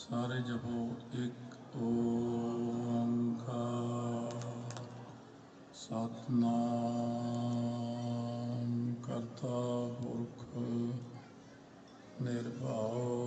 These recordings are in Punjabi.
सारे जपो। एक ओम का सतनाम करता पुरख निर्भाव।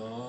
Amen.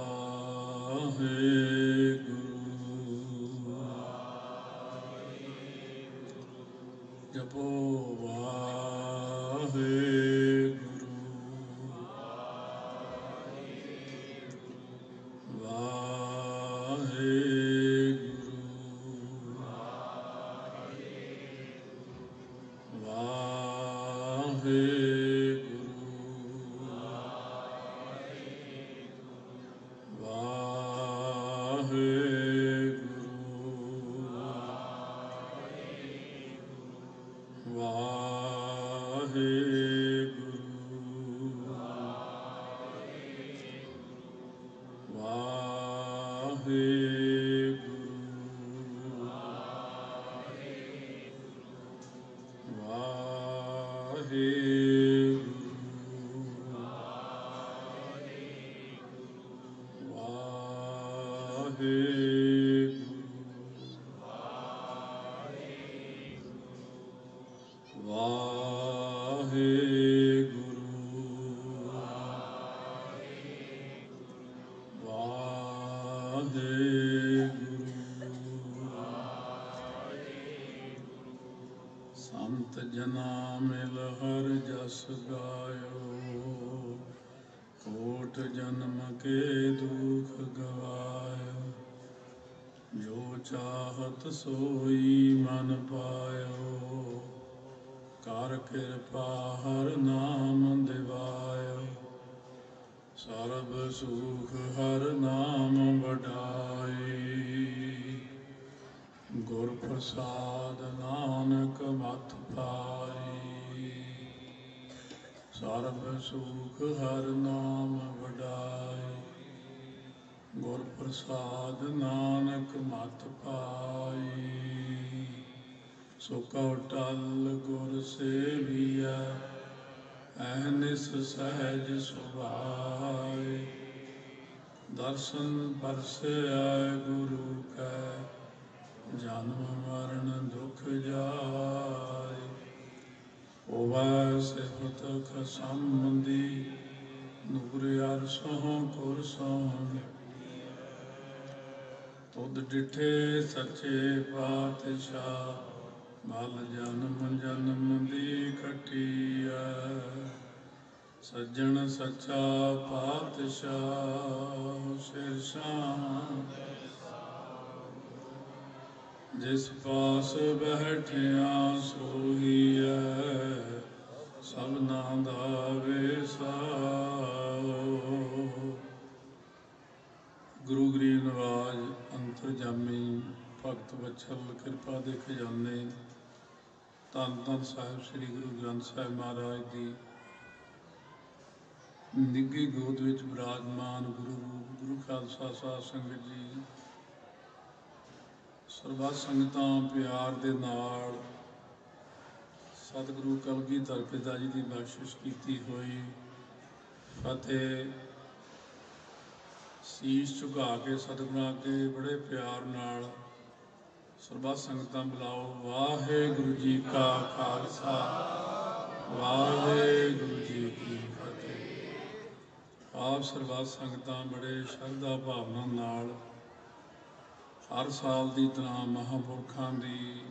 ਸੋ ਕਉ ਟਲ ਗੁਰ ਸੇਵੀਐ ਅਹਨਿਸ ਸਹਿਜ ਸੁਭਾਈ ਦਰਸ਼ਨ ਪਰਸੈ ਗੁਰੂ ਕੈ, ਜਨਮ ਮਰਨ ਦੁਖ ਜਾਏ। ਹੋਵੈ ਸਿਫਤ ਖਸੰਬੰਦੀ ਨੂਰ ਅਰਸੋਂ ਕੁਰ ਸੋਹਣ ਤੁਧ ਡਿਠੇ ਸੱਚੇ ਪਾਤਸ਼ਾਹ ਮਲ ਜਨਮ ਜਨਮ ਦੀ ਖਟੀਐ, ਸੱਜਣ ਸੱਚਾ ਪਾਤਸ਼ਾਹ ਸਿਰਸਾਂ ਜਿਸ ਪਾਸ ਬੈਠਿਆ ਸੋਹੀਐ ਸਭਨਾ ਦਾ ਵੇਸਾ। ਗੁਰੂ ਗਰੀਬ ਨਵਾਜ ਅੰਤਰਜਾਮੀ ਭਗਤ ਵਛਲ ਕਿਰਪਾ ਦੇ ਖਜ਼ਾਨੇ ਧੰਨ ਧੰਨ ਸਾਹਿਬ, ਸ੍ਰੀ ਗੁਰੂ ਗ੍ਰੰਥ ਸਾਹਿਬ ਮਹਾਰਾਜ ਦੀ ਨਿੱਘੀ ਗੋਦ ਵਿੱਚ ਬਿਰਾਜਮਾਨ ਗੁਰੂ ਗੁਰੂ ਖਾਲਸਾ ਸਾਹਿਬ ਸੰਗਤ ਜੀ, ਸਰਬੱਤ ਸੰਗਤਾਂ ਪਿਆਰ ਦੇ ਨਾਲ ਸਤਿਗੁਰੂ ਕਲਗੀਧਰ ਪਿਤਾ ਜੀ ਦੀ ਬਖਸ਼ਿਸ਼ ਕੀਤੀ ਹੋਈ ਫਤਿਹ ਸੀਸ ਝੁਕਾ ਕੇ ਸਤਿਗੁਰਾਂ ਅੱਗੇ ਬੜੇ ਪਿਆਰ ਨਾਲ ਸਰਬੱਤ ਸੰਗਤਾਂ ਬੁਲਾਓ। ਵਾਹਿਗੁਰੂ ਜੀ ਕਾ ਖਾਲਸਾ। ਵਾਹਿਗੁਰੂ ਜੀ ਕੀ ਫਤਿਹ। ਆਪ ਸਰਬੱਤ ਸੰਗਤਾਂ ਬੜੇ ਸ਼ਰਧਾ ਭਾਵਨਾ ਨਾਲ ਹਰ ਸਾਲ ਦੀ ਤਰ੍ਹਾਂ ਮਹਾਂਪੁਰਖਾਂ ਦੀ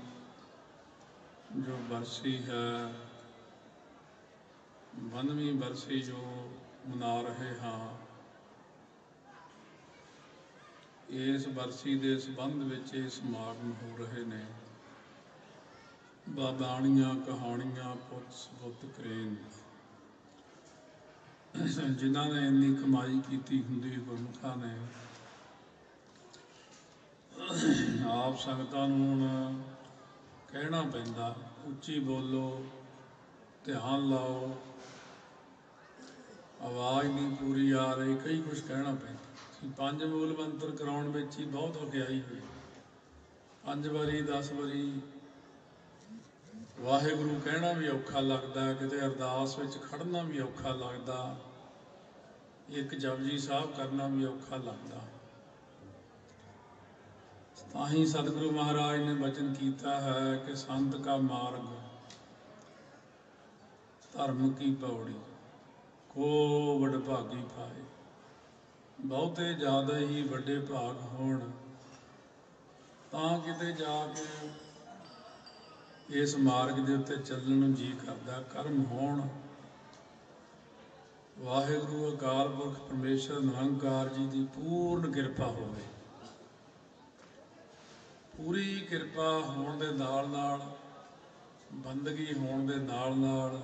ਜੋ ਬਰਸੀ ਹੈ ਬੰਦਵੀਂ ਬਰਸੀ ਜੋ ਮਨਾ ਰਹੇ ਹਾਂ ਇਸ ਬਰਸੀ ਦੇ ਸੰਬੰਧ ਵਿੱਚ ਇਹ ਸਮਾਗਮ ਹੋ ਰਹੇ ਨੇ। ਬਾਦਾਣੀਆਂ, ਕਹਾਣੀਆਂ, ਪੁੱਤ ਸਬੁੱਤ ਕਰੇਨ। ਜਿਨ੍ਹਾਂ ਨੇ ਇੰਨੀ ਕਮਾਈ ਕੀਤੀ ਹੁੰਦੀ ਗੁਰਮੁਖਾਂ ਨੇ, ਆਪ ਸੰਗਤਾਂ ਨੂੰ ਹੁਣ ਕਹਿਣਾ ਪੈਂਦਾ, ਉੱਚੀ ਬੋਲੋ, ਧਿਆਨ ਲਾਓ। ਆਵਾਜ਼ ਨਹੀਂ ਪੂਰੀ ਆ ਰਹੀ, ਕਈ ਕੁਝ ਕਹਿਣਾ ਪੈਂਦਾ। ਪੰਜ ਮੂਲ ਮੰਤਰ ਕਰਾਉਣ ਵਿੱਚ ਹੀ ਬਹੁਤ ਵਡਿਆਈ ਹੋਈ ਪੰਜ ਵਾਰੀ 10 ਵਾਰੀ ਵਾਹਿਗੁਰੂ ਕਹਿਣਾ ਵੀ ਔਖਾ ਲੱਗਦਾ, ਕਿਤੇ ਅਰਦਾਸ ਵਿੱਚ ਖੜਨਾ ਵੀ ਔਖਾ ਲੱਗਦਾ, ਇੱਕ ਜਪਜੀ ਸਾਹਿਬ ਕਰਨਾ ਵੀ ਔਖਾ ਲੱਗਦਾ। ਤਾਂ ਹੀ ਸਤਿਗੁਰੂ ਮਹਾਰਾਜ ਨੇ ਬਚਨ ਕੀਤਾ ਹੈ ਕਿ ਸੰਤ ਕਾ ਮਾਰਗ, ਧਰਮ ਕੀ ਪੌੜੀ, ਕੋ ਵਡ ਭਾਗੀ ਪਾਏ। ਬਹੁਤੇ ਜ਼ਿਆਦਾ ਹੀ ਵੱਡੇ ਭਾਗ ਹੋਣ, ਤਾਂ ਕਿਤੇ ਜਾ ਕੇ ਇਸ ਮਾਰਗ ਦੇ ਉੱਤੇ ਚੱਲਣ ਨੂੰ ਜੀ ਕਰਦਾ, ਕਰਮ ਹੋਣ। ਵਾਹਿਗੁਰੂ, ਅਕਾਲ ਪੁਰਖ, ਪਰਮੇਸ਼ਰ ਨਿਰੰਕਾਰ ਜੀ ਦੀ ਪੂਰਨ ਕਿਰਪਾ ਹੋਵੇ। ਪੂਰੀ ਕਿਰਪਾ ਹੋਣ ਦੇ ਨਾਲ ਨਾਲ ਬੰਦਗੀ ਹੋਣ ਦੇ ਨਾਲ ਨਾਲ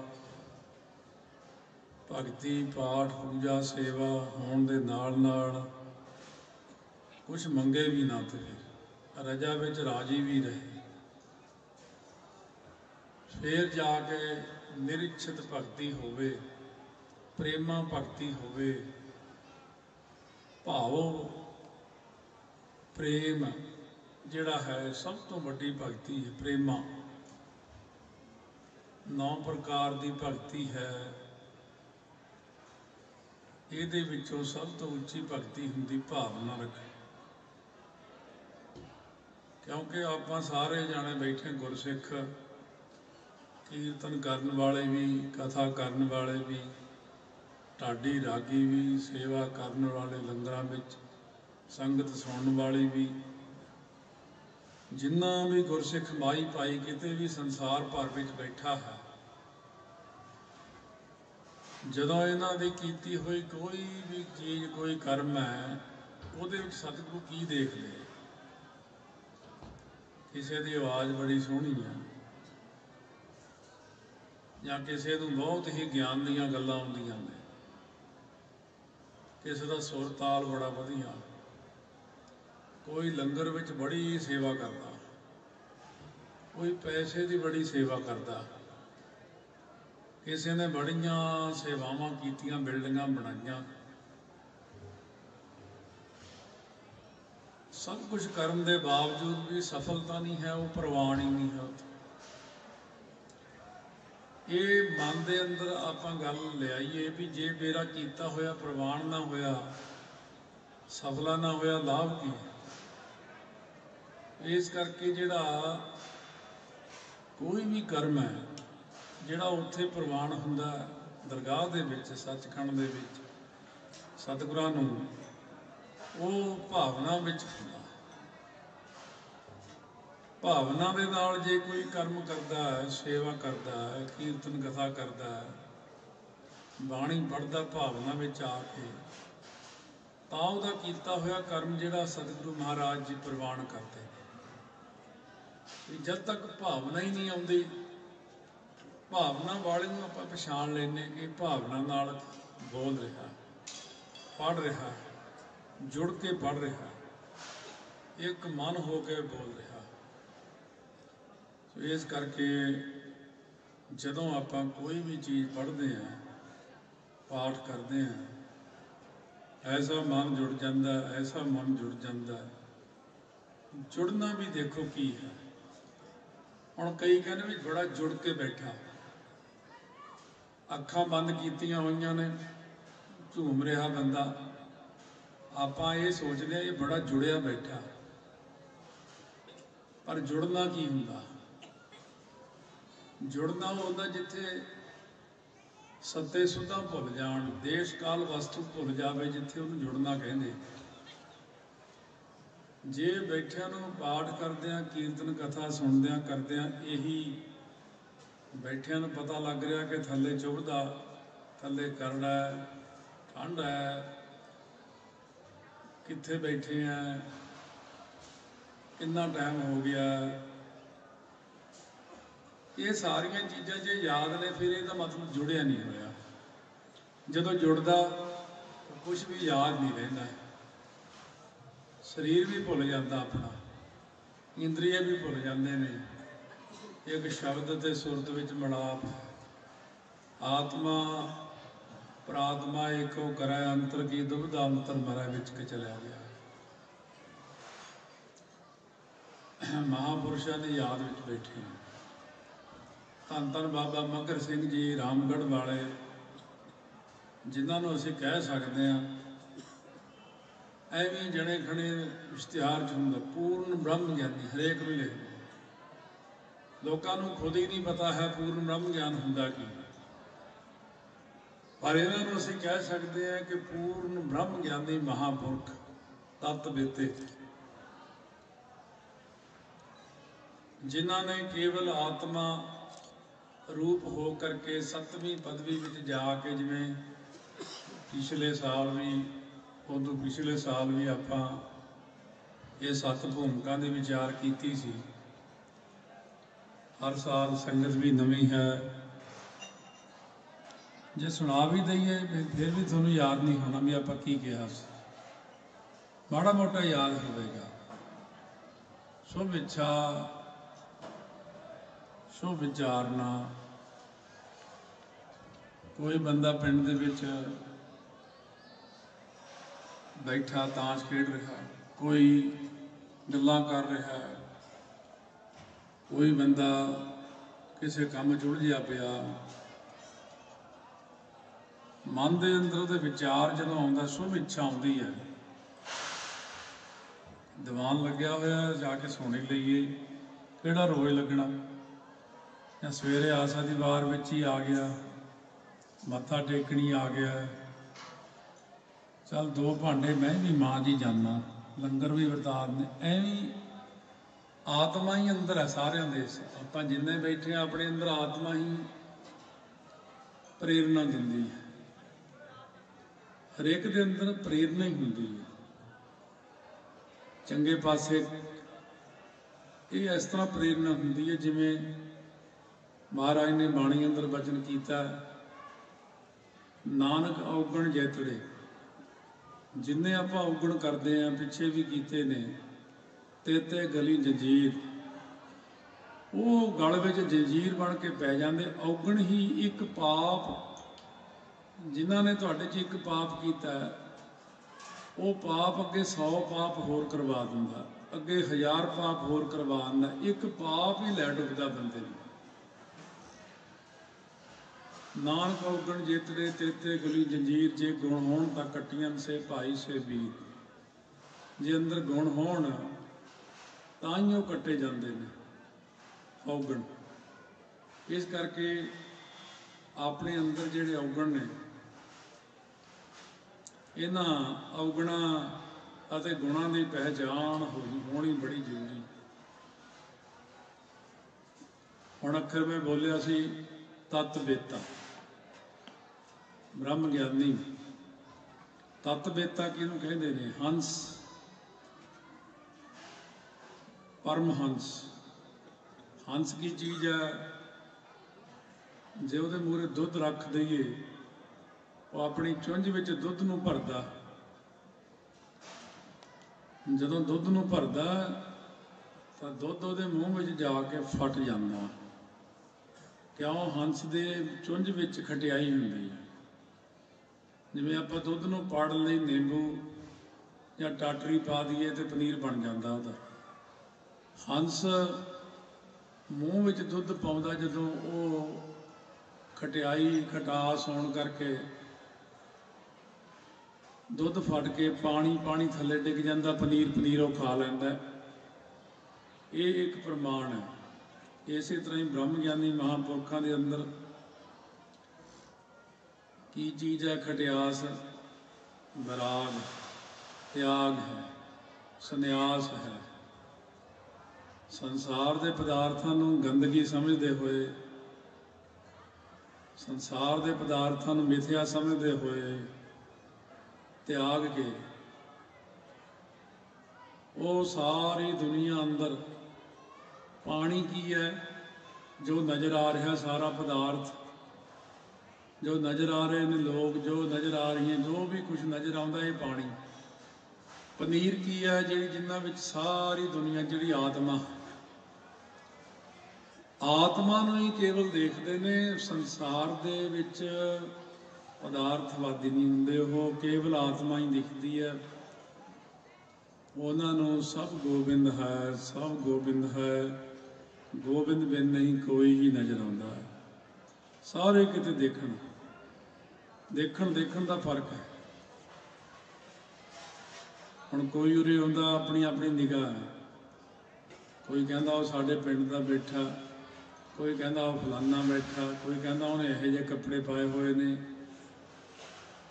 ਭਗਤੀ ਪਾਠ ਪੂਜਾ ਸੇਵਾ ਹੋਣ ਦੇ ਨਾਲ ਨਾਲ ਕੁਝ ਮੰਗੇ ਵੀ ਨਾ ਤੇ ਰਜਾ ਵਿੱਚ ਰਾਜੀ ਵੀ ਰਹੇ। ਫੇਰ ਜਾ ਕੇ ਨਿਰਛਿਤ ਭਗਤੀ ਹੋਵੇ, ਪ੍ਰੇਮਾ ਭਗਤੀ ਹੋਵੇ, ਭਾਵੋ ਪ੍ਰੇਮ ਜਿਹੜਾ ਹੈ ਸਭ ਤੋਂ ਵੱਡੀ ਭਗਤੀ ਹੈ ਪ੍ਰੇਮਾ। ਨੌ ਪ੍ਰਕਾਰ ਦੀ ਭਗਤੀ ਹੈ। ਇਹਦੇ ਵਿੱਚੋਂ ਸਭ ਤੋਂ ਉੱਚੀ ਭਗਤੀ ਹੁੰਦੀ ਭਾਵਨਾ ਰੱਖ ਕਿਉਂਕਿ ਆਪਾਂ ਸਾਰੇ ਜਾਣੇ ਬੈਠੇ ਗੁਰਸਿੱਖ, ਕੀਰਤਨ ਕਰਨ ਵਾਲੇ ਵੀ, ਕਥਾ ਕਰਨ ਵਾਲੇ ਵੀ, ਢਾਡੀ ਰਾਗੀ ਵੀ, ਸੇਵਾ ਕਰਨ ਵਾਲੇ ਲੰਗਰਾਂ ਵਿੱਚ, ਸੰਗਤ ਸੁਣਨ ਵਾਲੀ ਵੀ, ਜਿੰਨਾ ਵੀ ਗੁਰਸਿੱਖ ਮਾਈ ਪਾਈ ਕਿਤੇ ਵੀ ਸੰਸਾਰ ਭਰ ਵਿੱਚ ਬੈਠਾ ਹੈ ਜਦੋਂ ਇਹਨਾਂ ਦੀ ਕੀਤੀ ਹੋਈ ਕੋਈ ਵੀ ਚੀਜ਼, ਕੋਈ ਕਰਮ ਹੈ, ਉਹਦੇ ਵਿੱਚ ਸਤਿਗੁਰੂ ਕੀ ਦੇਖਦੇ ਕਿਸੇ ਦੀ ਆਵਾਜ਼ ਬੜੀ ਸੋਹਣੀ ਹੈ ਜਾਂ ਕਿਸੇ ਨੂੰ ਬਹੁਤ ਹੀ ਗਿਆਨ ਦੀਆਂ ਗੱਲਾਂ ਆਉਂਦੀਆਂ ਨੇ। ਕਿਸੇ ਦਾ ਸੁਰ ਤਾਲ ਬੜਾ ਵਧੀਆ। ਕੋਈ ਲੰਗਰ ਵਿੱਚ ਬੜੀ ਸੇਵਾ ਕਰਦਾ। ਕੋਈ ਪੈਸੇ ਦੀ ਬੜੀ ਸੇਵਾ ਕਰਦਾ। ਕਿਸੇ ਨੇ ਬੜੀਆਂ ਸੇਵਾਵਾਂ ਕੀਤੀਆਂ, ਬਿਲਡਿੰਗਾਂ ਬਣਾਈਆਂ ਸਭ ਕੁਝ ਕਰਨ ਦੇ ਬਾਵਜੂਦ ਵੀ ਸਫਲਤਾ ਨਹੀਂ ਹੈ, ਉਹ ਪ੍ਰਵਾਨ ਹੀ ਨਹੀਂ ਹੈ ਉੱਥੇ। ਇਹ ਮਨ ਦੇ ਅੰਦਰ ਆਪਾਂ ਗੱਲ ਲਿਆਈਏ ਵੀ ਜੇ ਮੇਰਾ ਕੀਤਾ ਹੋਇਆ ਪ੍ਰਵਾਨ ਨਾ ਹੋਇਆ, ਸਫਲਾ ਨਾ ਹੋਇਆ, ਲਾਭ ਕੀ ਇਸ ਕਰਕੇ ਜਿਹੜਾ ਕੋਈ ਵੀ ਕਰਮ ਹੈ ਜਿਹੜਾ ਉੱਥੇ ਪ੍ਰਵਾਨ ਹੁੰਦਾ ਦਰਗਾਹ ਦੇ ਵਿੱਚ, ਸੱਚਖੰਡ ਦੇ ਵਿੱਚ, ਸਤਿਗੁਰਾਂ ਨੂੰ, ਉਹ ਭਾਵਨਾ ਵਿੱਚ ਹੁੰਦਾ ਭਾਵਨਾ ਦੇ ਨਾਲ ਜੇ ਕੋਈ ਕਰਮ ਕਰਦਾ ਹੈ, ਸੇਵਾ ਕਰਦਾ ਹੈ, ਕੀਰਤਨ ਕਥਾ ਕਰਦਾ ਹੈ, ਬਾਣੀ ਪੜ੍ਹਦਾ, ਭਾਵਨਾ ਵਿੱਚ ਆ ਕੇ, ਤਾਂ ਉਹਦਾ ਕੀਤਾ ਹੋਇਆ ਕਰਮ ਜਿਹੜਾ ਸਤਿਗੁਰੂ ਮਹਾਰਾਜ ਜੀ ਪ੍ਰਵਾਨ ਕਰਦੇ ਨੇ। ਜਦ ਤੱਕ ਭਾਵਨਾ ਹੀ ਨਹੀਂ ਆਉਂਦੀ ਭਾਵਨਾ ਵਾਲੇ ਨੂੰ ਆਪਾਂ ਪਛਾਣ ਲੈਨੇ ਕਿ ਭਾਵਨਾ ਨਾਲ ਬੋਲ ਰਿਹਾ ਪੜ ਰਿਹਾ, ਜੁੜ ਕੇ ਪੜ ਰਿਹਾ, ਇੱਕ ਮਨ ਹੋ ਕੇ ਬੋਲ ਰਿਹਾ। ਸੋ ਇਸ ਕਰਕੇ ਜਦੋਂ ਆਪਾਂ ਕੋਈ ਵੀ ਚੀਜ਼ ਪੜ੍ਹਦੇ ਹਾਂ, ਪਾਠ ਕਰਦੇ ਹਾਂ, ਐਸਾ ਮਨ ਜੁੜ ਜਾਂਦਾ, ਐਸਾ ਮਨ ਜੁੜ ਜਾਂਦਾ। ਜੁੜਨਾ ਵੀ ਦੇਖੋ ਕੀ ਹੈ। ਹੁਣ ਕਈ ਕਹਿੰਦੇ ਵੀ ਬੜਾ ਜੁੜ ਕੇ ਬੈਠਾ। ਅੱਖਾਂ ਬੰਦ ਕੀਤੀਆਂ ਹੋਈਆਂ ਨੇ, ਝੂਮ ਰਿਹਾ ਬੰਦਾ। ਆਪਾਂ ਇਹ ਸੋਚਦੇ ਆ ਇਹ ਬੜਾ ਜੁੜਿਆ ਬੈਠਾ। ਪਰ ਜੁੜਨਾ ਕੀ ਹੁੰਦਾ? ਜੁੜਨਾ ਉਹ ਹੁੰਦਾ ਜਿੱਥੇ ਸੱਤੇ ਸੁਧਾ ਭੁੱਲ ਜਾਣ ਦੇਸ਼ ਕਾਲ ਵਸਤੂ ਭੁੱਲ ਜਾਵੇ, ਜਿੱਥੇ ਉਹਨੂੰ ਜੁੜਨਾ ਕਹਿੰਦੇ। ਜੇ ਬੈਠਿਆਂ ਨੂੰ ਪਾਠ ਕਰਦਿਆਂ ਕੀਰਤਨ ਕਥਾ ਸੁਣਦਿਆਂ ਕਰਦਿਆਂ ਇਹੀ ਬੈਠਿਆਂ ਨੂੰ ਪਤਾ ਲੱਗ ਰਿਹਾ ਕਿ ਥੱਲੇ ਚੁਭਦਾ, ਥੱਲੇ ਕਰੜਾ ਹੈ, ਠੰਡ ਹੈ। ਕਿੱਥੇ ਬੈਠੇ ਆ? ਕਿੰਨਾ ਟਾਈਮ ਹੋ ਗਿਆ? ਇਹ ਸਾਰੀਆਂ ਚੀਜ਼ਾਂ ਜੇ ਯਾਦ ਨੇ, ਫਿਰ ਇਹਦਾ ਮਤਲਬ ਜੁੜਿਆ ਨਹੀਂ ਹੋਇਆ। ਜਦੋਂ ਜੁੜਦਾ ਕੁਝ ਵੀ ਯਾਦ ਨਹੀਂ ਰਹਿੰਦਾ। ਸਰੀਰ ਵੀ ਭੁੱਲ ਜਾਂਦਾ ਆਪਣਾ, ਇੰਦਰੀਏ ਵੀ ਭੁੱਲ ਜਾਂਦੇ ਨੇ। ਇੱਕ ਸ਼ਬਦ ਤੇ ਸੁਰਤ ਵਿੱਚ ਮਿਲਾਪ ਆਤਮਾ, ਪ੍ਰਾਤਮਾ ਏਕੋ ਕਰੈ ਅੰਤਰ ਕੀ ਦੁਬਦਾ ਅੰਤਰ ਮਰੈ ਵਿੱਚ ਕੇ ਚਲਿਆ ਗਿਆ। ਮਹਾਪੁਰਸ਼ਾਂ ਦੀ ਯਾਦ ਵਿੱਚ ਬੈਠੇ ਧੰਨ ਧੰਨ ਬਾਬਾ ਮਗਰ ਸਿੰਘ ਜੀ, ਰਾਮਗੜ੍ਹ ਵਾਲੇ, ਜਿਨ੍ਹਾਂ ਨੂੰ ਅਸੀਂ ਕਹਿ ਸਕਦੇ ਹਾਂ, ਐਵੇਂ ਜਣੇ ਖਣੇ ਇਸ਼ਤਿਹਾਰ ਚ ਹੁੰਦਾ, ਪੂਰਨ ਬ੍ਰਹਮ ਗਿਆਨੀ, ਹਰੇਕ ਨੂੰ ਲਿਖਦੇ ਲੋਕਾਂ ਨੂੰ ਖੁਦ ਹੀ ਨਹੀਂ ਪਤਾ ਹੈ ਪੂਰਨ ਬ੍ਰਹਮ ਗਿਆਨ ਹੁੰਦਾ ਕੀ ਪਰ ਇਹਨਾਂ ਨੂੰ ਅਸੀਂ ਕਹਿ ਸਕਦੇ ਹਾਂ ਕਿ ਪੂਰਨ ਬ੍ਰਹਮ ਗਿਆਨੀ ਮਹਾਪੁਰਖ ਤਤ ਬੇਤੇ। ਜਿਨ੍ਹਾਂ ਨੇ ਕੇਵਲ ਆਤਮਾ ਰੂਪ ਹੋ ਕਰਕੇ ਸੱਤਵੀਂ, ਪਦਵੀ ਵਿੱਚ ਜਾ ਕੇ ਜਿਵੇਂ ਪਿਛਲੇ ਸਾਲ ਵੀ, ਉਦੋਂ ਪਿਛਲੇ ਸਾਲ ਵੀ ਆਪਾਂ ਇਹ ਸੱਤ ਭੂਮਿਕਾ ਦੇ ਵਿਚਾਰ ਕੀਤੀ ਸੀ ਹਰ ਸਾਲ ਸੰਗਤ ਵੀ ਨਵੀਂ ਹੈ। ਜੇ ਸੁਣਾ ਵੀ ਦਈਏ, ਫਿਰ ਵੀ ਤੁਹਾਨੂੰ ਯਾਦ ਨਹੀਂ ਹੋਣਾ ਵੀ ਆਪਾਂ ਕੀ ਕਿਹਾ ਸੀ। ਮਾੜਾ ਮੋਟਾ ਯਾਦ ਹੋਵੇਗਾ। ਸ਼ੁਭ ਇੱਛਾ, ਸ਼ੁਭ ਵਿਚਾਰਨਾ। ਕੋਈ ਬੰਦਾ ਪਿੰਡ ਦੇ ਵਿੱਚ ਬੈਠਾ, ਤਾਸ਼ ਖੇਡ ਰਿਹਾ, ਕੋਈ ਗੱਲਾਂ ਕਰ ਰਿਹਾ ਕੋਈ ਬੰਦਾ ਕਿਸੇ ਕੰਮ 'ਚ ਉਲਝਿਆ ਪਿਆ, ਮਨ ਦੇ ਅੰਦਰ ਉਹਦੇ ਵਿਚਾਰ ਜਦੋਂ ਆਉਂਦਾ, ਸ਼ੁਭ ਇੱਛਾ ਆਉਂਦੀ ਹੈ। ਦੀਵਾਨ ਲੱਗਿਆ ਹੋਇਆ, ਜਾ ਕੇ ਸੋਣੇ ਲਈਏ, ਕਿਹੜਾ ਰੋਜ਼ ਲੱਗਣਾ? ਜਾਂ ਸਵੇਰੇ ਆਸਾ ਦੀ ਵਾਰ ਵਿੱਚ ਹੀ ਆ ਗਿਆ, ਮੱਥਾ ਟੇਕਣੀ ਆ ਗਿਆ। ਚਲ ਦੋ ਭਾਂਡੇ ਮੈਂ ਵੀ ਮਾਂ ਜੀ ਜਾਨਾ, ਲੰਗਰ ਵੀ ਵਰਤਾ ਨੇ, ਐਵੇਂ ਆਤਮਾ ਹੀ ਅੰਦਰ ਹੈ ਸਾਰਿਆਂ ਦੇ ਆਪਾਂ ਜਿੰਨੇ ਬੈਠੇ ਆ ਆਪਣੇ ਅੰਦਰ ਆਤਮਾ ਹੀ ਪ੍ਰੇਰਣਾ ਦਿੰਦੀ ਹੈ। ਹਰੇਕ ਦੇ ਅੰਦਰ ਪ੍ਰੇਰਣਾ ਹੀ ਹੁੰਦੀ ਹੈ। ਚੰਗੇ ਪਾਸੇ ਇਹ ਇਸ ਤਰ੍ਹਾਂ ਪ੍ਰੇਰਣਾ ਹੁੰਦੀ ਹੈ, ਜਿਵੇਂ ਮਹਾਰਾਜ ਨੇ ਬਾਣੀ ਅੰਦਰ ਬਚਨ ਕੀਤਾ, ਨਾਨਕ ਔਗਣ ਜੈਤੜੇ ਜਿੰਨੇ ਆਪਾਂ ਔਗਣ ਕਰਦੇ ਆਂ ਪਿੱਛੇ ਵੀ ਕੀਤੇ ਨੇ ਤੇਤੇ ਗਲੀ ਜੰਜੀਰ। ਉਹ ਗਲ ਵਿੱਚ ਜੰਜੀਰ ਬਣ ਕੇ ਪੈ ਜਾਂਦੇ, ਔਗਣ ਹੀ ਇੱਕ ਪਾਪ, ਜਿਨ੍ਹਾਂ ਨੇ ਤੁਹਾਡੇ 'ਚ ਇੱਕ ਪਾਪ ਕੀਤਾ, ਉਹ ਪਾਪ ਅੱਗੇ 100 ਪਾਪ ਹੋਰ ਕਰਵਾ ਦਿੰਦਾ, ਅੱਗੇ ਹਜ਼ਾਰ ਪਾਪ ਹੋਰ ਕਰਵਾ ਦਿੰਦਾ, ਇੱਕ ਪਾਪ ਹੀ ਲੈ ਡੁੱਬਦਾ ਬੰਦੇ ਨੂੰ। ਨਾਨਕ ਔਗਣ ਜੇਤੜੇ ਤੇਤੇ ਗਲੀ ਜੰਜੀਰ ਜੇ ਗੁਣ ਹੋਣ ਤਾਂ ਕੱਟੀਆਂ ਸੇ ਭਾਈ ਸੇ ਵੀਰ ਜੇ ਅੰਦਰ ਗੁਣ ਹੋਣ ਤਾਂ ਹੀ ਉਹ ਕੱਟੇ ਜਾਂਦੇ ਨੇ, ਔਗਣ। ਇਸ ਕਰਕੇ ਆਪਣੇ ਅੰਦਰ ਜਿਹੜੇ ਔਗਣ ਨੇ, ਇਹਨਾਂ ਔਗਣਾ ਅਤੇ ਗੁਣਾਂ ਦੀ ਪਹਿਚਾਣ ਹੋਣੀ ਹੋਣੀ ਬੜੀ ਜ਼ਰੂਰੀ। ਹੁਣ ਅੱਖਰ ਮੈਂ ਬੋਲਿਆ ਸੀ, ਤਤ ਬੇਤਾ। ਬ੍ਰਹਮ ਗਿਆਨੀ ਤਤ ਬੇਤਾ ਕਿਹਨੂੰ ਕਹਿੰਦੇ ਨੇ? ਹੰਸ। ਪਰਮ ਹੰਸ। ਹੰਸ ਕੀ ਚੀਜ਼ ਹੈ? ਜੇ ਉਹਦੇ ਮੂਹਰੇ ਦੁੱਧ ਰੱਖ ਦਈਏ, ਉਹ ਆਪਣੀ ਚੁੰਝ ਵਿੱਚ ਦੁੱਧ ਨੂੰ ਭਰਦਾ। ਜਦੋਂ ਦੁੱਧ ਨੂੰ ਭਰਦਾ, ਤਾਂ ਦੁੱਧ ਉਹਦੇ ਮੂੰਹ ਵਿੱਚ ਜਾ ਕੇ ਫਟ ਜਾਂਦਾ। ਕਿਉਂ? ਹੰਸ ਦੇ ਚੁੰਝ ਵਿੱਚ ਖਟਿਆਈ ਹੁੰਦੀ ਹੈ। ਜਿਵੇਂ ਆਪਾਂ ਦੁੱਧ ਨੂੰ ਪਾੜਨ ਲਈ, ਨਿੰਬੂ ਜਾਂ ਟਾਟਰੀ ਪਾ ਦਈਏ ਤੇ ਪਨੀਰ ਬਣ ਜਾਂਦਾ ਉਹਦਾ। ਹੰਸ ਮੂੰਹ ਵਿੱਚ ਦੁੱਧ ਪਾਉਂਦਾ ਜਦੋਂ ਉਹ ਖਟਿਆਈ, ਖਟਾਸ ਹੋਣ ਕਰਕੇ ਦੁੱਧ ਫਟ ਕੇ ਪਾਣੀ ਪਾਣੀ ਥੱਲੇ ਡਿੱਗ ਜਾਂਦਾ, ਪਨੀਰ ਪਨੀਰ ਉਹ ਖਾ ਲੈਂਦਾ। ਇਹ ਇੱਕ ਪ੍ਰਮਾਣ ਹੈ। ਇਸੇ ਤਰ੍ਹਾਂ ਹੀ ਬ੍ਰਹਮ ਗਿਆਨੀ ਮਹਾਂਪੁਰਖਾਂ ਦੇ ਅੰਦਰ ਕੀ ਚੀਜ਼ ਹੈ? ਖਟਿਆਸ ਵਿਰਾਗ ਤਿਆਗ ਹੈ, ਸੰਨਿਆਸ ਹੈ। ਸੰਸਾਰ ਦੇ ਪਦਾਰਥਾਂ ਨੂੰ ਗੰਦਗੀ ਸਮਝਦੇ ਹੋਏ, ਸੰਸਾਰ ਦੇ ਪਦਾਰਥਾਂ ਨੂੰ ਮਿਥਿਆ ਸਮਝਦੇ ਹੋਏ ਤਿਆਗ ਕੇ, ਉਹ ਸਾਰੀ ਦੁਨੀਆ ਅੰਦਰ ਪਾਣੀ ਕੀ ਹੈ? ਜੋ ਨਜ਼ਰ ਆ ਰਿਹਾ ਸਾਰਾ ਪਦਾਰਥ, ਜੋ ਨਜ਼ਰ ਆ ਰਹੇ ਨੇ ਲੋਕ, ਜੋ ਨਜ਼ਰ ਆ ਰਹੀਆਂ, ਜੋ ਵੀ ਕੁਝ ਨਜ਼ਰ ਆਉਂਦਾ ਇਹ ਪਾਣੀ। ਪਨੀਰ ਕੀ ਹੈ? ਜਿਹੜੀ ਜਿੰਨਾ ਵਿੱਚ ਸਾਰੀ ਦੁਨੀਆ, ਜਿਹੜੀ ਆਤਮਾ ਆਤਮਾ ਨੂੰ ਹੀ ਕੇਵਲ ਦੇਖਦੇ ਨੇ, ਸੰਸਾਰ ਦੇ ਵਿੱਚ ਪਦਾਰਥਵਾਦੀ ਨਹੀਂ ਹੁੰਦੇ, ਉਹ ਕੇਵਲ ਆਤਮਾ ਹੀ ਦਿਖਦੀ ਹੈ। ਉਹਨਾਂ ਨੂੰ ਸਭ ਗੋਬਿੰਦ ਹੈ, ਸਭ ਗੋਬਿੰਦ ਹੈ। ਗੋਬਿੰਦ ਬਿਨ ਨਹੀਂ ਕੋਈ ਹੀ ਨਜ਼ਰ ਆਉਂਦਾ ਹੈ। ਸਾਰੇ ਕਿਤੇ ਦੇਖਣ ਦੇਖਣ ਦੇਖਣ ਦਾ ਫ਼ਰਕ ਹੈ। ਹੁਣ ਕੋਈ ਉਰੇ ਆਉਂਦਾ ਆਪਣੀ ਆਪਣੀ ਨਿਗਾਹ ਕੋਈ ਕਹਿੰਦਾ ਉਹ ਸਾਡੇ ਪਿੰਡ ਦਾ ਬੈਠਾ। ਕੋਈ ਕਹਿੰਦਾ ਉਹ ਫਲਾਨਾ ਬੈਠਾ, ਕੋਈ ਕਹਿੰਦਾ ਉਹਨੇ ਇਹੋ ਜਿਹੇ ਕੱਪੜੇ ਪਾਏ ਹੋਏ ਨੇ।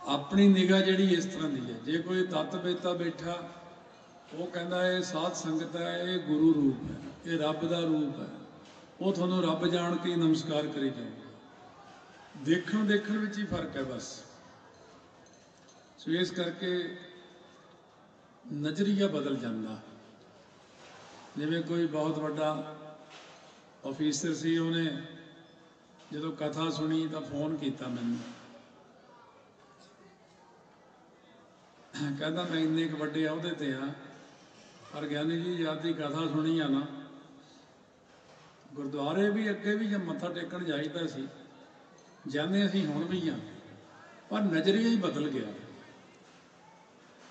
ਆਪਣੀ ਨਿਗਾਹ ਜਿਹੜੀ ਇਸ ਤਰ੍ਹਾਂ ਦੀ ਹੈ। ਜੇ ਕੋਈ ਤਤ ਬੇਤਾ ਬੈਠਾ, ਉਹ ਕਹਿੰਦਾ ਇਹ ਸਾਧ ਸੰਗਤ ਹੈ, ਇਹ ਗੁਰੂ ਰੂਪ ਹੈ, ਇਹ ਰੱਬ ਦਾ ਰੂਪ ਹੈ। ਉਹ ਤੁਹਾਨੂੰ ਰੱਬ ਜਾਣ ਕੇ ਹੀ ਨਮਸਕਾਰ ਕਰੀ ਜਾਊਗਾ ਦੇਖਣ ਦੇਖਣ ਵਿੱਚ ਹੀ ਫ਼ਰਕ ਹੈ ਬਸ। ਸੋ ਇਸ ਕਰਕੇ ਨਜ਼ਰੀਆ ਬਦਲ ਜਾਂਦਾ। ਜਿਵੇਂ ਕੋਈ ਬਹੁਤ ਵੱਡਾ ਆਫੀਸਰ ਸੀ ਉਹਨੇ, ਜਦੋਂ ਕਥਾ ਸੁਣੀ ਤਾਂ ਫੋਨ ਕੀਤਾ ਮੈਨੂੰ। ਕਹਿੰਦਾ, ਮੈਂ ਇੰਨੇ ਕੁ ਵੱਡੇ ਅਹੁਦੇ ਤੇ ਆ, ਪਰ ਗਿਆਨੀ ਜੀ ਯਾਦ ਦੀ ਕਥਾ ਸੁਣੀ ਆ ਨਾ, ਗੁਰਦੁਆਰੇ ਵੀ ਅੱਗੇ ਵੀ ਜੇ ਮੱਥਾ ਟੇਕਣ ਜਾਈਦਾ ਸੀ, ਜਾਂਦੇ ਅਸੀਂ ਹੁਣ ਵੀ ਆ, ਪਰ ਨਜ਼ਰੀਆ ਹੀ ਬਦਲ ਗਿਆ।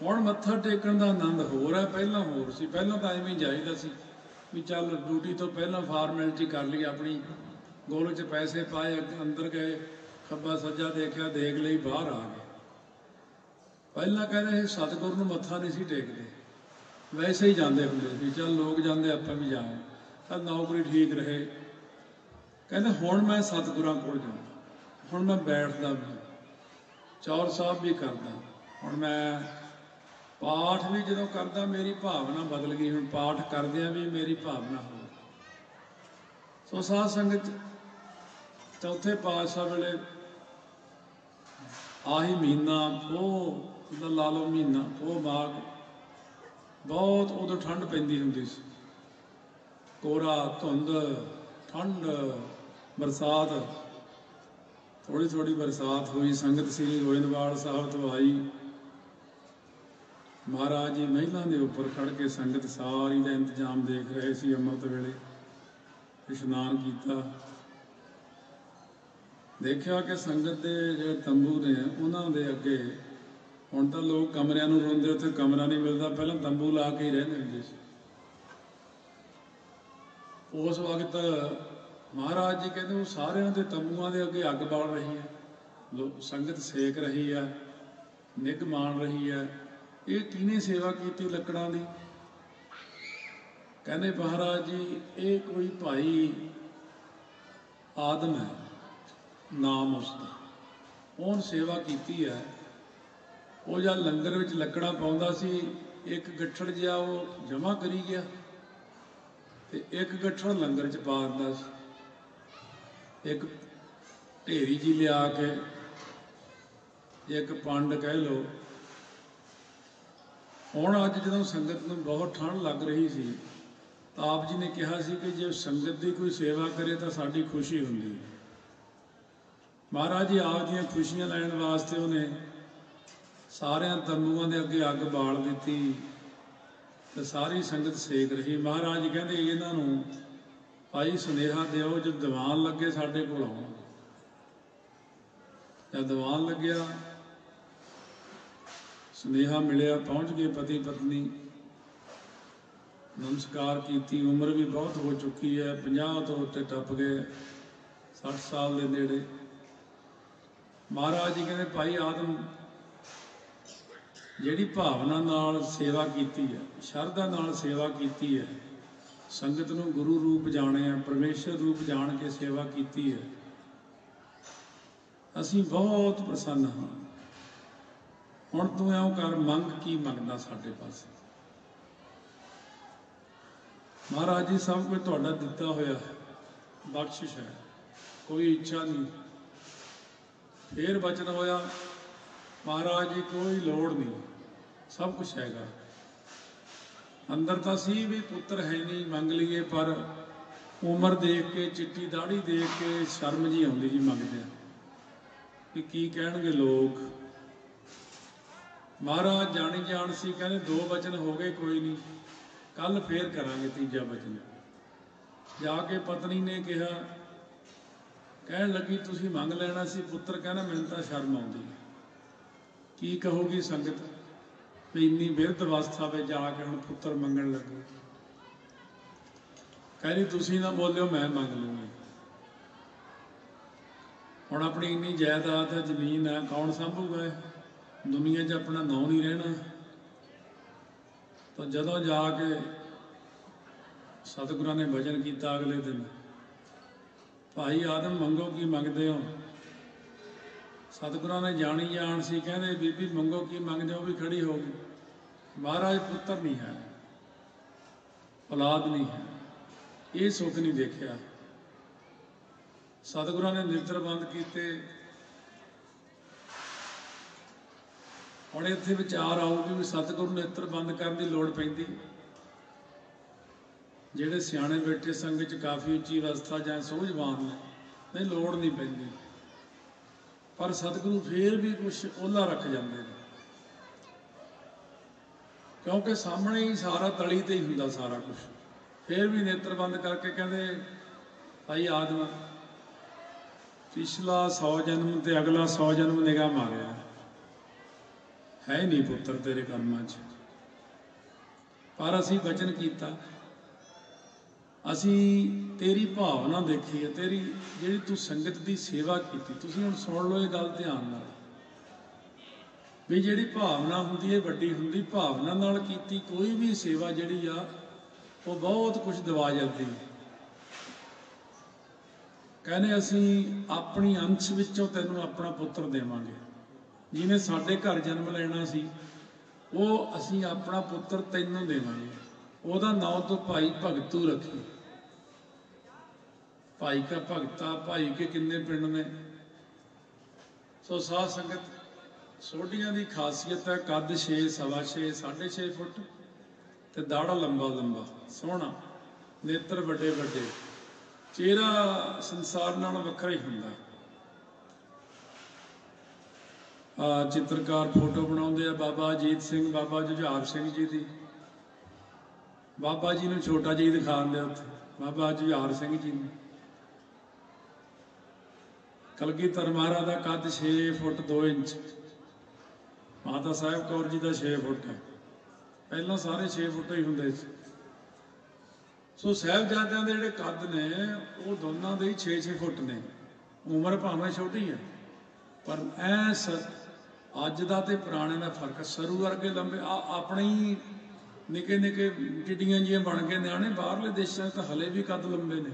ਹੁਣ ਮੱਥਾ ਟੇਕਣ ਦਾ ਆਨੰਦ ਹੋਰ ਹੈ ਪਹਿਲਾਂ ਹੋਰ ਸੀ, ਪਹਿਲਾਂ ਤਾਂ ਐਵੇਂ ਜਾਈਦਾ ਸੀ। ਵੀ ਚੱਲ ਡਿਊਟੀ ਤੋਂ ਪਹਿਲਾਂ ਫਾਰਮੈਲਿਟੀ ਕਰ ਲਈ ਆਪਣੀ। ਗੋਲ 'ਚ ਪੈਸੇ ਪਾਏ, ਅੰਦਰ ਗਏ, ਖੱਬਾ ਸੱਜਾ ਦੇਖਿਆ, ਦੇਖ ਲਈ, ਬਾਹਰ ਆ ਗਏ। ਪਹਿਲਾਂ ਕਹਿੰਦੇ ਸੀ ਸਤਿਗੁਰ ਨੂੰ ਮੱਥਾ ਨਹੀਂ ਸੀ ਟੇਕਦੇ। ਵੈਸੇ ਹੀ ਜਾਂਦੇ ਹੁੰਦੇ ਸੀ, ਚੱਲ ਲੋਕ ਜਾਂਦੇ, ਆਪਾਂ ਵੀ ਜਾਵਾਂ ਤਾਂ ਨੌਕਰੀ ਠੀਕ ਰਹੇ। ਕਹਿੰਦੇ, ਹੁਣ ਮੈਂ ਸਤਿਗੁਰਾਂ ਕੋਲ ਜਾਂਦਾ ਹੁਣ ਮੈਂ ਬੈਠਦਾ ਵੀ ਚੌਰ ਸਾਹਿਬ ਵੀ ਕਰਦਾ। ਹੁਣ ਮੈਂ ਪਾਠ ਵੀ ਜਦੋਂ ਕਰਦਾ, ਮੇਰੀ ਭਾਵਨਾ ਬਦਲ ਗਈ। ਹੁਣ ਪਾਠ ਕਰਦਿਆਂ ਵੀ ਮੇਰੀ ਭਾਵਨਾ ਹੋ ਗਈ। ਸੋ ਸਾਧ ਸੰਗਤ, ਚੌਥੇ ਪਾਤਸ਼ਾਹ ਵੇਲੇ ਆਹੀ ਮਹੀਨਾ, ਉਹ ਦਾ ਲਾ ਲਓ ਮਹੀਨਾ, ਉਹ ਮਾਘ ਬਹੁਤ ਉਦੋਂ ਠੰਡ ਪੈਂਦੀ ਹੁੰਦੀ ਸੀ। ਕੋਰਾ ਧੁੰਦ, ਠੰਡ, ਬਰਸਾਤ ਥੋੜੀ ਥੋੜੀ ਬਰਸਾਤ ਹੋਈ, ਸੰਗਤ ਸ੍ਰੀ ਗੋਇੰਦਵਾਲ ਸਾਹਿਬ ਤੋਂ ਆਈ। ਮਹਾਰਾਜ ਜੀ ਮਹਿਲਾਂ ਦੇ ਉੱਪਰ ਖੜ ਕੇ ਸੰਗਤ ਸਾਰੀ ਦਾ ਇੰਤਜ਼ਾਮ ਦੇਖ ਰਹੇ ਸੀ ਅੰਮ੍ਰਿਤ ਵੇਲੇ। ਇਸ਼ਨਾਨ ਕੀਤਾ। ਦੇਖਿਆ ਕਿ ਸੰਗਤ ਦੇ ਜਿਹੜੇ ਤੰਬੂ ਨੇ, ਉਹਨਾਂ ਦੇ ਅੱਗੇ ਹੁਣ ਤਾਂ ਲੋਕ ਕਮਰਿਆਂ ਨੂੰ ਰੋਂਦੇ, ਉੱਥੇ ਕਮਰਾ ਨਹੀਂ ਮਿਲਦਾ। ਪਹਿਲਾਂ ਤੰਬੂ ਲਾ ਕੇ ਹੀ ਰਹਿੰਦੇ ਹੁੰਦੇ ਸੀ। ਉਸ ਵਕਤ ਮਹਾਰਾਜ ਜੀ ਕਹਿੰਦੇ ਉਹ ਸਾਰਿਆਂ ਦੇ ਤੰਬੂਆਂ ਦੇ ਅੱਗੇ ਅੱਗ ਬਾਲ ਰਹੀ ਹੈ। ਲੋਕ, ਸੰਗਤ ਸੇਕ ਰਹੀ ਹੈ, ਨਿੱਘ ਮਾਣ ਰਹੀ ਹੈ। ਇਹ ਕਿਹਨੇ ਸੇਵਾ ਕੀਤੀ ਲੱਕੜਾਂ ਦੀ? ਕਹਿੰਦੇ ਮਹਾਰਾਜ ਜੀ, ਇਹ ਕੋਈ ਭਾਈ ਆਦਮ ਹੈ, ਨਾਮ ਉਸਦਾ। ਉਹਨ ਸੇਵਾ ਕੀਤੀ ਹੈ? ਉਹ ਜਦ ਲੰਗਰ ਵਿੱਚ ਲੱਕੜਾਂ ਪਾਉਂਦਾ ਸੀ, ਇੱਕ ਗੱਠੜ ਜਿਹਾ ਉਹ ਜਮਾ ਕਰੀ ਗਿਆ ਤੇ ਇੱਕ ਗੱਠੜ ਲੰਗਰ ਚ ਪਾ ਦਿੰਦਾ ਸੀ। ਇੱਕ ਢੇਰੀ ਜੀ ਲਿਆ ਕੇ, ਇੱਕ ਪੰਡ ਕਹਿ ਲੋ ਹੁਣ ਅੱਜ ਜਦੋਂ ਸੰਗਤ ਨੂੰ ਬਹੁਤ ਠੰਡ ਲੱਗ ਰਹੀ ਸੀ, ਤਾਂ ਆਪ ਜੀ ਨੇ ਕਿਹਾ ਸੀ ਕਿ ਜੇ ਸੰਗਤ ਦੀ ਕੋਈ ਸੇਵਾ ਕਰੇ ਤਾਂ ਸਾਡੀ ਖੁਸ਼ੀ ਹੁੰਦੀ ਹੈ। ਮਹਾਰਾਜ ਜੀ, ਆਪ ਦੀਆਂ ਖੁਸ਼ੀਆਂ ਲੈਣ ਵਾਸਤੇ ਉਹਨੇ ਸਾਰਿਆਂ ਤੰਬੂਆਂ ਦੇ ਅੱਗੇ ਅੱਗ ਬਾਲ ਦਿੱਤੀ ਤੇ ਸਾਰੀ ਸੰਗਤ ਸੇਕ ਰਹੀ। ਮਹਾਰਾਜ ਕਹਿੰਦੇ ਇਹਨਾਂ ਨੂੰ, ਭਾਈ ਸੁਨੇਹਾ ਦਿਓ ਜਦ ਦੀਵਾਨ ਲੱਗੇ ਸਾਡੇ ਕੋਲ ਆਉਣ। ਜਦ ਦੀਵਾਨ ਲੱਗਿਆ ਸੁਨੇਹਾ ਮਿਲਿਆ, ਪਹੁੰਚ ਗਏ ਪਤੀ ਪਤਨੀ। ਨਮਸਕਾਰ ਕੀਤੀ, ਉਮਰ ਵੀ ਬਹੁਤ ਹੋ ਚੁੱਕੀ ਹੈ 50 ਤੋਂ ਉੱਤੇ ਟੱਪ ਗਏ 60 ਸਾਲ ਦੇ ਨੇੜੇ। ਮਹਾਰਾਜ ਜੀ ਕਹਿੰਦੇ, ਭਾਈ ਆਦਮ, ਜਿਹੜੀ ਭਾਵਨਾ ਨਾਲ ਸੇਵਾ ਕੀਤੀ ਹੈ, ਸ਼ਰਧਾ ਨਾਲ ਸੇਵਾ ਕੀਤੀ ਹੈ, ਸੰਗਤ ਨੂੰ ਗੁਰੂ ਰੂਪ ਜਾਣਿਆ ਪਰਮੇਸ਼ਰ ਰੂਪ ਜਾਣ ਕੇ ਸੇਵਾ ਕੀਤੀ ਹੈ, ਅਸੀਂ ਬਹੁਤ ਪ੍ਰਸੰਨ ਹਾਂ। ਹੁਣ ਤੂੰ ਐਂ ਕਰ, ਮੰਗ ਕੀ ਮੰਗਦਾ ਸਾਡੇ ਪਾਸੇ? ਮਹਾਰਾਜ ਜੀ, ਸਭ ਕੁਝ ਤੁਹਾਡਾ ਦਿੱਤਾ ਹੋਇਆ ਬਖਸ਼ਿਸ਼ ਹੈ। ਕੋਈ ਇੱਛਾ ਨਹੀਂ। ਫੇਰ ਬਚਨ ਹੋਇਆ, ਮਹਾਰਾਜ ਜੀ, ਕੋਈ ਲੋੜ ਨਹੀਂ। ਸਭ ਕੁਝ ਹੈਗਾ। ਅੰਦਰ ਤਾਂ ਸੀ ਵੀ ਪੁੱਤਰ ਹੈ ਨਹੀਂ, ਮੰਗ ਲਈਏ, ਪਰ ਉਮਰ ਦੇਖ ਕੇ, ਚਿੱਟੀ ਦਾੜੀ ਦੇਖ ਕੇ ਸ਼ਰਮ ਜੀ ਆਉਂਦੀ ਜੀ ਮੰਗਦੇ ਆ ਕਿ ਕੀ ਕਹਿਣਗੇ ਲੋਕ? ਮਹਾਰਾਜ ਜਾਣੀ ਜਾਣ ਸੀ, ਕਹਿੰਦੇ ਦੋ ਵਚਨ ਹੋ ਗਏ, ਕੋਈ ਨਹੀਂ। ਕੱਲ ਫੇਰ ਕਰਾਂਗੇ ਤੀਜਾ ਵਚਨ ਜਾ ਕੇ ਪਤਨੀ ਨੇ ਕਿਹਾ, ਕਹਿਣ ਲੱਗੀ, ਤੁਸੀਂ ਮੰਗ ਲੈਣਾ ਸੀ, ਪੁੱਤਰ ਕਹਿੰਦਾ, ਮੈਨੂੰ ਤਾਂ ਸ਼ਰਮ ਆਉਂਦੀ ਹੈ। ਕੀ ਕਹੋਗੀ ਸੰਗਤ? ਵੀ ਇੰਨੀ ਬਿਰਧ ਅਵਸਥਾ ਵਿੱਚ ਜਾ ਕੇ ਹੁਣ ਪੁੱਤਰ ਮੰਗਣ ਲੱਗੇ। ਕਹਿੰਦੀ ਤੁਸੀਂ ਨਾ ਬੋਲਿਓ, ਮੈਂ ਮੰਗ ਲੂੰਗੀ। ਹੁਣ ਆਪਣੀ ਇੰਨੀ ਜਾਇਦਾਦ ਹੈ, ਜ਼ਮੀਨ ਹੈ, ਕੌਣ ਸੰਭੂਗਾ ਇਹ? ਦੁਨੀਆ 'ਚ ਆਪਣਾ ਨਾਂ ਨਹੀਂ ਰਹਿਣਾ। ਤਾਂ ਜਦੋਂ ਜਾ ਕੇ ਸਤਿਗੁਰਾਂ ਨੇ ਭਜਨ ਕੀਤਾ ਅਗਲੇ ਦਿਨ, ਭਾਈ ਆਦਮ ਮੰਗੋ ਕੀ ਮੰਗਦੇ ਹੋ? ਸਤਿਗੁਰਾਂ ਨੇ ਜਾਣੀ ਜਾਣ ਸੀ, ਕਹਿੰਦੇ ਬੀਬੀ ਮੰਗੋ ਕੀ ਮੰਗਦੇ ਹੋ? ਵੀ ਖੜੀ ਹੋ ਗਈ। ਮਹਾਰਾਜ ਪੁੱਤਰ ਨਹੀਂ ਹੈ, ਔਲਾਦ ਨਹੀਂ ਹੈ। ਇਹ ਸੁੱਖ ਨਹੀਂ ਦੇਖਿਆ। ਸਤਿਗੁਰਾਂ ਨੇ ਨਿਰਤਰ ਬੰਦ ਕੀਤੇ। ਹੁਣ ਇੱਥੇ ਵਿਚਾਰ ਆਊਗੀ ਵੀ ਸਤਿਗੁਰੂ ਨੇਤਰ ਬੰਦ ਕਰਨ ਦੀ ਲੋੜ ਪੈਂਦੀ। ਜਿਹੜੇ ਸਿਆਣੇ ਬੈਠੇ ਸੰਗਤ ਚ ਕਾਫੀ ਉੱਚੀ ਅਵਸਥਾ ਜਾਂ ਸੂਝਵਾਨ ਨੇ, ਨਹੀਂ, ਲੋੜ ਨਹੀਂ ਪੈਂਦੀ। ਪਰ ਸਤਿਗੁਰੂ ਫੇਰ ਵੀ ਕੁਝ ਉਹਲਾ ਰੱਖ ਜਾਂਦੇ ਨੇ। ਕਿਉਂਕਿ ਸਾਹਮਣੇ ਹੀ ਸਾਰਾ ਤਲੀ ਤੇ ਹੀ ਹੁੰਦਾ ਸਾਰਾ ਕੁਝ ਫੇਰ ਵੀ ਨੇਤਰ ਬੰਦ ਕਰਕੇ ਕਹਿੰਦੇ, ਭਾਈ ਆਦਮ, ਪਿਛਲਾ 100 ਜਨਮ ਤੇ ਅਗਲਾ 100 ਜਨਮ ਨਿਗਾਹ ਮਾਰਿਆ। ਹੈ ਨਹੀਂ ਪੁੱਤਰ ਤੇਰੇ ਕਰਮਾਂ 'ਚ। ਪਰ ਅਸੀਂ ਵਚਨ ਕੀਤਾ। ਅਸੀਂ ਤੇਰੀ ਭਾਵਨਾ ਦੇਖੀ ਹੈ, ਤੇਰੀ ਜਿਹੜੀ ਤੂੰ ਸੰਗਤ ਦੀ ਸੇਵਾ ਕੀਤੀ। ਤੁਸੀਂ ਹੁਣ ਸੁਣ ਲਓ ਇਹ ਗੱਲ ਧਿਆਨ ਨਾਲ। ਵੀ ਜਿਹੜੀ ਭਾਵਨਾ ਹੁੰਦੀ ਹੈ, ਵੱਡੀ ਹੁੰਦੀ, ਭਾਵਨਾ ਨਾਲ ਕੀਤੀ ਕੋਈ ਵੀ ਸੇਵਾ ਜਿਹੜੀ ਆ, ਉਹ ਬਹੁਤ ਕੁਝ ਦਵਾ ਜਾਂਦੀ ਹੈ। ਕਹਿੰਦੇ ਅਸੀਂ ਆਪਣੀ ਅੰਸ਼ ਵਿੱਚੋਂ ਤੈਨੂੰ ਆਪਣਾ ਪੁੱਤਰ ਦੇਵਾਂਗੇ। ਜਿਹਨੇ ਸਾਡੇ ਘਰ ਜਨਮ ਲੈਣਾ ਸੀ, ਉਹ ਅਸੀਂ ਆਪਣਾ ਪੁੱਤਰ ਤੈਨੂੰ ਦੇਵਾਂਗੇ। ਉਹਦਾ ਨਾਮ ਤੋਂ ਭਾਈ ਭਗਤੂ ਰੱਖੀ। ਭਾਈ ਕਾ ਭਗਤਾ, ਭਾਈ ਕੇ ਕਿੰਨੇ ਪਿੰਡ ਨੇ? ਸੋ ਸਾਧ ਸੰਗਤ, ਸੋਢੀਆਂ ਦੀ ਖਾਸੀਅਤ ਹੈ ਕੱਦ 6 ਸਵਾ 6 6.5 ਫੁੱਟ ਤੇ ਦਾੜਾ ਲੰਬਾ ਲੰਬਾ, ਸੋਹਣਾ, ਨੇਤਰ ਵੱਡੇ ਵੱਡੇ। ਚਿਹਰਾ ਸੰਸਾਰ ਨਾਲ ਵੱਖਰਾ ਹੀ ਹੁੰਦਾ। ਆ ਚਿੱਤਰਕਾਰ ਫੋਟੋ ਬਣਾਉਂਦੇ ਆ ਬਾਬਾ ਅਜੀਤ ਸਿੰਘ, ਬਾਬਾ ਜੁਝਾਰ ਸਿੰਘ ਜੀ ਦੀ। ਬਾਬਾ ਜੀ ਨੂੰ ਛੋਟਾ ਜਿਹਾ ਹੀ ਦਿਖਾਉਂਦੇ ਉੱਥੇ, ਬਾਬਾ ਜੁਝਾਰ ਸਿੰਘ ਜੀ ਨੂੰ। ਕਲਗੀਧਰ ਮਹਾਰਾਜ ਦਾ ਕੱਦ 6 ਫੁੱਟ 2 ਇੰਚ। ਮਾਤਾ ਸਾਹਿਬ ਕੌਰ ਜੀ ਦਾ 6 ਫੁੱਟ ਹੈ। ਪਹਿਲਾਂ ਸਾਰੇ 6 ਫੁੱਟ ਹੀ ਹੁੰਦੇ ਸੀ। ਸੋ ਸਾਹਿਬਜ਼ਾਦਿਆਂ ਦੇ ਜਿਹੜੇ ਕੱਦ ਨੇ, ਉਹ ਦੋਨਾਂ ਦੇ ਹੀ 6-6 ਫੁੱਟ ਨੇ। ਉਮਰ ਭਾਵੇਂ ਛੋਟੀ ਹੈ, ਪਰ ਐ ਅੱਜ ਦਾ ਤੇ ਪੁਰਾਣੇ ਦਾ ਫ਼ਰਕ ਸਰੂ ਵਰਗੇ ਲੰਬੇ ਆ ਆਪਣੇ ਹੀ ਨਿੱਕੇ ਨਿੱਕੇ ਟਿੱਡੀਆਂ ਜੀਆਂ ਬਣ ਕੇ ਨਿਆਣੇ ਬਾਹਰਲੇ ਦੇਸ਼ਾਂ 'ਚ ਤਾਂ ਹਲੇ ਵੀ ਕੱਦ ਲੰਬੇ ਨੇ।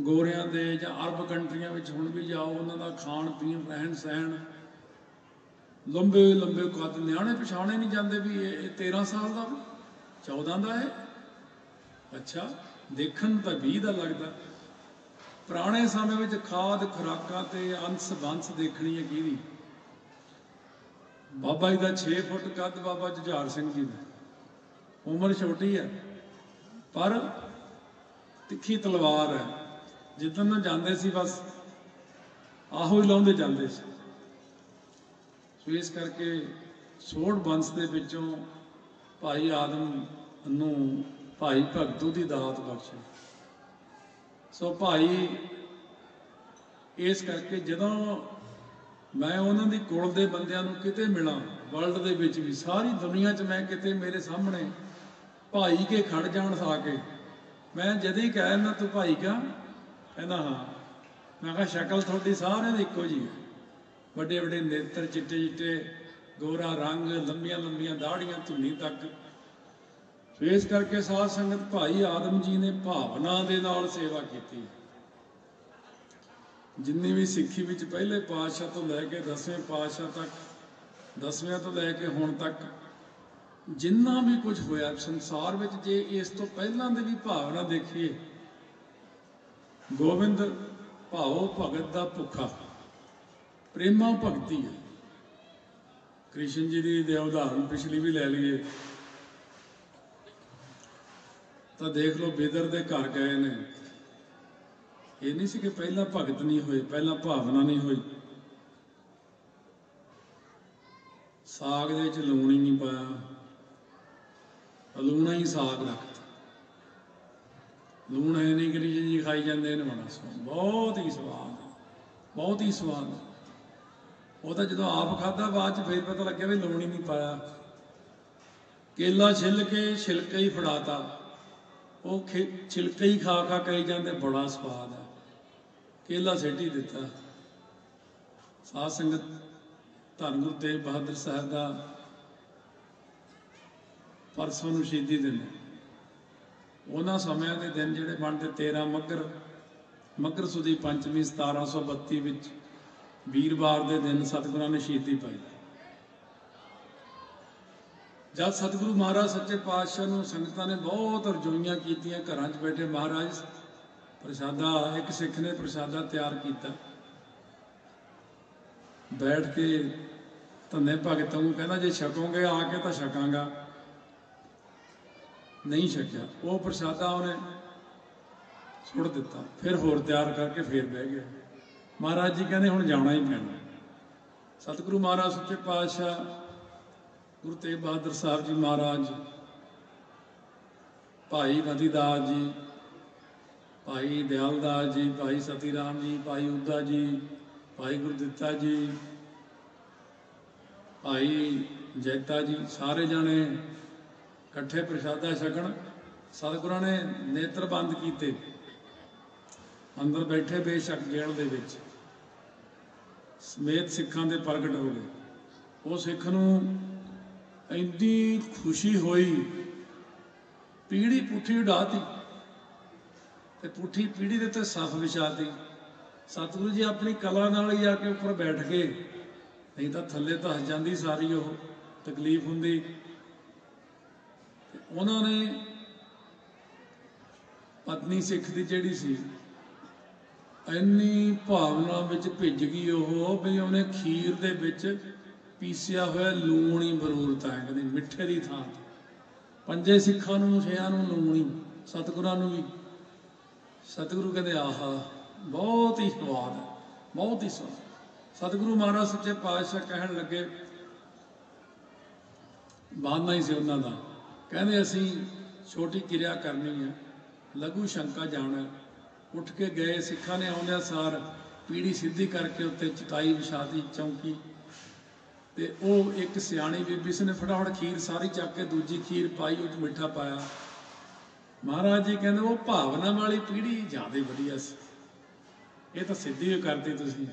ਗੋਰਿਆਂ ਦੇ ਜਾਂ ਅਰਬ ਕੰਟਰੀਆਂ ਵਿੱਚ ਹੁਣ ਵੀ ਜਾਓ ਉਹਨਾਂ ਦਾ ਖਾਣ ਪੀਣ ਰਹਿਣ ਸਹਿਣ ਲੰਬੇ ਲੰਬੇ ਕੱਦ ਨਿਆਣੇ ਪਛਾਣੇ ਨਹੀਂ ਜਾਂਦੇ ਵੀ ਇਹ ਇਹ 13 ਸਾਲ ਦਾ ਵਾ, 14 ਦਾ ਹੈ। ਅੱਛਾ ਦੇਖਣ ਤਾਂ 20 ਦਾ ਲੱਗਦਾ। ਪੁਰਾਣੇ ਸਮੇਂ ਵਿੱਚ ਖਾਦ ਖੁਰਾਕਾਂ ਤੇ ਅੰਸ ਬੰਸ ਦੇਖਣੀ ਹੈ ਕਿਹਦੀ? ਬਾਬਾ ਜੀ ਦਾ 6 ਫੁੱਟ ਕੱਦ ਬਾਬਾ ਜੁਝਾਰ ਸਿੰਘ ਜੀ ਦਾ। ਉਮਰ ਛੋਟੀ ਹੈ, ਪਰ ਤਿੱਖੀ ਤਲਵਾਰ ਹੈ। ਜਿੱਦਨ ਨੂੰ ਜਾਂਦੇ ਸੀ ਬਸ ਆਹੋ ਹੀ ਲਾਉਂਦੇ ਜਾਂਦੇ ਸੀ। ਸੋ ਇਸ ਕਰਕੇ ਸੋੜ ਬੰਸ ਦੇ ਵਿੱਚੋਂ ਭਾਈ ਆਦਮ ਨੂੰ ਭਾਈ ਭਗਤੂ ਦੀ ਦਾਤ ਬਖਸ਼ੀ। ਸੋ ਭਾਈ ਇਸ ਕਰਕੇ ਜਦੋਂ ਮੈਂ ਉਹਨਾਂ ਦੀ ਕੋਲ ਦੇ ਬੰਦਿਆਂ ਨੂੰ ਕਿਤੇ ਮਿਲਾਂ ਵਰਲਡ ਦੇ ਵਿੱਚ ਵੀ, ਸਾਰੀ ਦੁਨੀਆ 'ਚ ਮੈਂ ਕਿਤੇ ਮੇਰੇ ਸਾਹਮਣੇ ਭਾਈ ਕੇ ਖੜ ਜਾਣ ਸਾ ਕੇ। ਮੈਂ ਜਦੇ ਹੀ ਕਹਿ ਤੂੰ ਭਾਈ ਕਾ? ਕਹਿੰਦਾ, ਹਾਂ। ਮੈਂ ਕਿਹਾ, ਸ਼ਕਲ ਤੁਹਾਡੀ ਸਾਰਿਆਂ ਦੀ ਇੱਕੋ ਜੀ ਵੱਡੇ ਵੱਡੇ ਨੇਤਰ, ਚਿੱਟੇ ਚਿੱਟੇ, ਗੋਰਾ ਰੰਗ, ਲੰਬੀਆਂ ਲੰਬੀਆਂ ਦਾੜੀਆਂ ਧੁੰਨੀ ਤੱਕ। ਇਸ ਕਰਕੇ ਸਾਧ ਸੰਗਤ ਭਾਈ ਆਦਮ ਜੀ ਨੇ ਭਾਵਨਾ ਦੇ ਨਾਲ ਸੇਵਾ ਕੀਤੀ। ਜਿੰਨੀ ਵੀ ਸਿੱਖੀ ਵਿੱਚ ਪਹਿਲੇ ਪਾਤਸ਼ਾਹ ਤੋਂ ਲੈ ਕੇ 10ਵੇਂ ਪਾਤਸ਼ਾਹ ਤੱਕ 10ਵੇਂ ਤੋਂ ਲੈ ਕੇ ਹੁਣ ਤੱਕ, ਜਿੰਨਾ ਵੀ ਕੁਝ ਹੋਇਆ, ਸੰਸਾਰ ਵਿੱਚ ਜੇ ਇਸ ਤੋਂ ਪਹਿਲਾਂ ਦੇ ਵੀ ਭਾਵਨਾ ਦੇਖੀਏ, ਗੋਬਿੰਦ ਭਾਵੋ ਭਗਤ ਦਾ ਭੁੱਖਾ, ਪ੍ਰੇਮਾ ਭਗਤੀ ਹੈ ਕ੍ਰਿਸ਼ਨ ਜੀ ਦੀ ਦੇ ਉਦਾਹਰਣ ਪਿਛਲੀ ਵੀ ਲੈ ਲਈਏ। ਤਾਂ ਦੇਖ ਲਓ ਬੇਦਰ ਦੇ ਘਰ ਗਏ ਨੇ। ਇਹ ਨਹੀਂ ਸੀ ਕਿ ਪਹਿਲਾਂ ਭਗਤ ਨਹੀਂ ਹੋਏ, ਪਹਿਲਾਂ ਭਾਵਨਾ ਨਹੀਂ ਹੋਈ। ਸਾਗ ਦੇ ਵਿੱਚ ਲੂਣ ਹੀ ਨਹੀਂ ਪਾਇਆ। ਲੂਣਾ ਹੀ ਸਾਗ ਰੱਖਤਾ। ਲੂਣ ਹੈ ਨਹੀਂ ਕਿ ਜੀ ਖਾਈ ਜਾਂਦੇ ਨੇ, ਬੜਾ ਸਵਾਦ, ਬਹੁਤ ਹੀ ਸਵਾਦ, ਬਹੁਤ ਹੀ ਸਵਾਦ। ਉਹ ਤਾਂ ਜਦੋਂ ਆਪ ਖਾਦਾ ਬਾਅਦ ਚ ਫੇਰ ਪਤਾ ਲੱਗਿਆ ਵੀ ਲੂਣ ਹੀ ਨਹੀਂ ਪਾਇਆ। ਕੇਲਾ ਛਿੱਲ ਕੇ ਛਿਲਕਾ ਹੀ ਫੜਾਤਾ। ਉਹ ਖੇ- ਛਿਲਕਾ ਹੀ ਖਾ ਖਾ ਕਹੀ ਜਾਂਦੇ, ਬੜਾ ਸਵਾਦ ਹੈ। ਕੇਲਾ ਸਿੱਟ ਦਿੱਤਾ। ਸਾਧ ਸੰਗਤ ਧੰਨ ਗੁਰੂ ਤੇਗ ਬਹਾਦਰ ਸਾਹਿਬ ਦਾ ਪਰਸੋਂ ਨੂੰ ਸ਼ਹੀਦੀ ਦਿਨ ਉਹਨਾਂ ਸਮਿਆਂ ਦੇ ਦਿਨ ਜਿਹੜੇ ਬਣਦੇ 13 ਮੱਘਰ ਮੱਘਰ ਸੁਦੀ ਪੰਚਮੀ 1732 ਵਿੱਚ ਵੀਰਵਾਰ ਦੇ ਦਿਨ ਸਤਿਗੁਰਾਂ ਨੇ ਸ਼ਹੀਦੀ ਪਾਈ। ਜਦ ਸਤਿਗੁਰੂ ਮਹਾਰਾਜ ਸੱਚੇ ਪਾਤਸ਼ਾਹ ਨੂੰ ਸੰਗਤਾਂ ਨੇ ਬਹੁਤ ਰਜੋਈਆਂ ਕੀਤੀਆਂ, ਘਰਾਂ 'ਚ ਬੈਠੇ ਮਹਾਰਾਜ ਪ੍ਰਸ਼ਾਦਾ, ਇੱਕ ਸਿੱਖ ਨੇ ਪ੍ਰਸ਼ਾਦਾ ਤਿਆਰ ਕੀਤਾ। ਬੈਠ ਕੇ ਧੰਨੇ ਭਗਤਾਂ ਨੂੰ ਕਹਿੰਦਾ, ਜੇ ਛਕੋਗੇ ਆ ਕੇ ਤਾਂ ਛਕਾਂਗਾ। ਨਹੀਂ ਛਕਿਆ। ਉਹ ਪ੍ਰਸ਼ਾਦਾ ਉਹਨੇ ਸੁੱਟ ਦਿੱਤਾ। ਫਿਰ ਹੋਰ ਤਿਆਰ ਕਰਕੇ ਫੇਰ ਬਹਿ ਗਿਆ। ਮਹਾਰਾਜ ਜੀ ਕਹਿੰਦੇ, ਹੁਣ ਜਾਣਾ ਹੀ ਪੈਣਾ। ਸਤਿਗੁਰੂ ਮਹਾਰਾਜ, ਸੱਚੇ ਪਾਤਸ਼ਾਹ, ਗੁਰੂ ਤੇਗ ਬਹਾਦਰ ਸਾਹਿਬ ਜੀ ਮਹਾਰਾਜ, ਭਾਈ ਮਤੀਦਾਸ ਜੀ ਭਾਈ ਦਿਆਲਦਾਸ ਜੀ, ਭਾਈ ਸਤੀ ਰਾਮ ਜੀ, ਭਾਈ ਉਦਾ ਜੀ, ਭਾਈ ਗੁਰਦਿੱਤਾ ਜੀ, ਭਾਈ ਜੈਤਾ ਜੀ, ਸਾਰੇ ਜਾਣੇ ਇਕੱਠੇ ਪ੍ਰਸ਼ਾਦਾ ਛਕਣ, ਸਤਿਗੁਰਾਂ ਨੇ ਨੇਤਰ ਬੰਦ ਕੀਤੇ। ਅੰਦਰ ਬੈਠੇ ਬੇਸ਼ੱਕ ਜੇਲ੍ਹ ਦੇ ਵਿੱਚ। ਸਮੇਤ ਸਿੱਖਾਂ ਦੇ ਪ੍ਰਗਟ ਹੋ ਗਏ। ਉਹ ਸਿੱਖ ਨੂੰ ਇੰਨੀ ਖੁਸ਼ੀ ਹੋਈ, ਪੀੜੀ ਪੁੱਠੀ ਉਡਾਤੀ ਤੇ ਪੁੱਠੀ ਪੀੜੀ ਦੇ ਉੱਤੇ ਸਫ ਵਿਛਾਤੀ ਸਤਿਗੁਰੂ ਜੀ ਆਪਣੀ ਕਲਾ ਨਾਲ ਹੀ ਆ ਕੇ ਉੱਪਰ ਬੈਠ ਗਏ ਨਹੀਂ ਤਾਂ ਥੱਲੇ ਧਸ ਜਾਂਦੀ ਸਾਰੀ ਉਹ, ਤਕਲੀਫ ਹੁੰਦੀ। ਉਹਨਾਂ ਨੇ ਪਤਨੀ ਸਿੱਖ ਦੀ ਜਿਹੜੀ ਸੀ, ਇੰਨੀ ਭਾਵਨਾ ਵਿੱਚ ਭਿੱਜ ਗਈ ਉਹ, ਵੀ ਉਹਨੇ ਖੀਰ ਦੇ ਵਿੱਚ ਪੀਸਿਆ ਹੋਇਆ ਲੂਣ ਹੀ ਬਰੂਰਤ ਹੈ ਕਹਿੰਦੇ ਮਿੱਠੇ ਦੀ ਥਾਂ ਤੇ। ਪੰਜੇ ਸਿੱਖਾਂ ਨੂੰ, ਛਿਆਂ ਨੂੰ ਲੂਣ ਹੀ, ਸਤਿਗੁਰਾਂ ਨੂੰ ਵੀ। ਸਤਿਗੁਰੂ ਕਹਿੰਦੇ, ਆਹਾ, ਬਹੁਤ ਹੀ ਸਵਾਦ ਹੈ, ਬਹੁਤ ਹੀ ਸਵਾਦ। ਸਤਿਗੁਰੂ ਮਹਾਰਾਜ ਸੱਚੇ ਪਾਤਸ਼ਾਹ ਕਹਿਣ ਲੱਗੇ, ਬਾਨਾ ਹੀ ਸੀ ਉਹਨਾਂ ਦਾ। ਕਹਿੰਦੇ, ਅਸੀਂ ਛੋਟੀ ਕਿਰਿਆ ਕਰਨੀ ਹੈ, ਲਘੂ ਸ਼ੰਕਾ ਜਾਣਾ ਉੱਠ ਕੇ ਗਏ, ਸਿੱਖਾਂ ਨੇ ਆਉਂਦਿਆਂ ਸਾਰ ਪੀੜੀ ਸਿੱਧੀ ਕਰਕੇ ਉੱਤੇ ਚਟਾਈ ਵਿਛਾਤੀ, ਚੌਂਕੀ। ਤੇ ਉਹ ਇੱਕ ਸਿਆਣੀ ਬੀਬੀ ਸੀ ਨੇ ਫਟਾਫਟ ਖੀਰ ਸਾਰੀ ਚੱਕ ਕੇ ਦੂਜੀ ਖੀਰ ਪਾਈ ਉਹ 'ਚ ਮਿੱਠਾ ਪਾਇਆ। ਮਹਾਰਾਜ ਜੀ ਕਹਿੰਦੇ ਉਹ ਭਾਵਨਾ ਵਾਲੀ ਪੀੜ੍ਹੀ ਜ਼ਿਆਦਾ ਵਧੀਆ ਸੀ। ਇਹ ਤਾਂ ਸਿੱਧੀ ਹੀ ਕਰਦੀ ਤੁਸੀਂ।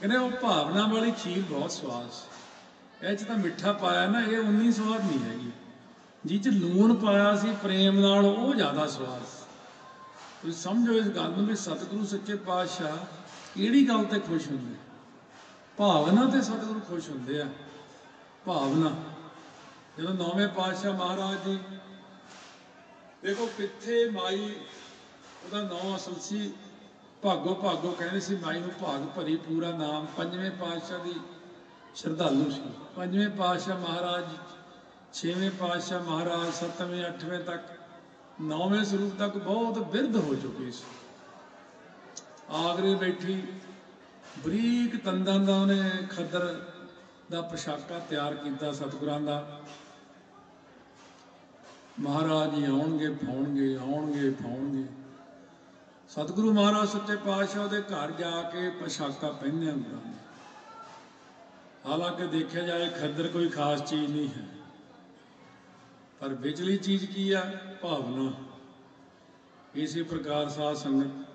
ਕਹਿੰਦੇ ਉਹ ਭਾਵਨਾ ਵਾਲੀ ਖੀਰ ਬਹੁਤ ਸਵਾਦ ਸੀ। ਇਹ 'ਚ ਤਾਂ ਮਿੱਠਾ ਪਾਇਆ ਨਾ, ਇਹ ਉਨੀ ਸਵਾਦ ਨਹੀਂ ਹੈਗੀ। ਜਿਹ 'ਚ ਲੂਣ ਪਾਇਆ ਸੀ, ਪ੍ਰੇਮ ਨਾਲ ਉਹ ਜ਼ਿਆਦਾ ਸਵਾਦ ਸੀ। ਤੁਸੀਂ ਸਮਝੋ ਇਸ ਗੱਲ ਨੂੰ ਵੀ ਸਤਿਗੁਰੂ ਸੱਚੇ ਪਾਤਸ਼ਾਹ ਕਿਹੜੀ ਗੱਲ ਤੇ ਖੁਸ਼ ਹੁੰਦੇ? ਭਾਵਨਾ ਤੇ ਸਤਿਗੁਰੂ ਖੁਸ਼ ਹੁੰਦੇ ਆ। ਭਾਵਨਾ। ਜਦੋਂ ਨੌਵੇਂ ਪਾਤਸ਼ਾਹ ਮਹਾਰਾਜ ਜੀ ਦੇਖੋ ਕਿੱਥੇ ਮਾਈ, ਉਹਦਾ ਨਾਮ ਅਸਲ ਸੀ ਭਾਗੋ ਭਾਗੋ, ਕਹਿੰਦੇ ਸੀ ਮਾਈ ਨੂੰ ਭਾਗ ਭਰੀ ਪੂਰਾ ਨਾਮ। ਪੰਜਵੇਂ ਪਾਤਸ਼ਾਹ ਦੀ ਸ਼ਰਧਾਲੂ ਸੀ। ਪੰਜਵੇਂ ਪਾਤਸ਼ਾਹ ਮਹਾਰਾਜ, ਛੇਵੇਂ ਪਾਤਸ਼ਾਹ ਮਹਾਰਾਜ, ਸੱਤਵੇਂ, ਅੱਠਵੇਂ ਤੱਕ, ਨੌਵੇਂ ਸਰੂਪ ਤੱਕ ਬਹੁਤ ਬਿਰਧ ਹੋ ਚੁੱਕੇ ਸੀ। ਆਗਰੇ ਬੈਠੀ ਬਰੀਕ ਤੰਦਾਂ ਦਾ ਉਹਨੇ ਖੱਦਰ ਦਾ ਪੋਸ਼ਾਕਾ ਤਿਆਰ ਕੀਤਾ ਸਤਿਗੁਰਾਂ ਦਾ। ਮਹਾਰਾਜ ਜੀ ਆਉਣਗੇ, ਫਾਉਣਗੇ ਆਉਣਗੇ, ਫਾਉਣਗੇ। ਸਤਿਗੁਰੂ ਮਹਾਰਾਜ ਸੱਚੇ ਪਾਤਸ਼ਾਹ ਦੇ ਘਰ ਜਾ ਕੇ ਪੋਸ਼ਾਕਾ ਪਹਿਨਦੇ ਹੁੰਦੇ ਹਾਲਾਂਕਿ ਦੇਖਿਆ ਜਾਏ ਖੱਦਰ ਕੋਈ ਖਾਸ ਚੀਜ਼ ਨਹੀਂ ਹੈ। ਪਰ ਵਿਚਲੀ ਚੀਜ਼ ਕੀ ਆ? ਭਾਵਨਾ। ਇਸੇ ਪ੍ਰਕਾਰ ਸਾਧ ਸੰਗਤ,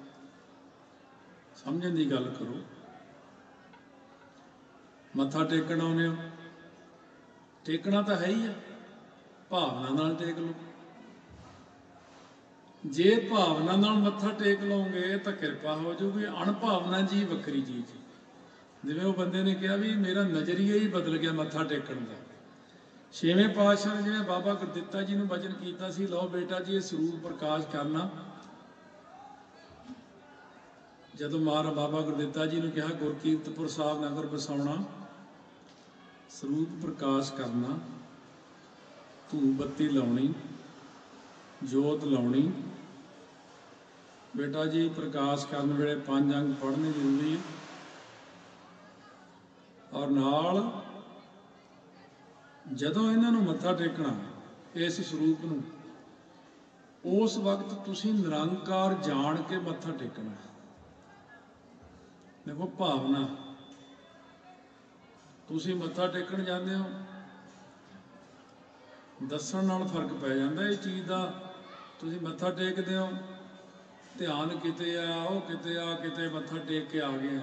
ਸਮਝਣ ਦੀ ਗੱਲ ਕਰੋ। ਮੱਥਾ ਟੇਕਣ ਆਉਂਦੇ ਹੋ? ਟੇਕਣਾ ਤਾਂ ਹੈ ਹੀ ਆ। ਭਾਵਨਾ ਨਾਲ ਟੇਕ ਲਓ। ਜੇ ਭਾਵਨਾ ਨਾਲ ਮੱਥਾ ਟੇਕ ਲਓਗੇ ਤਾਂ ਕਿਰਪਾ ਹੋ ਜਾਊਗੀ। ਅਣਭਾਵਨਾ ਜੀ ਵੱਖਰੀ ਚੀਜ਼ ਜਿਵੇਂ ਉਹ ਬੰਦੇ ਨੇ ਕਿਹਾ ਵੀ ਮੇਰਾ ਨਜ਼ਰੀਆ ਹੀ ਬਦਲ ਗਿਆ ਮੱਥਾ ਟੇਕਣ ਦਾ। ਛੇਵੇਂ ਪਾਤਸ਼ਾਹ ਨੇ ਜਿਵੇਂ ਬਾਬਾ ਗੁਰਦਿੱਤਾ ਜੀ ਨੂੰ ਵਚਨ ਕੀਤਾ ਸੀ, ਲਓ ਬੇਟਾ ਜੀ, ਇਹ ਸਰੂਪ ਪ੍ਰਕਾਸ਼ ਕਰਨਾ। ਜਦੋਂ ਮਾਰ ਬਾਬਾ ਗੁਰਦਿੱਤਾ ਜੀ ਨੂੰ ਕਿਹਾ, ਗੁਰਕੀਰਤਪੁਰ ਸਾਹਿਬ ਨਗਰ ਬਸਾਉਣਾ, ਸਰੂਪ ਪ੍ਰਕਾਸ਼ ਕਰਨਾ। ਧੂਪ ਬੱਤੀ ਲਾਉਣੀ, ਜੋਤ ਲਾਉਣੀ। ਬੇਟਾ ਜੀ, ਪ੍ਰਕਾਸ਼ ਕਰਨ ਵੇਲੇ ਪੰਜ ਅੰਗ ਪੜ੍ਹਨੇ ਜ਼ਰੂਰੀ ਹੈ ਔਰ ਨਾਲ ਜਦੋਂ ਇਹਨਾਂ ਨੂੰ ਮੱਥਾ ਟੇਕਣਾ ਇਸ ਸਰੂਪ ਨੂੰ, ਉਸ ਵਕਤ ਤੁਸੀਂ ਨਿਰੰਕਾਰ ਜਾਣ ਕੇ ਮੱਥਾ ਟੇਕਣਾ। ਦੇਖੋ ਭਾਵਨਾ, ਤੁਸੀਂ ਮੱਥਾ ਟੇਕਣ ਜਾਂਦੇ ਹੋ ਦੱਸਣ ਨਾਲ ਫ਼ਰਕ ਪੈ ਜਾਂਦਾ, ਇਹ ਚੀਜ਼ ਦਾ ਤੁਸੀਂ ਮੱਥਾ ਟੇਕਦੇ ਹੋ, ਧਿਆਨ ਕਿਤੇ ਆ, ਉਹ ਕਿਤੇ ਆ, ਕਿਤੇ ਮੱਥਾ ਟੇਕ ਕੇ ਆ ਗਏ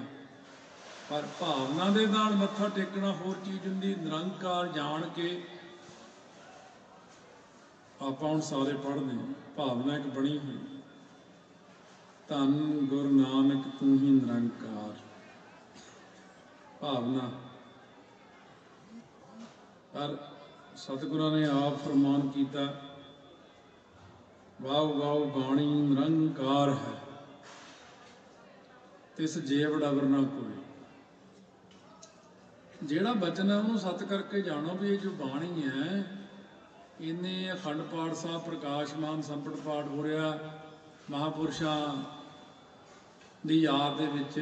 ਪਰ ਭਾਵਨਾ ਦੇ ਨਾਲ ਮੱਥਾ ਟੇਕਣਾ ਹੋਰ ਚੀਜ਼ ਹੁੰਦੀ, ਨਿਰੰਕਾਰ ਜਾਣ ਕੇ ਆਪਾਂ ਹੁਣ ਸਾਰੇ ਪੜ੍ਹਦੇ ਹਾਂ। ਭਾਵਨਾ ਇੱਕ ਬਣੀ ਹੋਈ। ਧੰਨ ਗੁਰੂ ਨਾਨਕ ਤੂੰ ਹੀ ਨਿਰੰਕਾਰ। ਭਾਵਨਾ। ਪਰ ਸਤਿਗੁਰਾਂ ਨੇ ਆਪ ਫਰਮਾਨ ਕੀਤਾ ਵਾਉ ਵਾਉ ਬਾਣੀ ਨਿਰੰਕਾਰ ਹੈ, ਤਿਸ ਜੇਵ ਡਬਰ ਨਾ ਕੋਈ ਜਿਹੜਾ ਬਚਨ ਹੈ ਉਹਨੂੰ ਸਤ ਕਰਕੇ ਜਾਣੋ ਵੀ ਇਹ ਜੋ ਬਾਣੀ ਹੈ, ਇਹਨੇ ਅਖੰਡ ਪਾਠ ਸਾਹਿਬ, ਪ੍ਰਕਾਸ਼ਮਾਨ ਸੰਪਟ ਪਾਠ ਹੋ ਰਿਹਾ, ਮਹਾਪੁਰਸ਼ਾਂ ਦੀ ਯਾਦ ਦੇ ਵਿੱਚ।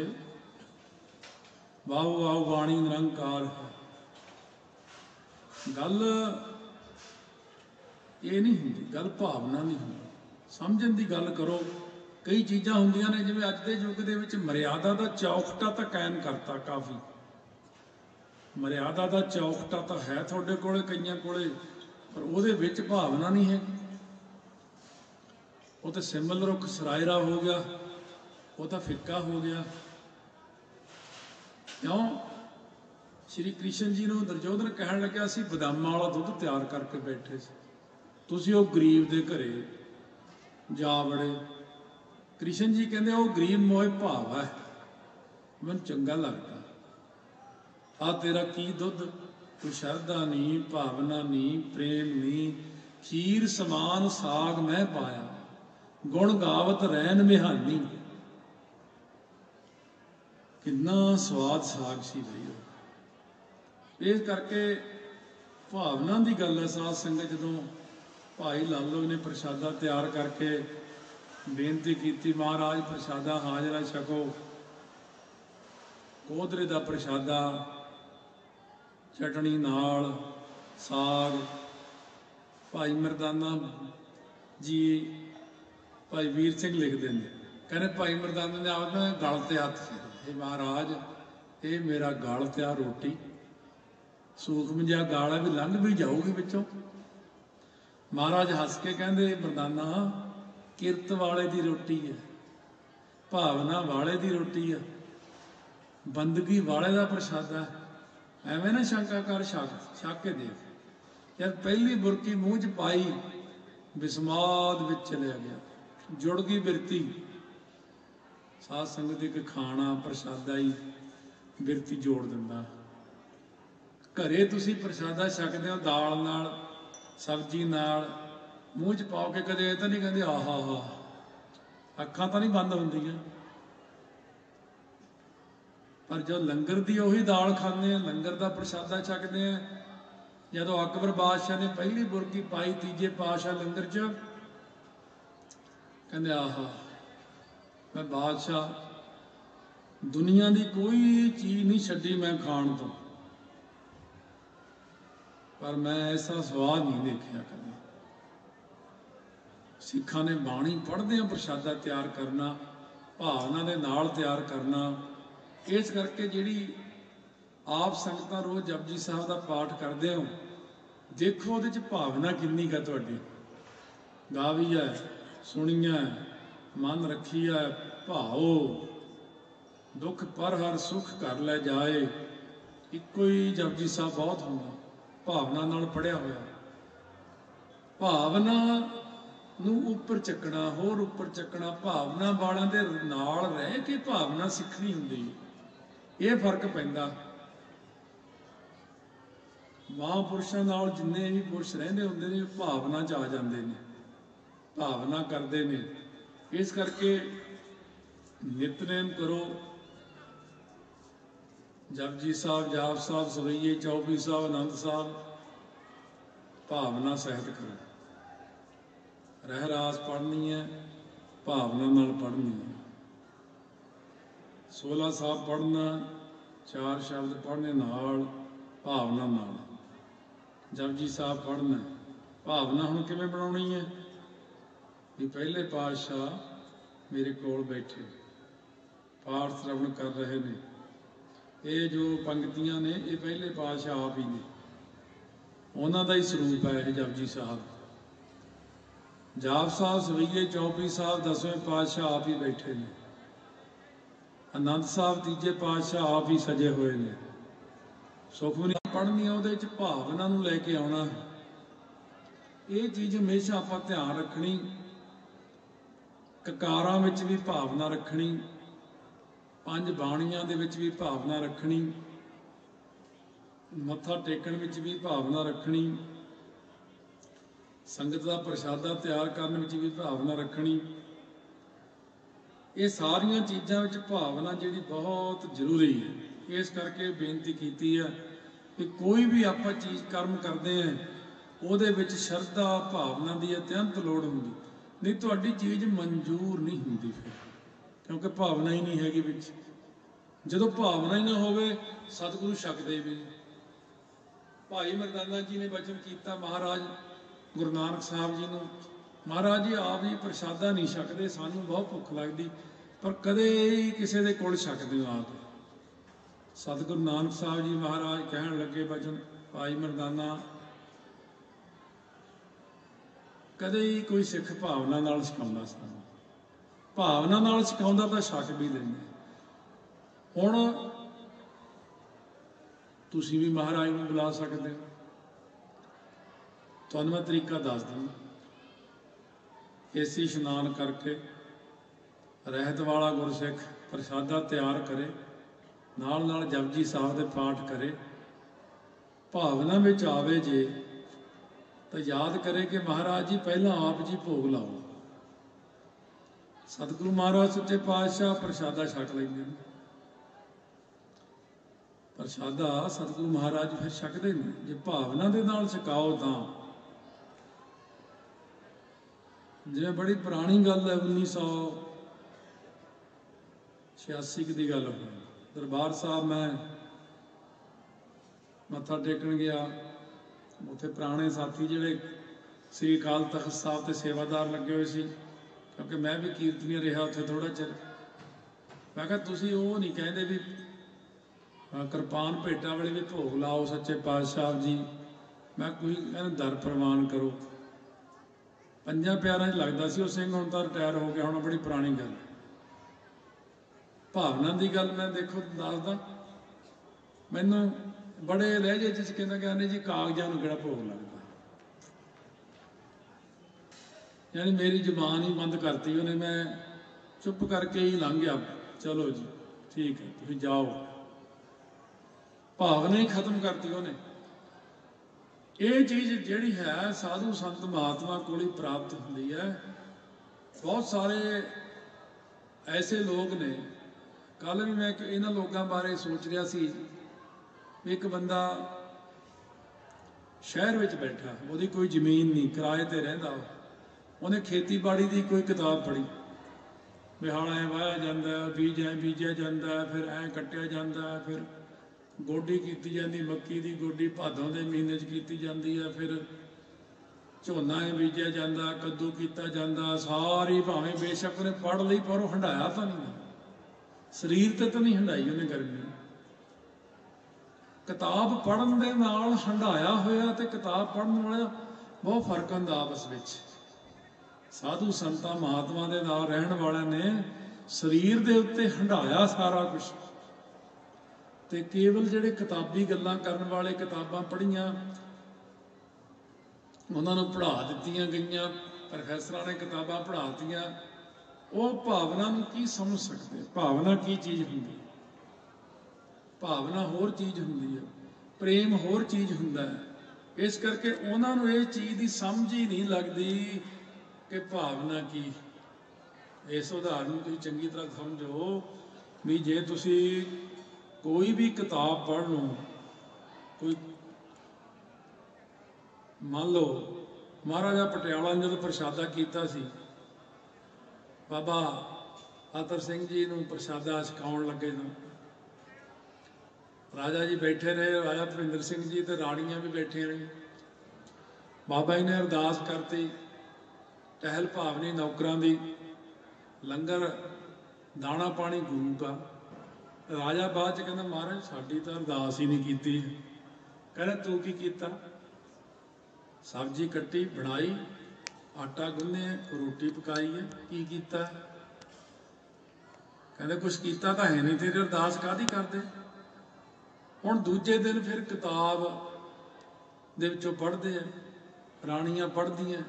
ਵਾਹ ਵਾਹੁ ਬਾਣੀ ਨਿਰੰਕਾਰ ਹੈ। ਗੱਲ ਇਹ ਨਹੀਂ ਹੁੰਦੀ, ਗੱਲ ਭਾਵਨਾ ਨਹੀਂ ਹੁੰਦੀ। ਸਮਝਣ ਦੀ ਗੱਲ ਕਰੋ, ਕਈ ਚੀਜ਼ਾਂ ਹੁੰਦੀਆਂ ਨੇ, ਜਿਵੇਂ ਅੱਜ ਦੇ ਯੁੱਗ ਦੇ ਵਿੱਚ ਮਰਿਆਦਾ ਦਾ ਚੌਕਟਾ ਤਾਂ ਕਾਇਮ ਕਰਤਾ ਕਾਫੀ। ਮਰਿਆਦਾ ਦਾ ਚੌਕਟਾ ਤਾਂ ਹੈ ਤੁਹਾਡੇ ਕੋਲੇ, ਕਈਆਂ ਕੋਲੇ, ਪਰ ਉਹਦੇ ਵਿੱਚ ਭਾਵਨਾ ਨਹੀਂ ਹੈ। ਉਹ ਤਾਂ ਸਿਮਲ ਰੁੱਖ ਸਰਾਇਰਾ ਹੋ ਗਿਆ, ਉਹ ਤਾਂ ਫਿੱਕਾ ਹੋ ਗਿਆ। ਕਿਉਂ? ਸ਼੍ਰੀ ਕ੍ਰਿਸ਼ਨ ਜੀ ਨੂੰ ਦੁਰਯੋਧਨ ਕਹਿਣ ਲੱਗਿਆ ਅਸੀਂ ਬਦਾਮਾਂ ਵਾਲਾ ਦੁੱਧ ਤਿਆਰ ਕਰਕੇ ਬੈਠੇ ਸੀ। ਤੁਸੀਂ ਉਹ ਗਰੀਬ ਦੇ ਘਰੇ ਜਾ ਵੜੇ। ਕ੍ਰਿਸ਼ਨ ਜੀ ਕਹਿੰਦੇ, ਉਹ ਗਰੀਬ ਮੋਹ ਭਾਵ ਹੈ। ਮੈਨੂੰ ਚੰਗਾ ਲੱਗਦਾ। ਆ ਤੇਰਾ ਕੀ ਦੁੱਧ? ਕੋਈ ਸ਼ਰਧਾ ਨਹੀਂ, ਭਾਵਨਾ ਨਹੀਂ, ਪ੍ਰੇਮ ਨਹੀਂ। ਖੀਰ ਸਮਾਨ ਸਾਗ ਮੈਂ ਪਾਇਆ। ਗੁਣ ਗਾਵਤ ਰਹਿਣ ਮਿਹਾਨੀ। ਕਿੰਨਾ ਸਵਾਦ ਸਾਗ ਸੀ ਬਈ ਇਸ ਕਰਕੇ ਭਾਵਨਾ ਦੀ ਗੱਲ ਹੈ ਸਾਧ ਸੰਗਤ, ਜਦੋਂ ਭਾਈ ਲਾਲੋ ਨੇ ਪ੍ਰਸ਼ਾਦਾ ਤਿਆਰ ਕਰਕੇ ਬੇਨਤੀ ਕੀਤੀ, ਮਹਾਰਾਜ, ਪ੍ਰਸ਼ਾਦਾ ਹਾਜ਼ਰਾ ਛਕੋ। ਕੋਦਰੇ ਦਾ ਪ੍ਰਸ਼ਾਦਾ, ਚਟਣੀ ਨਾਲ, ਸਾਗ। ਭਾਈ ਮਰਦਾਨਾ ਜੀ, ਭਾਈ ਵੀਰ ਸਿੰਘ ਲਿਖਦੇ ਨੇ, ਕਹਿੰਦੇ ਭਾਈ ਮਰਦਾਨਾ ਨੇ ਆਪਣਾ ਗਲ ਤੇ ਹੱਥ ਫੇਰੇ ਇਹ ਮਹਾਰਾਜ, ਇਹ ਮੇਰਾ ਗਲ ਤੇ ਆ ਰੋਟੀ। ਸੂਖਮ ਜਿਹਾ ਗਾਲ ਹੈ ਵੀ ਲੰਘ ਵੀ ਜਾਊਗੀ ਵਿੱਚੋਂ। ਮਹਾਰਾਜ ਹੱਸ ਕੇ ਕਹਿੰਦੇ ਮਰਦਾਨਾ ਕਿਰਤ ਵਾਲੇ ਦੀ ਰੋਟੀ ਹੈ, ਭਾਵਨਾ ਵਾਲੇ ਦੀ ਰੋਟੀ ਹੈ, ਬੰਦਗੀ ਵਾਲੇ ਦਾ ਪ੍ਰਸ਼ਾਦਾ ਹੈ। ਐਵੇਂ ਨਾ ਸ਼ੰਕਾ ਕਰ, ਛਕ ਛਕ ਕੇ ਦੇਖ। ਯਾਰ ਪਹਿਲੀ ਬੁਰਕੀ ਮੂੰਹ 'ਚ ਪਾਈ, ਬਿਸਮਾਦ ਵਿੱਚ ਚਲਿਆ ਗਿਆ। ਜੁੜ ਗਈ ਬਿਰਤੀ। ਸਾਧ ਸੰਗਤ ਇੱਕ ਖਾਣਾ, ਪ੍ਰਸ਼ਾਦਾ ਹੀ ਬਿਰਤੀ ਜੋੜ ਦਿੰਦਾ। ਘਰੇ ਤੁਸੀਂ ਪ੍ਰਸ਼ਾਦਾ ਛਕਦੇ ਹੋ ਦਾਲ ਨਾਲ, ਸਬਜ਼ੀ ਨਾਲ, ਮੂੰਹ 'ਚ ਪਾਓ ਕੇ ਕਦੇ ਇਹ ਤਾਂ ਨਹੀਂ ਕਹਿੰਦੇ, ਆਹਾ ਹਾ ਅੱਖਾਂ ਤਾਂ ਨਹੀਂ ਬੰਦ ਹੁੰਦੀਆਂ। ਪਰ ਜੋ ਲੰਗਰ ਦੀ ਉਹੀ ਦਾਲ ਖਾਂਦੇ ਆ, ਲੰਗਰ ਦਾ ਪ੍ਰਸ਼ਾਦਾ ਛਕਦੇ ਆ, ਜਦੋਂ ਅਕਬਰ ਬਾਦਸ਼ਾਹ ਨੇ ਪਹਿਲੀ ਬੁਰਕੀ ਪਾਈ, ਤੀਜੇ ਪਾਤਸ਼ਾਹ ਲੰਗਰ 'ਚ, ਕਹਿੰਦੇ ਆਹਾ, ਮੈਂ ਬਾਦਸ਼ਾਹ, ਦੁਨੀਆ ਦੀ ਕੋਈ ਚੀਜ਼ ਨਹੀਂ ਛੱਡੀ ਮੈਂ ਖਾਣ ਤੋਂ। ਪਰ ਮੈਂ ਐਸਾ ਸਵਾਦ ਨਹੀਂ ਦੇਖਿਆ ਕਦੇ। ਸਿੱਖਾਂ ਨੇ ਬਾਣੀ ਪੜ੍ਹਦੇ ਆ ਪ੍ਰਸ਼ਾਦਾ ਤਿਆਰ ਕਰਨਾ, ਭਾਵਨਾ ਦੇ ਨਾਲ ਤਿਆਰ ਕਰਨਾ। ਇਸ ਕਰਕੇ ਜਿਹੜੀ ਆਪ ਸੰਗਤਾਂ ਰੋਜ਼ ਜਪਜੀ ਸਾਹਿਬ ਦਾ ਪਾਠ ਕਰਦੇ ਹੋ, ਦੇਖੋ ਉਹਦੇ ਚ ਭਾਵਨਾ ਕਿੰਨੀ ਕਾ ਤੁਹਾਡੀ। ਗਾਵੀ ਹੈ ਸੁਣੀ ਹੈ ਮਨ ਰੱਖੀ ਹੈ ਭਾਓ। ਦੁੱਖ ਪਰ ਹਰ ਸੁਖ ਕਰ ਲੈ ਜਾਏ। ਇੱਕੋ ਹੀ ਜਪਜੀ ਸਾਹਿਬ ਬਹੁਤ ਹੁੰਦਾ। ਭਾਵਨਾ ਨਾਲ ਪੜਿਆ ਹੋਇਆ। ਭਾਵਨਾ ਨੂੰ ਉੱਪਰ ਚੱਕਣਾ, ਹੋਰ ਉੱਪਰ ਚੱਕਣਾ, ਭਾਵਨਾ ਵਾਲਾਂ ਦੇ ਨਾਲ ਰਹਿ ਕੇ ਭਾਵਨਾ ਸਿੱਖਣੀ ਹੁੰਦੀ ਇਹ ਫ਼ਰਕ ਪੈਂਦਾ। ਮਹਾਂਪੁਰਸ਼ਾਂ ਨਾਲ ਜਿੰਨੇ ਵੀ ਪੁਰਸ਼ ਰਹਿੰਦੇ ਹੁੰਦੇ ਨੇ, ਭਾਵਨਾ ਚ ਆ ਜਾਂਦੇ ਨੇ, ਭਾਵਨਾ ਕਰਦੇ ਨੇ। ਇਸ ਕਰਕੇ ਨਿਤਨੇਮ ਕਰੋ। ਜਪਜੀ ਸਾਹਿਬ, ਜਾਪ ਸਾਹਿਬ ਸਵਈਏ ਚੌਪੀ ਸਾਹਿਬ ਆਨੰਦ ਸਾਹਿਬ, ਭਾਵਨਾ ਸਹਿਤ ਕਰੋ। ਰਹਿ ਰਾਸ ਪੜ੍ਹਨੀ ਹੈ, ਭਾਵਨਾ ਨਾਲ ਪੜ੍ਹਨੀ ਹੈ। 16 ਸਾਹਿਬ ਪੜ੍ਹਨਾ, ਚਾਰ ਸ਼ਬਦ ਪੜ੍ਹਨੇ ਨਾਲ, ਭਾਵਨਾ ਨਾਲ। ਜਪਜੀ ਸਾਹਿਬ ਪੜ੍ਹਨਾ, ਭਾਵਨਾ ਹੁਣ ਕਿਵੇਂ ਬਣਾਉਣੀ ਹੈ? ਵੀ ਪਹਿਲੇ ਪਾਤਸ਼ਾਹ ਮੇਰੇ ਕੋਲ ਬੈਠੇ, ਪਾਠ ਸ਼ਰਵਣ ਕਰ ਰਹੇ ਨੇ। ਇਹ ਜੋ ਪੰਕਤੀਆਂ ਨੇ, ਇਹ ਪਹਿਲੇ ਪਾਤਸ਼ਾਹ ਆਪ ਹੀ ਨੇ। ਉਹਨਾਂ ਦਾ ਹੀ ਸਰੂਪ ਹੈ ਇਹ ਜਪਜੀ ਸਾਹਿਬ। ਜਾਪ ਸਾਹਿਬ ਸਵਈਏ ਚੌਪੀ ਸਾਹਿਬ ਦਸਵੇਂ ਪਾਤਸ਼ਾਹ ਆਪ ਹੀ ਬੈਠੇ ਨੇ। ਆਨੰਦ ਸਾਹਿਬ ਤੀਜੇ ਪਾਤਸ਼ਾਹ ਆਪ ਹੀ ਸਜੇ ਹੋਏ ਨੇ। ਸੁਖਮਨੀ ਪੜ੍ਹਨੀ ਉਹਦੇ ਵਿੱਚ ਭਾਵਨਾ ਨੂੰ ਲੈ ਕੇ ਆਉਣਾ ਇਹ ਚੀਜ਼ ਹਮੇਸ਼ਾ ਆਪਾਂ ਧਿਆਨ ਰੱਖਣੀ, ਕਕਾਰਾਂ ਵਿੱਚ ਵੀ ਭਾਵਨਾ ਰੱਖਣੀ ਪੰਜ ਬਾਣੀਆਂ ਦੇ ਵਿੱਚ ਵੀ ਭਾਵਨਾ ਰੱਖਣੀ, ਮੱਥਾ ਟੇਕਣ ਵਿੱਚ ਵੀ ਭਾਵਨਾ ਰੱਖਣੀ, ਸੰਗਤ ਦਾ ਪ੍ਰਸ਼ਾਦਾ ਤਿਆਰ ਕਰਨ ਵਿੱਚ ਵੀ ਭਾਵਨਾ ਰੱਖਣੀ। ਇਹ ਸਾਰੀਆਂ ਚੀਜ਼ਾਂ ਵਿੱਚ ਭਾਵਨਾ ਜਿਹੜੀ ਬਹੁਤ ਜ਼ਰੂਰੀ ਹੈ। ਇਸ ਕਰਕੇ ਬੇਨਤੀ ਕੀਤੀ ਹੈ ਕਿ ਕੋਈ ਵੀ ਆਪਾਂ ਚੀਜ਼ ਕਰਮ ਕਰਦੇ ਆਂ ਉਹਦੇ ਵਿੱਚ ਸ਼ਰਧਾ, ਭਾਵਨਾ ਦੀ ਅਤਿਅੰਤ ਲੋੜ ਹੁੰਦੀ। ਨਹੀਂ, ਤੁਹਾਡੀ ਚੀਜ਼ ਮਨਜ਼ੂਰ ਨਹੀਂ ਹੁੰਦੀ ਫਿਰ। ਕਿਉਂਕਿ ਭਾਵਨਾ ਹੀ ਨਹੀਂ ਹੈਗੀ ਵਿੱਚ। ਜਦੋਂ ਭਾਵਨਾ ਹੀ ਨਾ ਹੋਵੇ, ਸਤਿਗੁਰੂ ਛਕਦੇ ਵੀ ਭਾਈ ਮਰਦਾਨਾ ਜੀ ਨੇ ਬਚਨ ਕੀਤਾ ਮਹਾਰਾਜ, ਗੁਰੂ ਨਾਨਕ ਸਾਹਿਬ ਜੀ ਨੂੰ। ਮਹਾਰਾਜ ਜੀ, ਆਪ ਜੀ ਪ੍ਰਸ਼ਾਦਾ ਨਹੀਂ ਛਕਦੇ, ਸਾਨੂੰ ਬਹੁਤ ਭੁੱਖ ਲੱਗਦੀ, ਪਰ ਕਦੇ ਹੀ ਕਿਸੇ ਦੇ ਕੋਲ ਛਕਦੇ ਹੋ ਆਪ। ਸਤਿਗੁਰੂ ਨਾਨਕ ਸਾਹਿਬ ਜੀ ਮਹਾਰਾਜ ਕਹਿਣ ਲੱਗੇ ਬਚਨ, ਭਾਈ ਮਰਦਾਨਾ, ਕਦੇ ਹੀ ਕੋਈ ਸਿੱਖ ਭਾਵਨਾ ਨਾਲ ਸਿਖਾਉਂਦਾ ਸੀ। ਭਾਵਨਾ ਨਾਲ ਸਿਖਾਉਂਦਾ ਤਾਂ ਸ਼ੱਕ ਵੀ ਲੈਂਦੇ ਹੁਣ ਤੁਸੀਂ ਵੀ ਮਹਾਰਾਜ ਨੂੰ ਬੁਲਾ ਸਕਦੇ ਹੋ। ਤੁਹਾਨੂੰ ਮੈਂ ਤਰੀਕਾ ਦੱਸ ਦਿੰਦਾ। ਏਸੀ ਇਸ਼ਨਾਨ ਕਰਕੇ ਰਹਿਤ ਵਾਲਾ ਗੁਰਸਿੱਖ ਪ੍ਰਸ਼ਾਦਾ ਤਿਆਰ ਕਰੇ, ਨਾਲ ਨਾਲ ਜਪਜੀ ਸਾਹਿਬ ਦੇ ਪਾਠ ਕਰੇ। ਭਾਵਨਾ ਵਿੱਚ ਆਵੇ ਜੇ ਤਾਂ ਯਾਦ ਕਰੇ ਕਿ ਮਹਾਰਾਜ ਜੀ ਪਹਿਲਾਂ ਆਪ ਜੀ ਭੋਗ ਲਾਓ। ਸਤਿਗੁਰੂ ਮਹਾਰਾਜ ਸੱਚੇ ਪਾਤਸ਼ਾਹ ਪ੍ਰਸ਼ਾਦਾ ਛਕ ਲੈਂਦੇ ਨੇ। ਪ੍ਰਸ਼ਾਦਾ ਸਤਿਗੁਰੂ ਮਹਾਰਾਜ ਫਿਰ ਛਕਦੇ ਨੇ। ਜੇ ਭਾਵਨਾ ਦੇ ਨਾਲ ਛਕਾਓ ਤਾਂ। ਜਿਵੇਂ ਬੜੀ ਪੁਰਾਣੀ ਗੱਲ ਹੈ 1986 ਦੀ ਗੱਲ ਹੈ ਦਰਬਾਰ ਸਾਹਿਬ ਮੈਂ ਮੱਥਾ ਟੇਕਣ ਗਿਆ। ਉੱਥੇ ਪੁਰਾਣੇ ਸਾਥੀ ਜਿਹੜੇ ਸ੍ਰੀ ਅਕਾਲ ਤਖਤ ਸਾਹਿਬ ਤੇ ਸੇਵਾਦਾਰ ਲੱਗੇ ਹੋਏ ਸੀ। ਕਿਉਂਕਿ ਮੈਂ ਵੀ ਕੀਰਤਨੀਆ ਰਿਹਾ ਉੱਥੇ ਥੋੜਾ ਚਿਰ। ਮੈਂ ਕਿਹਾ, ਤੁਸੀਂ ਉਹ ਨਹੀਂ ਕਹਿੰਦੇ ਵੀ ਕਿਰਪਾਨ ਭੇਟਾਂ ਵਾਲੇ ਵੀ ਭੋਗ ਲਾਓ ਸੱਚੇ ਪਾਤਸ਼ਾਹ ਜੀ। ਮੈਂ ਕੋਈ ਕਹਿੰਦਾ ਦਰ ਪ੍ਰਵਾਨ ਕਰੋ। ਪੰਜਾਂ ਪਿਆਰਾਂ 'ਚ ਲੱਗਦਾ ਸੀ ਉਹ ਸਿੰਘ ਹੁਣ ਤਾਂ ਰਿਟਾਇਰ ਹੋ ਗਿਆ, ਹੁਣ ਬੜੀ ਪੁਰਾਣੀ ਗੱਲ ਭਾਵਨਾ ਦੀ ਗੱਲ ਮੈਂ ਦੇਖੋ, ਦੱਸਦਾ। ਮੈਨੂੰ ਬੜੇ ਲਹਿਜੇ 'ਚ ਕਹਿੰਦਾ, ਕਹਿੰਦੇ ਜੀ, ਕਾਗਜ਼ਾਂ ਨੂੰ ਕਿਹੜਾ ਭੋਗ ਲੱਗਦਾ? ਯਾਨੀ ਮੇਰੀ ਜ਼ੁਬਾਨ ਹੀ ਬੰਦ ਕਰਤੀ, ਉਹਨੇ ਮੈਂ ਚੁੱਪ ਕਰਕੇ ਹੀ ਲੰਘ ਗਿਆ। ਚਲੋ ਜੀ, ਠੀਕ ਹੈ, ਤੁਸੀਂ ਜਾਓ। ਭਾਵਨਾ ਹੀ ਖਤਮ ਕਰਤੀ ਉਹਨੇ। ਇਹ ਚੀਜ਼ ਜਿਹੜੀ ਹੈ, ਸਾਧੂ ਸੰਤ ਮਹਾਤਮਾ ਕੋਲ ਹੀ ਪ੍ਰਾਪਤ ਹੁੰਦੀ ਹੈ। ਬਹੁਤ ਸਾਰੇ ਐਸੇ ਲੋਕ ਨੇ ਕੱਲ ਵੀ ਮੈਂ ਇਹਨਾਂ ਲੋਕਾਂ ਬਾਰੇ ਸੋਚ ਰਿਹਾ ਸੀ। ਇੱਕ ਬੰਦਾ ਸ਼ਹਿਰ ਵਿੱਚ ਬੈਠਾ, ਉਹਦੀ ਕੋਈ ਜ਼ਮੀਨ ਨਹੀਂ, ਕਿਰਾਏ ਤੇ ਰਹਿੰਦਾ ਉਹ। ਉਹਨੇ ਖੇਤੀਬਾੜੀ ਦੀ ਕੋਈ ਕਿਤਾਬ ਪੜ੍ਹੀ। ਵੀ ਐ ਵਾਇਆ ਜਾਂਦਾ, ਬੀਜ ਐ ਬੀਜਿਆ ਜਾਂਦਾ, ਫਿਰ ਐ ਕੱਟਿਆ ਜਾਂਦਾ, ਫਿਰ ਗੋਡੀ ਕੀਤੀ ਜਾਂਦੀ, ਮੱਕੀ ਦੀ ਗੋਡੀ ਭਾਦੋਂ ਦੇ ਮਹੀਨੇ 'ਚ ਕੀਤੀ ਜਾਂਦੀ ਹੈ ਫਿਰ ਝੋਨਾ ਐ ਬੀਜਿਆ ਜਾਂਦਾ, ਕੱਦੂ ਕੀਤਾ ਜਾਂਦਾ, ਸਾਰੀ ਭਾਵੇਂ ਬੇਸ਼ੱਕ ਨੇ ਪੜ ਲਈ, ਪਰ ਉਹ ਹੰਡਾਇਆ ਤਾਂ ਨਹੀਂ। ਸਰੀਰ ਤੇ ਤਾਂ ਨਹੀਂ ਹੰਡਾਈ ਉਹਨੇ ਗਰਮੀ ਕਿਤਾਬ ਪੜਨ ਦੇ ਨਾਲ ਹੰਡਾਇਆ ਹੋਇਆ ਤੇ ਕਿਤਾਬ ਪੜਨ ਵਾਲਾ ਬਹੁਤ ਫ਼ਰਕ ਹੁੰਦਾ ਆਪਸ ਵਿੱਚ। ਸਾਧੂ ਸੰਤਾਂ ਮਹਾਤਮਾ ਦੇ ਨਾਲ ਰਹਿਣ ਵਾਲਿਆਂ ਨੇ ਸਰੀਰ ਦੇ ਉੱਤੇ ਹੰਡਾਇਆ ਸਾਰਾ ਕੁਝ ਤੇ ਕੇਵਲ ਜਿਹੜੇ ਕਿਤਾਬੀ ਗੱਲਾਂ ਕਰਨ ਵਾਲੇ ਕਿਤਾਬਾਂ ਪੜ੍ਹੀਆਂ, ਉਹਨਾਂ ਨੂੰ ਪੜ੍ਹਾ ਦਿੱਤੀਆਂ ਗਈਆਂ, ਪ੍ਰੋਫੈਸਰਾਂ ਨੇ ਕਿਤਾਬਾਂ ਪੜ੍ਹਾਤੀਆਂ ਉਹ ਭਾਵਨਾ ਨੂੰ ਕੀ ਸਮਝ ਸਕਦੇ? ਭਾਵਨਾ ਕੀ ਚੀਜ਼ ਹੁੰਦੀ? ਭਾਵਨਾ ਹੋਰ ਚੀਜ਼ ਹੁੰਦੀ ਹੈ, ਪ੍ਰੇਮ ਹੋਰ ਚੀਜ਼ ਹੁੰਦਾ ਹੈ। ਇਸ ਕਰਕੇ ਉਹਨਾਂ ਨੂੰ ਇਹ ਚੀਜ਼ ਦੀ ਸਮਝ ਹੀ ਨਹੀਂ ਲੱਗਦੀ ਕਿ ਭਾਵਨਾ ਕੀ? ਇਸ ਉਦਾਹਰਨ ਨੂੰ ਤੁਸੀਂ ਚੰਗੀ ਤਰ੍ਹਾਂ ਸਮਝੋ ਵੀ ਜੇ ਤੁਸੀਂ ਕੋਈ ਵੀ ਕਿਤਾਬ ਪੜ੍ਹ ਲਓ, ਕੋਈ ਮੰਨ ਲਓ ਮਹਾਰਾਜਾ ਪਟਿਆਲਾ ਨੇ ਜਦੋਂ ਪ੍ਰਸ਼ਾਦਾ ਕੀਤਾ ਸੀ, ਬਾਬਾ ਆਤਰ ਸਿੰਘ ਜੀ ਨੂੰ ਪ੍ਰਸ਼ਾਦਾ ਛਕਾਉਣ ਲੱਗੇ ਨੂੰ। ਰਾਜਾ ਜੀ ਬੈਠੇ ਰਹੇ, ਰਾਜਾ ਭਵਿੰਦਰ ਸਿੰਘ ਜੀ ਤੇ ਰਾਣੀਆਂ ਵੀ ਬੈਠੀਆਂ ਰਹੀਆਂ। ਬਾਬਾ ਜੀ ਨੇ ਅਰਦਾਸ ਕਰਤੀ ਟਹਿਲ ਭਾਵਨੀ ਨੌਕਰਾਂ ਦੀ ਲੰਗਰ, ਦਾਣਾ ਪਾਣੀ ਗੁਰੂ ਦਾ। ਰਾਜਾ ਬਾਅਦ ਚ ਕਹਿੰਦਾ, ਮਹਾਰਾਜ, ਸਾਡੀ ਤਾਂ ਅਰਦਾਸ ਹੀ ਨਹੀਂ ਕੀਤੀ ਕਹਿੰਦਾ, ਤੂੰ ਕੀ ਕੀਤਾ? ਸਬਜ਼ੀ ਕੱਟੀ, ਬਣਾਈ, ਆਟਾ ਗੁੰਨੇ ਰੋਟੀ ਪਕਾਈ ਹੈ। ਕੀ ਕੀਤਾ? ਕਹਿੰਦੇ ਕੁਝ ਕੀਤਾ ਤਾਂ ਹੈ ਨਹੀਂ, ਤੇਰੀ ਅਰਦਾਸ ਕਾਦੀ ਕਰਦੇ? ਹੁਣ ਦੂਜੇ ਦਿਨ ਫਿਰ ਕਿਤਾਬ ਦੇ ਵਿੱਚੋਂ ਪੜ੍ਹਦੇ ਆ, ਰਾਣੀਆਂ ਪੜ੍ਹਦੀਆਂ।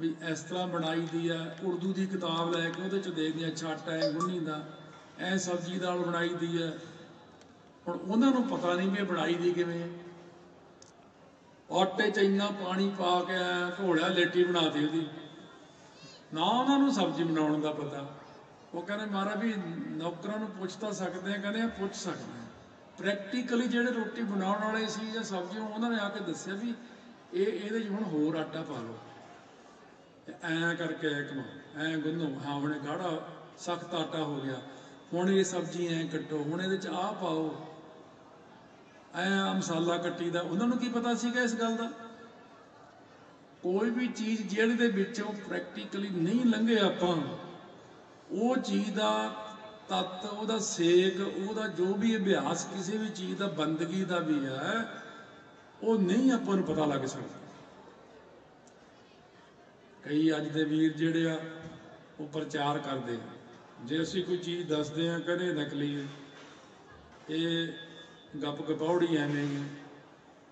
ਵੀ ਇਸ ਤਰ੍ਹਾਂ ਬਣਾਈ ਦੀ ਆ, ਉਰਦੂ ਦੀ ਕਿਤਾਬ ਲੈ ਕੇ ਉਹਦੇ ਚ ਦੇਖਦੀਆਂ ਛਾਟਾ ਹੈ ਗੁੰਨੀ ਦਾ, ਐ ਸਬਜ਼ੀ ਦਾਲ ਬਣਾਈ ਦੀ ਆ। ਹੁਣ ਉਹਨਾਂ ਨੂੰ ਪਤਾ ਨਹੀਂ ਵੀ ਬਣਾਈ ਦੀ ਕਿਵੇਂ। ਆਟੇ 'ਚ ਇੰਨਾ ਪਾਣੀ ਪਾ ਕੇ ਐਂ ਘੋਲਿਆ, ਲੇਟੀ ਬਣਾਤੀ ਉਹਦੀ। ਨਾ ਉਹਨਾਂ ਨੂੰ ਸਬਜ਼ੀ ਬਣਾਉਣ ਦਾ ਪਤਾ। ਉਹ ਕਹਿੰਦੇ, ਮਹਾਰਾਜ ਵੀ ਨੌਕਰਾਂ ਨੂੰ ਪੁੱਛ ਤਾਂ ਸਕਦੇ ਆ, ਕਹਿੰਦੇ, ਆ ਪੁੱਛ ਸਕਦੇ ਆ। ਪ੍ਰੈਕਟੀਕਲੀ ਜਿਹੜੇ ਰੋਟੀ ਬਣਾਉਣ ਵਾਲੇ ਸੀ ਜਾਂ ਸਬਜ਼ੀ, ਉਹਨਾਂ ਨੇ ਆ ਕੇ ਦੱਸਿਆ ਵੀ ਇਹ, ਇਹਦੇ 'ਚ ਹੁਣ ਹੋਰ ਆਟਾ ਪਾ ਲਓ। ਤੇ ਐਂ ਕਰਕੇ ਇੱਕ ਐਂ ਗੁੰਨੋ, ਹਾਂ, ਹੁਣ ਇਹ ਗਾੜਾ ਸਖਤ ਆਟਾ ਹੋ ਗਿਆ। ਹੁਣ ਇਹ ਸਬਜ਼ੀ ਐਂ ਕੱਟੋ, ਹੁਣ ਇਹਦੇ 'ਚ ਆਹ ਪਾਓ। ਐ ਮਸਾਲਾ ਕੱਟੀ ਦਾ। ਉਹਨਾਂ ਨੂੰ ਕੀ ਪਤਾ ਸੀਗਾ ਇਸ ਗੱਲ ਦਾ? ਕੋਈ ਵੀ ਚੀਜ਼ ਜਿਹੜੇ ਦੇ ਵਿੱਚੋਂ ਪ੍ਰੈਕਟੀਕਲੀ ਨਹੀਂ ਲੰਘੇ ਆਪਾਂ, ਉਹ ਚੀਜ਼ ਦਾ ਤਤ, ਉਹਦਾ ਸੇਕ, ਉਹਦਾ ਜੋ ਵੀ ਅਭਿਆਸ ਕਿਸੇ ਵੀ ਚੀਜ਼ ਦਾ, ਬੰਦਗੀ ਦਾ ਵੀ ਹੈ, ਉਹ ਨਹੀਂ ਆਪਾਂ ਨੂੰ ਪਤਾ ਲੱਗ ਸਕਦਾ। ਕਈ ਅੱਜ ਦੇ ਵੀਰ ਜਿਹੜੇ ਆ, ਉਹ ਪ੍ਰਚਾਰ ਕਰਦੇ ਜੇ ਅਸੀਂ ਕੋਈ ਚੀਜ਼ ਦੱਸਦੇ ਆ, ਕਦੇ ਨਕਲੀ ਹੈ ਇਹ ਗੱਪ ਗਪੌੜੀ ਐਵੇਂ ਹੀ ਹੈ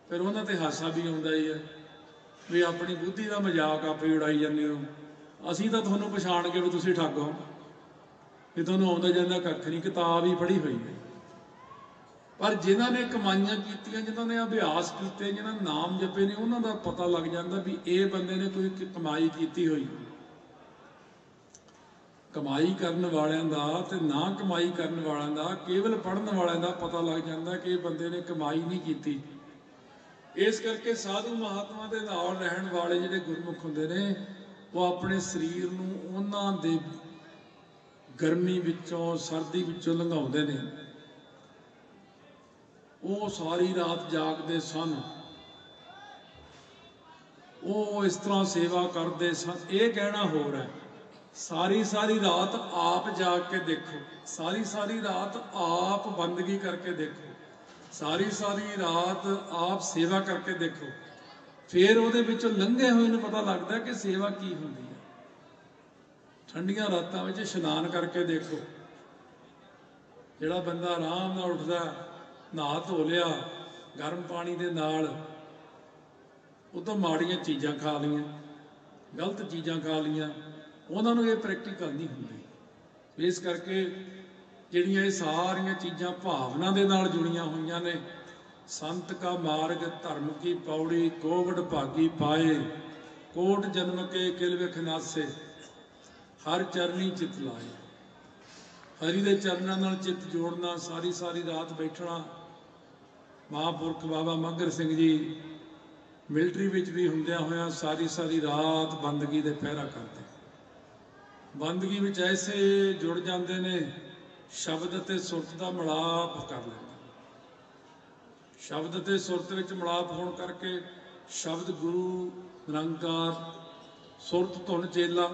ਫਿਰ ਉਹਨਾਂ ਤੇ ਹਾਸਾ ਵੀ ਆਉਂਦਾ ਹੀ ਆ, ਵੀ ਆਪਣੀ ਬੁੱਧੀ ਦਾ ਮਜ਼ਾਕ ਆਪੇ ਉਡਾਈ ਜਾਂਦੇ ਹੋ। ਅਸੀਂ ਤਾਂ ਤੁਹਾਨੂੰ ਪਛਾਣ ਕੇ ਵੀ ਤੁਸੀਂ ਠੱਗ ਹੋ। ਵੀ ਤੁਹਾਨੂੰ ਆਉਂਦਾ ਜਾਂਦਾ ਕੱਖ ਨਹੀਂ ਕਿਤਾਬ ਹੀ ਪੜ੍ਹੀ ਹੋਈ ਹੈ। ਪਰ ਜਿਨ੍ਹਾਂ ਨੇ ਕਮਾਈਆਂ ਕੀਤੀਆਂ, ਜਿਨ੍ਹਾਂ ਨੇ ਅਭਿਆਸ ਕੀਤੇ, ਜਿਨ੍ਹਾਂ ਨੇ ਨਾਮ ਜਪੇ ਨੇ, ਉਹਨਾਂ ਦਾ ਪਤਾ ਲੱਗ ਜਾਂਦਾ ਵੀ ਇਹ ਬੰਦੇ ਨੇ ਕੋਈ ਕਮਾਈ ਕੀਤੀ ਹੋਈ। ਕਮਾਈ ਕਰਨ ਵਾਲਿਆਂ ਦਾ ਤੇ ਨਾ ਕਮਾਈ ਕਰਨ ਵਾਲਿਆਂ ਦਾ, ਕੇਵਲ ਪੜਨ ਵਾਲਿਆਂ ਦਾ ਪਤਾ ਲੱਗ ਜਾਂਦਾ ਕਿ ਇਹ ਬੰਦੇ ਨੇ ਕਮਾਈ ਨਹੀਂ ਕੀਤੀ। ਇਸ ਕਰਕੇ ਸਾਧੂ ਮਹਾਤਮਾ ਦੇ ਨਾਲ ਰਹਿਣ ਵਾਲੇ ਜਿਹੜੇ ਗੁਰਮੁਖ ਹੁੰਦੇ ਨੇ, ਉਹ ਆਪਣੇ ਸਰੀਰ ਨੂੰ ਉਹਨਾਂ ਦੇ ਗਰਮੀ ਵਿੱਚੋਂ, ਸਰਦੀ ਵਿੱਚੋਂ ਲੰਘਾਉਂਦੇ ਨੇ। ਉਹ ਸਾਰੀ ਰਾਤ ਜਾਗਦੇ ਸਨ। ਉਹ ਇਸ ਤਰ੍ਹਾਂ ਸੇਵਾ ਕਰਦੇ ਸਨ। ਇਹ ਕਹਿਣਾ ਹੋਰ ਹੈ ਸਾਰੀ ਸਾਰੀ ਰਾਤ ਆਪ ਜਾਗ ਕੇ ਦੇਖੋ। ਸਾਰੀ ਸਾਰੀ ਰਾਤ ਆਪ ਬੰਦਗੀ ਕਰਕੇ ਦੇਖੋ। ਸਾਰੀ ਸਾਰੀ ਰਾਤ ਆਪ ਸੇਵਾ ਕਰਕੇ ਦੇਖੋ। ਫਿਰ ਉਹਦੇ ਵਿੱਚੋਂ ਲੰਘੇ ਹੋਏ ਨੂੰ ਪਤਾ ਲੱਗਦਾ ਕਿ ਸੇਵਾ ਕੀ ਹੁੰਦੀ ਹੈ। ਠੰਡੀਆਂ ਰਾਤਾਂ ਵਿੱਚ ਇਸ਼ਨਾਨ ਕਰਕੇ ਦੇਖੋ। ਜਿਹੜਾ ਬੰਦਾ ਆਰਾਮ ਨਾਲ ਉੱਠਦਾ ਨਹਾ ਧੋ ਲਿਆ, ਗਰਮ ਪਾਣੀ ਦੇ ਨਾਲ ਉਹ ਤੋਂ ਮਾੜੀਆਂ ਚੀਜ਼ਾਂ ਖਾ ਲਈਆਂ, ਗਲਤ ਚੀਜ਼ਾਂ ਖਾ ਲਈਆਂ, ਉਹਨਾਂ ਨੂੰ ਇਹ ਪ੍ਰੈਕਟੀਕਲ ਨਹੀਂ ਹੁੰਦੀ। ਇਸ ਕਰਕੇ ਜਿਹੜੀਆਂ ਇਹ ਸਾਰੀਆਂ ਚੀਜ਼ਾਂ ਭਾਵਨਾ ਦੇ ਨਾਲ ਜੁੜੀਆਂ ਹੋਈਆਂ ਨੇ, ਸੰਤ ਕਾ ਮਾਰਗ, ਧਰਮ ਕੀ ਪੌੜੀ, ਕੋਵਡ ਭਾਗੀ ਪਾਏ, ਕੋਟ ਜਨਮ ਕੇ ਕਿਲ ਵਿਖਨਾਸੇ ਹਰ ਚਰਨੀ ਚਿਤ ਲਾਏ। ਹਰੀ ਦੇ ਚਰਨਾਂ ਨਾਲ ਚਿੱਤ ਜੋੜਨਾ, ਸਾਰੀ ਸਾਰੀ ਰਾਤ ਬੈਠਣਾ ਮਹਾਂਪੁਰਖ ਬਾਬਾ ਮੱਗਰ ਸਿੰਘ ਜੀ ਮਿਲਟਰੀ ਵਿੱਚ ਵੀ ਹੁੰਦਿਆਂ ਹੋਇਆਂ ਸਾਰੀ ਸਾਰੀ ਰਾਤ ਬੰਦਗੀ ਦੇ ਪਹਿਰਾ ਕਰਦੇ। ਬੰਦਗੀ ਵਿੱਚ ਐਸੇ ਜੁੜ ਜਾਂਦੇ ਨੇ, ਸ਼ਬਦ ਅਤੇ ਸੁਰਤ ਦਾ ਮਿਲਾਪ ਕਰ ਲੈਂਦੇ। ਸ਼ਬਦ ਅਤੇ ਸੁਰਤ ਵਿੱਚ ਮਿਲਾਪ ਹੋਣ ਕਰਕੇ ਸ਼ਬਦ ਗੁਰੂ ਨਿਰੰਕਾਰ, ਸੁਰਤ ਧੁਨ ਚੇਲਾ,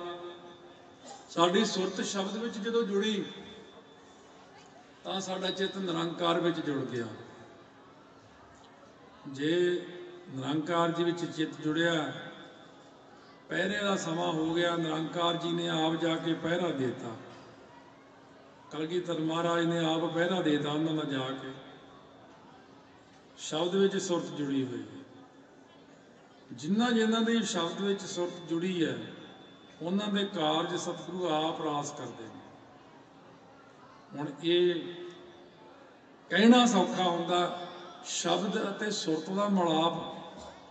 ਸਾਡੀ ਸੁਰਤ ਸ਼ਬਦ ਵਿੱਚ ਜਦੋਂ ਜੁੜੀ, ਤਾਂ ਸਾਡਾ ਚਿੱਤ ਨਿਰੰਕਾਰ ਵਿੱਚ ਜੁੜ ਗਿਆ। ਜੇ ਨਿਰੰਕਾਰ ਜੀ ਵਿੱਚ ਚਿੱਤ ਜੁੜਿਆ, ਪਹਿਰੇ ਦਾ ਸਮਾਂ ਹੋ ਗਿਆ, ਨਿਰੰਕਾਰ ਜੀ ਨੇ ਆਪ ਜਾ ਕੇ ਪਹਿਰਾ ਦਿੱਤਾ। ਕਲਗੀਧਰ ਮਹਾਰਾਜ ਨੇ ਆਪ ਪਹਿਰਾ ਦੇਤਾ ਉਹਨਾਂ ਦਾ ਜਾ ਕੇ। ਸ਼ਬਦ ਵਿੱਚ ਸੁਰਤ ਜੁੜੀ ਹੋਈ ਹੈ। ਜਿਨ੍ਹਾਂ ਜਿਨ੍ਹਾਂ ਦੇ ਸ਼ਬਦ ਵਿੱਚ ਸੁਰਤ ਜੁੜੀ ਹੈ, ਉਹਨਾਂ ਦੇ ਕਾਰਜ ਸਤਿਗੁਰੂ ਆਪ ਰਾਸ ਕਰਦੇ ਨੇ। ਹੁਣ ਇਹ ਕਹਿਣਾ ਸੌਖਾ ਹੁੰਦਾ ਸ਼ਬਦ ਅਤੇ ਸੁਰਤ ਦਾ ਮਿਲਾਪ।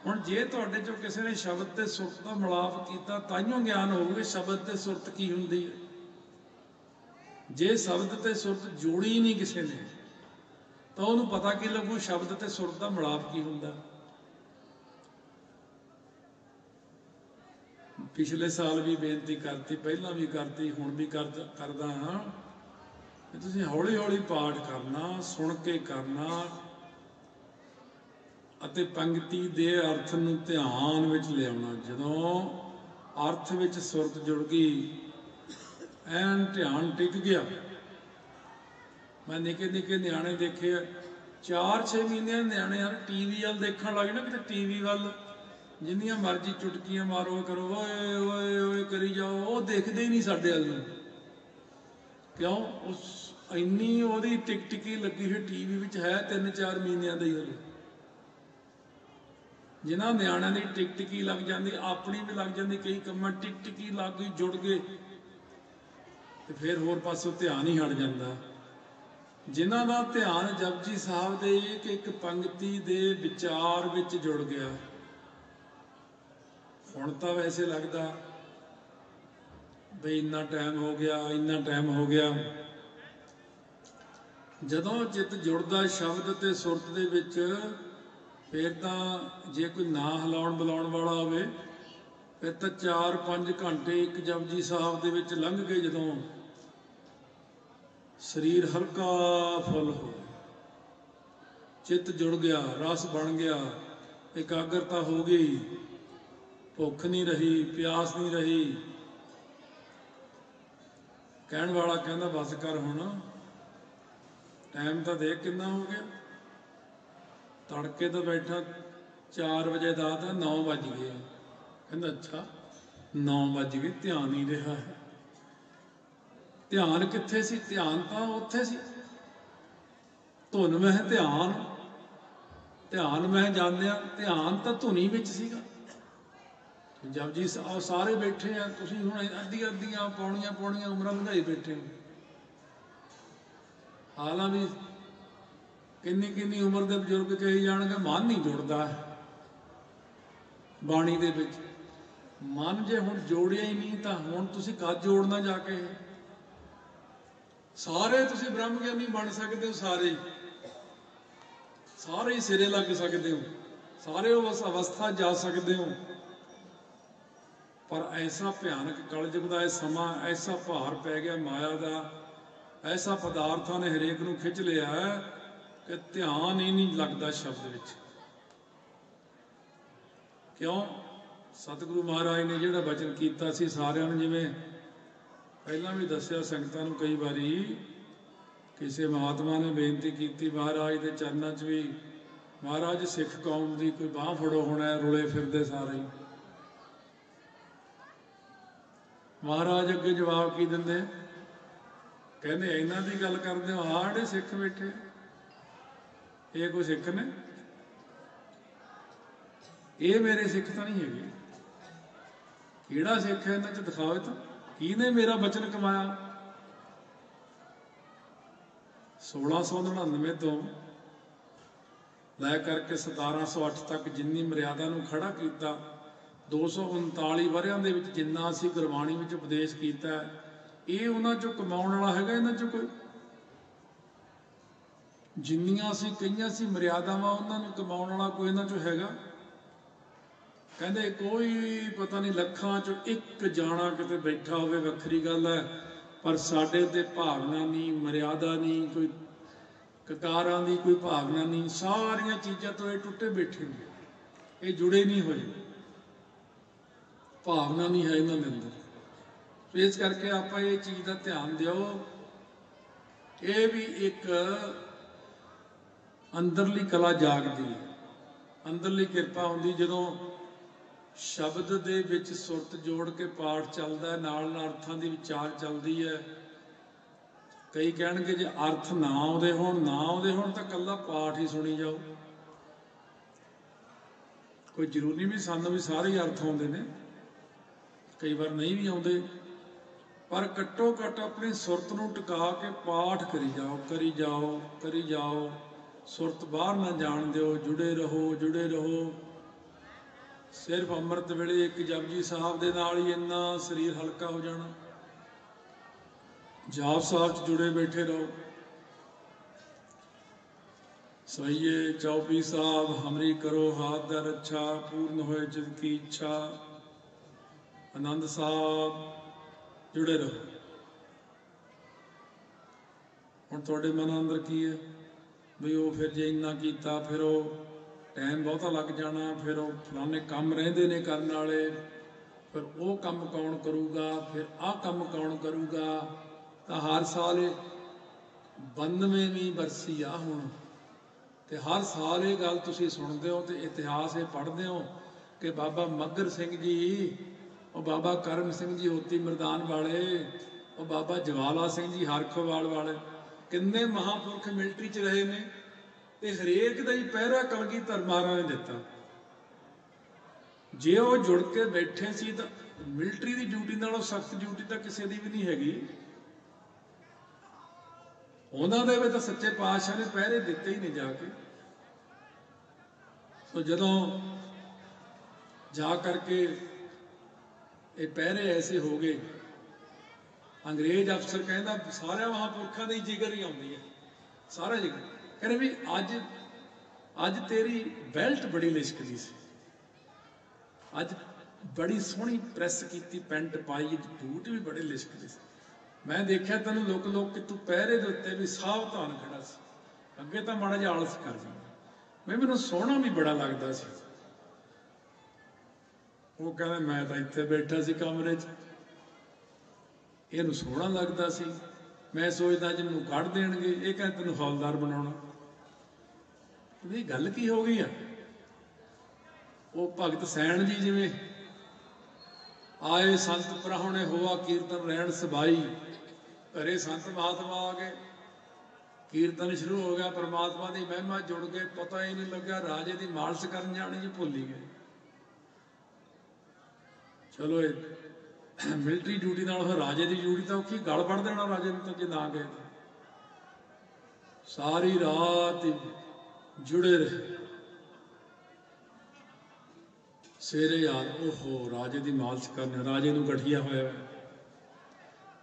ਹੁਣ ਜੇ ਤੁਹਾਡੇ ਚੋਂ ਕਿਸੇ ਨੇ ਸ਼ਬਦ ਤੇ ਸੁਰਤ ਦਾ ਮਿਲਾਪ ਕੀਤਾ ਤਾਈਓ ਗਿਆਨ ਹੋਊਗਾ ਸ਼ਬਦ ਤੇ ਸੁਰਤ ਕੀ ਹੁੰਦੀ ਹੈ। ਜੇ ਸ਼ਬਦ ਤੇ ਸੁਰਤ ਜੋੜੀ ਨਹੀਂ ਕਿਸੇ ਨੇ, ਤਾਂ ਉਹਨੂੰ ਪਤਾ ਕੀ ਲੱਗੂ ਸ਼ਬਦ ਤੇ ਸੁਰਤ ਦਾ ਮਿਲਾਪ ਕੀ ਹੁੰਦਾ। ਪਿਛਲੇ ਸਾਲ ਵੀ ਬੇਨਤੀ ਕਰਤੀ, ਪਹਿਲਾਂ ਵੀ ਕਰਤੀ, ਹੁਣ ਵੀ ਕਰਦਾ ਹਾਂ। ਤੁਸੀਂ ਹੌਲੀ ਹੌਲੀ ਪਾਠ ਕਰਨਾ, ਸੁਣ ਕੇ ਕਰਨਾ ਅਤੇ ਪੰਕਤੀ ਦੇ ਅਰਥ ਨੂੰ ਧਿਆਨ ਵਿੱਚ ਲਿਆਉਣਾ। ਜਦੋਂ ਅਰਥ ਵਿੱਚ ਸੁਰਤ ਜੁੜ ਗਈ, ਐਨ ਧਿਆਨ ਟਿਕ ਗਿਆ। ਮੈਂ ਨਿੱਕੇ ਨਿੱਕੇ ਨਿਆਣੇ ਦੇਖੇ 4-6 ਮਹੀਨਿਆਂ ਦੇ ਨਿਆਣੇ ਯਾਰ ਟੀਵੀ ਵੱਲ ਦੇਖਣ ਲੱਗ ਨਾ ਕਿਤੇ ਟੀਵੀ ਵੱਲ। ਜਿੰਨੀਆਂ ਮਰਜ਼ੀ ਚੁਟਕੀਆਂ ਮਾਰੋ, ਕਰੋ, ਓਏ ਓਏ ਓਏ, ਕਰੀ ਜਾਓ, ਉਹ ਦੇਖਦੇ ਹੀ ਨਹੀਂ ਸਾਡੇ ਵੱਲ ਨੂੰ। ਕਿਉਂ? ਉਸ ਇੰਨੀ ਉਹਦੀ ਟਿਕ ਟਿਕੀ ਲੱਗੀ ਹੋਈ ਟੀਵੀ ਵਿੱਚ ਹੈ 3-4 ਮਹੀਨਿਆਂ ਦਾ ਹੀ ਹਲੇ। ਜਿਨ੍ਹਾਂ ਨਿਆਣਿਆਂ ਦੀ ਟਿਕਟਿਕੀ ਲੱਗ ਜਾਂਦੀ, ਆਪਣੀ ਵੀ ਲੱਗ ਜਾਂਦੀ, ਕਈ ਕੰਮਾਂ ਟਿਕ ਟਿਕੀ ਲੱਗ ਗਈ, ਜੁੜ ਗਏ। ਤੇ ਫਿਰ ਹੋਰ ਪਾਸੋਂ ਧਿਆਨ ਹੀ ਹਟ ਜਾਂਦਾ। ਜਿਨ੍ਹਾਂ ਦਾ ਧਿਆਨ ਜਪਜੀ ਸਾਹਿਬ ਦੇ ਇੱਕ ਇੱਕ ਪੰਕਤੀ ਦੇ ਵਿਚਾਰ ਵਿੱਚ ਜੁੜ ਗਿਆ। ਹੁਣ ਤਾਂ ਵੈਸੇ ਲੱਗਦਾ ਬਈ ਇੰਨਾ ਟਾਈਮ ਹੋ ਗਿਆ, ਇੰਨਾ ਟਾਈਮ ਹੋ ਗਿਆ। ਜਦੋਂ ਚਿੱਤ ਜੁੜਦਾ ਸ਼ਬਦ ਤੇ ਸੁਰਤ ਦੇ ਵਿੱਚ ਫਿਰ ਤਾਂ ਜੇ ਕੋਈ ਨਾ ਹਿਲਾਉਣ ਬੁਲਾਉਣ ਵਾਲਾ ਹੋਵੇ ਫਿਰ ਤਾਂ 4-5 ਘੰਟੇ ਇੱਕ ਜਪਜੀ ਸਾਹਿਬ ਦੇ ਵਿੱਚ ਲੰਘ ਗਏ ਜਦੋਂ ਸਰੀਰ ਹਲਕਾ ਫੁੱਲ ਹੋ ਚਿੱਤ ਜੁੜ ਗਿਆ, ਰਸ ਬਣ ਗਿਆ, ਇਕਾਗਰਤਾ ਹੋ ਗਈ, ਭੁੱਖ ਨਹੀਂ ਰਹੀ, ਪਿਆਸ ਨਹੀਂ ਰਹੀ, ਕਹਿਣ ਵਾਲਾ ਕਹਿੰਦਾ, ਬਸ ਕਰ ਹੁਣ ਟਾਈਮ ਤਾਂ ਦੇਖ ਕਿੰਨਾ ਹੋ ਗਿਆ। ਤੜਕੇ ਤੋਂ ਬੈਠਾ 4 ਵਜੇ ਦਾ ਤਾਂ 9 ਵੱਜ ਗਏ ਕਹਿੰਦਾ, ਅੱਛਾ 9 ਵੱਜ ਗਏ, ਧਿਆਨ ਹੀ ਰਿਹਾ ਹੈ। ਧਿਆਨ ਕਿੱਥੇ ਸੀ? ਧਿਆਨ ਤਾਂ ਉੱਥੇ ਸੀ। ਧੁਨ ਮਹਿ ਧਿਆਨ। ਧਿਆਨ ਮਹਿ ਜਾਂਦਿਆ ਧਿਆਨ ਤਾਂ ਧੁਨੀ ਵਿੱਚ ਸੀਗਾ। ਜਬ ਜੀ, ਸਾ- ਸਾਰੇ ਬੈਠੇ ਆ, ਤੁਸੀਂ ਹੁਣ ਅੱਧੀ ਅੱਧੀਆਂ ਪੌਣੀਆਂ ਪੌਣੀਆਂ ਉਮਰਾਂ ਵਧਾਈ ਬੈਠੇ ਹੋ। ਹਾਲਾਂ ਵੀ ਕਿੰਨੀ ਕਿੰਨੀ ਉਮਰ ਦੇ ਬਜ਼ੁਰਗ ਕਹੀ ਜਾਣਗੇ ਮਨ ਨਹੀਂ ਜੁੜਦਾ ਬਾਣੀ ਦੇ ਵਿੱਚ, ਮਨ ਜੇ ਹੁਣ ਜੋੜਿਆ ਹੀ ਨਹੀਂ ਤਾਂ ਹੁਣ ਤੁਸੀਂ ਕਦ ਜੋੜਨਾ ਜਾ ਕੇ। ਸਾਰੇ ਤੁਸੀਂ ਬ੍ਰਹਮ ਗਿਆਨੀ ਬਣ ਸਕਦੇ ਹੋ ਸਾਰੇ। ਸਾਰੇ ਸਿਰੇ ਲੱਗ ਸਕਦੇ ਹੋ। ਸਾਰੇ ਉਸ ਅਵਸਥਾ ਜਾ ਸਕਦੇ ਹੋ। ਪਰ ਐਸਾ ਭਿਆਨਕ ਕਲਯੁਗ ਦਾ ਇਹ ਸਮਾਂ, ਐਸਾ ਭਾਰ ਪੈ ਗਿਆ ਮਾਇਆ ਦਾ। ਐਸਾ ਪਦਾਰਥਾਂ ਨੇ ਹਰੇਕ ਨੂੰ ਖਿੱਚ ਲਿਆ ਹੈ ਕਿ ਧਿਆਨ ਹੀ ਨਹੀਂ ਲੱਗਦਾ ਸ਼ਬਦ ਵਿੱਚ। ਕਿਉਂ? ਸਤਿਗੁਰੂ ਮਹਾਰਾਜ ਨੇ ਜਿਹੜਾ ਬਚਨ ਕੀਤਾ ਸੀ, ਸਾਰਿਆਂ ਨੂੰ ਜਿਵੇਂ ਪਹਿਲਾਂ ਵੀ ਦੱਸਿਆ ਸੰਗਤਾਂ ਨੂੰ ਕਈ ਵਾਰੀ, ਕਿਸੇ ਮਹਾਤਮਾ ਨੇ ਬੇਨਤੀ ਕੀਤੀ, ਮਹਾਰਾਜ ਦੇ ਚਰਨਾਂ 'ਚ ਵੀ, ਮਹਾਰਾਜ ਸਿੱਖ ਕੌਮ ਦੀ ਕੋਈ ਬਾਹ ਫੜੋ ਹੋਣਾ, ਰੁਲੇ ਫਿਰਦੇ ਸਾਰੇ। ਮਹਾਰਾਜ ਅੱਗੇ ਜਵਾਬ ਕੀ ਦਿੰਦੇ? ਕਹਿੰਦੇ, ਇਹਨਾਂ ਦੀ ਗੱਲ ਕਰਦੇ ਹੋ, ਆਹ ਜਿਹੜੇ ਸਿੱਖ ਬੈਠੇ। ਇਹ ਕੋਈ ਸਿੱਖ ਨੇ? ਇਹ ਮੇਰੇ ਸਿੱਖ ਤਾਂ ਨਹੀਂ ਹੈਗੇ। ਕਿਹੜਾ ਸਿੱਖ ਹੈ ਇਹਨਾਂ ਚ? ਦਿਖਾਵੇ ਤਾਂ। ਕਿਹਨੇ ਮੇਰਾ ਬਚਨ ਕਮਾਇਆ? 1699 ਤੋਂ ਲੈ ਕਰਕੇ 1708 ਤੱਕ ਜਿੰਨੀ ਮਰਿਆਦਾ ਨੂੰ ਖੜਾ ਕੀਤਾ 239 ਵਰਿਆਂ ਦੇ ਵਿੱਚ ਜਿੰਨਾ ਅਸੀਂ ਗੁਰਬਾਣੀ ਵਿੱਚ ਉਪਦੇਸ਼ ਕੀਤਾ, ਇਹ ਉਹਨਾਂ ਚੋਂ ਕਮਾਉਣ ਵਾਲਾ ਹੈਗਾ ਇਹਨਾਂ ਚੋਂ ਕੋਈ? ਜਿੰਨੀਆਂ ਅਸੀਂ ਕਹੀਆਂ ਸੀ, ਮਰਿਆਦਾਵਾਂ ਉਹਨਾਂ ਨੂੰ ਕਮਾਉਣ ਵਾਲਾ ਕੋਈ ਇਹਨਾਂ ਚੋਂ ਹੈਗਾ? ਕਹਿੰਦੇ ਕੋਈ ਪਤਾ ਨਹੀਂ ਲੱਖਾਂ ਚੋਂ ਇੱਕ ਜਾਣਾ ਕਿਤੇ ਬੈਠਾ ਹੋਵੇ, ਵੱਖਰੀ ਗੱਲ ਹੈ, ਪਰ ਸਾਡੇ ਤੇ ਭਾਵਨਾ ਨਹੀਂ, ਮਰਿਆਦਾ ਨਹੀਂ, ਕੋਈ ਕਕਾਰਾਂ ਦੀ ਕੋਈ ਭਾਵਨਾ ਨਹੀਂ, ਸਾਰੀਆਂ ਚੀਜ਼ਾਂ ਤੋਂ ਇਹ ਟੁੱਟੇ ਬੈਠੇ ਨੇ। ਇਹ ਜੁੜੇ ਨਹੀਂ ਹੋਏ। ਭਾਵਨਾ ਨਹੀਂ ਹੈ ਇਹਨਾਂ ਦੇ ਅੰਦਰ। ਇਸ ਕਰਕੇ ਆਪਾਂ ਇਹ ਚੀਜ਼ ਦਾ ਧਿਆਨ ਦਿਓ। ਇਹ ਵੀ ਇੱਕ ਅੰਦਰਲੀ ਕਲਾ ਜਾਗਦੀ ਹੈ। ਅੰਦਰਲੀ ਕਿਰਪਾ ਹੁੰਦੀ ਜਦੋਂ ਸ਼ਬਦ ਦੇ ਵਿੱਚ ਸੁਰਤ ਜੋੜ ਕੇ ਪਾਠ ਚੱਲਦਾ ਹੈ, ਨਾਲ ਨਾਲ ਅਰਥਾਂ ਦੀ ਵਿਚਾਰ ਚੱਲਦੀ ਹੈ। ਕਈ ਕਹਿਣਗੇ ਜੇ ਅਰਥ ਨਾ ਆਉਂਦੇ ਹੋਣ, ਨਾ ਆਉਂਦੇ ਹੋਣ ਤਾਂ ਕੱਲਾ ਪਾਠ ਹੀ ਸੁਣੀ ਜਾਓ। ਕੋਈ ਜ਼ਰੂਰੀ ਵੀ ਸਾਨੂੰ ਵੀ ਸਾਰੇ ਹੀ ਅਰਥ ਆਉਂਦੇ ਨੇ। ਕਈ ਵਾਰ ਨਹੀਂ ਵੀ ਆਉਂਦੇ, ਪਰ ਘੱਟੋ ਘੱਟ ਆਪਣੀ ਸੁਰਤ ਨੂੰ ਟਿਕਾ ਕੇ ਪਾਠ ਕਰੀ ਜਾਓ ਕਰੀ ਜਾਓ ਕਰੀ ਜਾਓ। ਸੁਰਤ ਬਾਹਰ ਨਾ ਜਾਣ ਦਿਓ, ਜੁੜੇ ਰਹੋ ਜੁੜੇ ਰਹੋ। ਸਿਰਫ ਅੰਮ੍ਰਿਤ ਵੇਲੇ ਇੱਕ ਜਪਜੀ ਸਾਹਿਬ ਦੇ ਨਾਲ ਹੀ ਇੰਨਾ ਸਰੀਰ ਹਲਕਾ ਹੋ ਜਾਣਾ। ਜਾਪ ਸਾਹਿਬ ਚ ਜੁੜੇ ਬੈਠੇ ਰਹੋ। ਸਈਏ ਚੌਪੀ ਸਾਹਿਬ, ਹਮਰੀ ਕਰੋ ਹਾਥ ਦਾ ਰੱਛਾ, ਪੂਰਨ ਹੋਏ ਜਿਤ ਕੀ ਇੱਛਾ। ਆਨੰਦ ਸਾਹਿਬ, ਜੁੜੇ ਰਹੋ। ਹੁਣ ਤੁਹਾਡੇ ਮਨ ਅੰਦਰ ਕੀ ਹੈ? ਵੀ ਉਹ ਫਿਰ ਜੇ ਇੰਨਾ ਕੀਤਾ, ਫਿਰ ਉਹ ਟਾਈਮ ਬਹੁਤਾ ਲੱਗ ਜਾਣਾ, ਫਿਰ ਉਹ ਫਲਾਣੇ ਕੰਮ ਰਹਿੰਦੇ ਨੇ ਕਰਨ ਵਾਲੇ। ਫਿਰ ਉਹ ਕੰਮ ਕੌਣ ਕਰੂਗਾ? ਫਿਰ ਆਹ ਕੰਮ ਕੌਣ ਕਰੂਗਾ? ਤਾਂ ਹਰ ਸਾਲ ਇਹ 92ਵੀਂ ਬਰਸੀ ਆ ਹੁਣ। ਤੇ ਹਰ ਸਾਲ ਇਹ ਗੱਲ ਤੁਸੀਂ ਸੁਣਦੇ ਹੋ ਤੇ ਇਤਿਹਾਸ ਇਹ ਪੜ੍ਹਦੇ ਹੋ ਕਿ ਬਾਬਾ ਮੱਗਰ ਸਿੰਘ ਜੀ, ਉਹ ਬਾਬਾ ਕਰਮ ਸਿੰਘ ਜੀ, ਹੋਤੀ ਮਰਦਾਨ ਵਾਲੇ, ਉਹ ਬਾਬਾ ਜਵਾਲਾ ਸਿੰਘ ਜੀ ਹਰਖੋਵਾਲ ਵਾਲੇ। ਕਿੰਨੇ ਮਹਾਪੁਰਖ ਮਿਲਟਰੀ 'ਚ ਰਹੇ ਨੇ ਤੇ ਹਰੇਕ ਦਾ ਹੀ ਪਹਿਰਾ ਕਲਗੀ ਧਰਮਾਰਾਂ ਨੇ ਦਿੱਤਾ। ਜੇ ਉਹ ਜੁੜ ਕੇ ਬੈਠੇ ਸੀ ਤਾਂ ਮਿਲਟਰੀ ਦੀ ਡਿਊਟੀ ਨਾਲੋਂ ਸਖਤ ਡਿਊਟੀ ਤਾਂ ਕਿਸੇ ਦੀ ਵੀ ਨਹੀਂ ਹੈਗੀ। ਉਹਨਾਂ ਦੇ ਵਿੱਚ ਤਾਂ ਸੱਚੇ ਪਾਤਸ਼ਾਹ ਨੇ ਪਹਿਰੇ ਦਿੱਤੇ ਹੀ ਨਹੀਂ ਜਾ ਕੇ। ਸੋ ਜਦੋਂ ਜਾ ਕਰਕੇ ਇਹ ਪਹਿਰੇ ਐਸੇ ਹੋ ਗਏ ਅੰਗਰੇਜ਼ ਅਫਸਰ ਕਹਿੰਦਾ ਸਾਰਿਆਂ ਮਹਾਂਪੁਰਖਾਂ ਦੀ ਜਿਗਰ ਹੀ ਆਉਂਦੀ ਹੈ। ਸਾਰਾ ਜਿਗਰ। ਕਹਿੰਦੇ ਵੀ ਅੱਜ ਅੱਜ ਤੇਰੀ ਬੈਲਟ ਬੜੀ ਲਿਸ਼ਕਦੀ ਸੀ। ਅੱਜ ਬੜੀ ਸੋਹਣੀ ਪ੍ਰੈਸ ਕੀਤੀ, ਪੈਂਟ ਪਾਈ ਬੂਟ ਵੀ ਬੜੇ ਲਿਸ਼ਕਦੇ ਸੀ। ਮੈਂ ਦੇਖਿਆ ਤੈਨੂੰ ਲੋਕ ਲੋਕ ਕਿ ਤੂੰ ਪਹਿਰੇ ਦੇ ਉੱਤੇ ਵੀ ਸਾਵਧਾਨ ਖੜਾ ਸੀ। ਅੱਗੇ ਤਾਂ ਮਾੜਾ ਜਿਹਾ ਆਲਸ ਕਰ ਜਾਂਦਾ। ਮੈਂ ਮੈਨੂੰ ਸੋਹਣਾ ਵੀ ਬੜਾ ਲੱਗਦਾ ਸੀ। ਉਹ ਕਹਿੰਦਾ, ਮੈਂ ਤਾਂ ਇੱਥੇ ਬੈਠਾ ਸੀ ਕਮਰੇ 'ਚ। ਇਹਨੂੰ ਸੋਹਣਾ ਲੱਗਦਾ ਸੀ। ਮੈਂ ਸੋਚਦਾ ਜੇ ਕੱਢ ਦੇਣਗੇ, ਇਹ ਕਹਿੰਦੇ ਤੈਨੂੰ ਹੌਲਦਾਰ ਬਣਾਉਣਾ। ਇਹ ਗੱਲ ਕੀ ਹੋ ਗਈ ਆ? ਉਹ ਭਗਤ ਸੈਣ ਜੀ ਜਿਵੇਂ, ਆਏ ਸੰਤ ਪ੍ਰਾਹੁਣੇ ਹੋਆ ਕੀਰਤਨ ਰਹਿਣ ਸਬਾਈ, ਘਰੇ ਸੰਤ ਮਹਾਤਮਾ ਆ ਗਏ। ਕੀਰਤਨ ਸ਼ੁਰੂ ਹੋ ਗਿਆ, ਪ੍ਰਮਾਤਮਾ ਦੀ ਮਹਿਮਾ ਜੁੜ ਗਏ, ਪਤਾ ਹੀ ਨਹੀਂ ਲੱਗਿਆ ਰਾਜੇ ਦੀ ਮਾਲਸ਼ ਕਰਨ ਜਾਣੀ ਜੀ ਭੁੱਲੀ ਗਏ। ਚਲੋ ਇਹ ਮਿਲਟਰੀ ਡਿਊਟੀ ਨਾਲ ਫਿਰ ਰਾਜੇ ਦੀ ਡਿਊਟੀ ਤਾਂ ਕੀ ਗਲ ਵੜ ਦੇਣਾ ਰਾਜੇ ਨੂੰ ਤਾਂ ਜੇ ਨਾ ਗਏ ਸਾਰੀ ਰਾਤ ਜੁੜੇ ਰਹੇ। ਸਵੇਰੇ ਯਾਦ, ਓਹੋ, ਰਾਜੇ ਦੀ ਮਾਲਸ਼ ਕਰਨ, ਰਾਜੇ ਨੂੰ ਗਠੀਆ ਹੋਇਆ।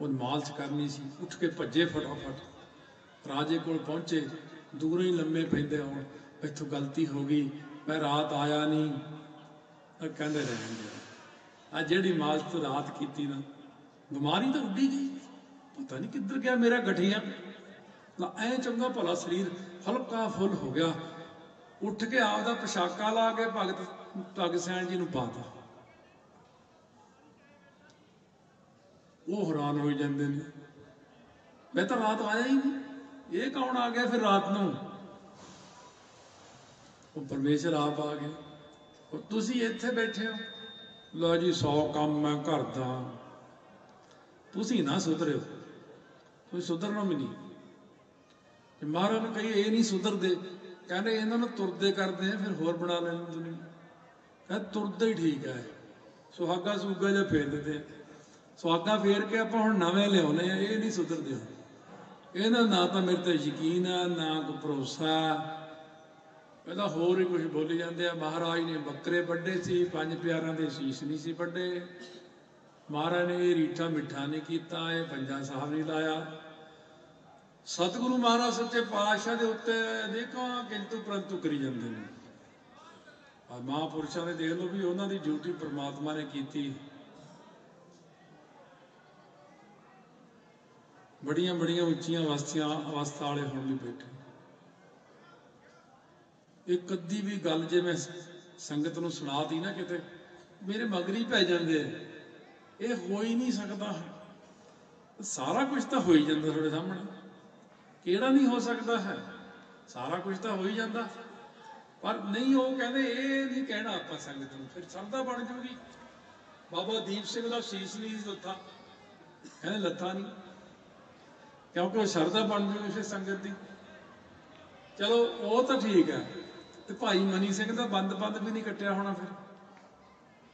ਉਹ ਮਾਲਸ਼ ਕਰਨੀ ਸੀ, ਉੱਠ ਕੇ ਭੱਜੇ ਫਟਾਫਟ। ਰਾਜੇ ਕੋਲ ਪਹੁੰਚੇ, ਦੂਰੋਂ ਹੀ ਲੰਮੇ ਪੈਂਦੇ ਹੋਣ, ਇੱਥੋਂ ਗਲਤੀ ਹੋ ਗਈ, ਮੈਂ ਰਾਤ ਆਇਆ ਨਹੀਂ। ਕਹਿੰਦੇ ਰਹਿਣ ਦਿਓ। ਆ ਜਿਹੜੀ ਮਾਸ ਤੋਂ ਰਾਤ ਕੀਤੀ ਨਾ, ਬਿਮਾਰੀ ਤਾਂ ਉੱਡੀ ਗਈ। ਪਤਾ ਨਹੀਂ ਕਿੱਧਰ ਗਿਆ ਮੇਰਾ ਗਠੀਆ। ਨਾ ਐ ਚੰਗਾ ਭਲਾ ਸਰੀਰ ਹਲਕਾ ਫੁੱਲ ਹੋ ਗਿਆ। ਉੱਠ ਕੇ ਆਪਦਾ ਪੋਸ਼ਾਕਾ ਲਾ ਕੇ ਭਗਤ ਭਗਤ ਸੈਣ ਜੀ ਨੂੰ ਪਾਤਾ ਉਹ ਹੈਰਾਨ ਹੋ ਜਾਂਦੇ ਨੇ। ਮੈਂ ਤਾਂ ਰਾਤ ਆਇਆ ਹੀ ਨਹੀਂ। ਇਹ ਕੌਣ ਆ ਗਿਆ ਫਿਰ ਰਾਤ ਨੂੰ? ਉਹ ਪਰਮੇਸ਼ਰ ਆਪ ਆ ਗਿਆ। ਉਹ ਤੁਸੀਂ ਇੱਥੇ ਬੈਠੇ ਹੋ। ਲਓ ਜੀ 100 ਕੰਮ ਮੈਂ ਘਰ ਦਾ ਤੁਸੀਂ ਨਾ ਸੁਧਰਿਓ। ਤੁਸੀਂ ਸੁਧਰਨਾ ਵੀ ਨਹੀਂ। ਤੇ ਮਹਾਰਾਜ ਨੂੰ ਕਹੀ, ਇਹ ਨਹੀਂ ਸੁਧਰਦੇ। ਕਹਿੰਦੇ, ਇਹਨਾਂ ਨੂੰ ਤੁਰਦੇ ਕਰਦੇ ਆ, ਫਿਰ ਹੋਰ ਬਣਾ ਲੈਣ ਦੁਨੀਆ। ਕਹਿੰਦੇ, ਤੁਰਦੇ ਹੀ ਠੀਕ ਹੈ ਸੁਹਾਗਾ ਸੂਗਾ ਜਿਹਾ ਫੇਰ ਦਿੰਦੇ ਸੁਹਾਗਾ ਫੇਰ ਕੇ ਆਪਾਂ ਹੁਣ ਨਵੇਂ ਲਿਆਉਨੇ ਆ, ਇਹ ਨਹੀਂ ਸੁਧਰਦੇ ਹੁਣ। ਇਹਨਾਂ ਨਾ ਤਾਂ ਮੇਰੇ ਤੇ ਯਕੀਨ ਆ, ਨਾ ਕੋ ਭਰੋਸਾ। ਪਹਿਲਾਂ ਹੋਰ ਹੀ ਕੁਝ ਬੋਲੀ ਜਾਂਦੇ ਆ। ਮਹਾਰਾਜ ਨੇ ਬੱਕਰੇ ਵੱਡੇ ਸੀ, ਪੰਜ ਪਿਆਰਾਂ ਦੇ ਸ਼ੀਸ਼ ਨਹੀਂ ਸੀ ਵੱਡੇ। ਮਹਾਰਾਜ ਨੇ ਇਹ ਰੀਠਾ ਮਿੱਠਾ ਨਹੀਂ ਕੀਤਾ, ਇਹ ਪੰਜਾ ਸਾਹਿਬ ਨਹੀਂ ਲਾਇਆ। ਸਤਿਗੁਰੂ ਮਹਾਰਾਜ ਸੱਚੇ ਪਾਤਸ਼ਾਹ ਦੇ ਉੱਤੇ ਦੇਖੋ, ਕਿੰਤੂ ਪ੍ਰੰਤੂ ਕਰੀ ਜਾਂਦੇ ਨੇ। ਆ ਮਹਾਂਪੁਰਸ਼ਾਂ ਦੇ ਦੇਖ ਲਓ ਵੀ ਉਹਨਾਂ ਦੀ ਡਿਊਟੀ ਪ੍ਰਮਾਤਮਾ ਨੇ ਕੀਤੀ। ਬੜੀਆਂ ਬੜੀਆਂ ਉੱਚੀਆਂ ਅਵਸਥਿਆਂ ਅਵਸਥਾ ਵਾਲੇ ਹੋਣ ਲਈ ਬੈਠੇ। ਇੱਕ ਅੱਧੀ ਵੀ ਗੱਲ ਜੇ ਮੈਂ ਸੰਗਤ ਨੂੰ ਸੁਣਾਤੀ ਨਾ ਕਿਤੇ, ਮੇਰੇ ਮਗਰੀ ਪੈ ਜਾਂਦੇ ਇਹ ਹੋ ਹੀ ਨਹੀਂ ਸਕਦਾ। ਸਾਰਾ ਕੁਝ ਤਾਂ ਹੋ ਹੀ ਜਾਂਦਾ ਤੁਹਾਡੇ ਸਾਹਮਣੇ। ਕਿਹੜਾ ਨਹੀਂ ਹੋ ਸਕਦਾ ਹੈ? ਸਾਰਾ ਕੁਝ ਤਾਂ ਹੋ ਹੀ ਜਾਂਦਾ। ਪਰ ਨਹੀਂ, ਉਹ ਕਹਿੰਦੇ, ਇਹ ਨਹੀਂ ਕਹਿਣਾ ਆਪਾਂ ਸੰਗਤ ਨੂੰ। ਫਿਰ ਸਰਦਾ ਬਣ ਜੂਗੀ। ਬਾਬਾ ਦੀਪ ਸਿੰਘ ਦਾ ਸੀਸ ਨਹੀਂ ਲੱਥਾ ਕਹਿੰਦੇ, ਲੱਥਾ ਨਹੀਂ। ਕਿਉਂਕਿ ਉਹ ਸ਼ਰਧਾ ਬਣ ਜੂਗੀ ਫਿਰ ਸੰਗਤ ਦੀ। ਚਲੋ, ਉਹ ਤਾਂ ਠੀਕ ਹੈ। ਤੇ ਭਾਈ ਮਨੀ ਸਿੰਘ ਦਾ ਬੰਦ ਬੰਦ ਵੀ ਨਹੀਂ ਕੱਟਿਆ ਹੋਣਾ ਫਿਰ।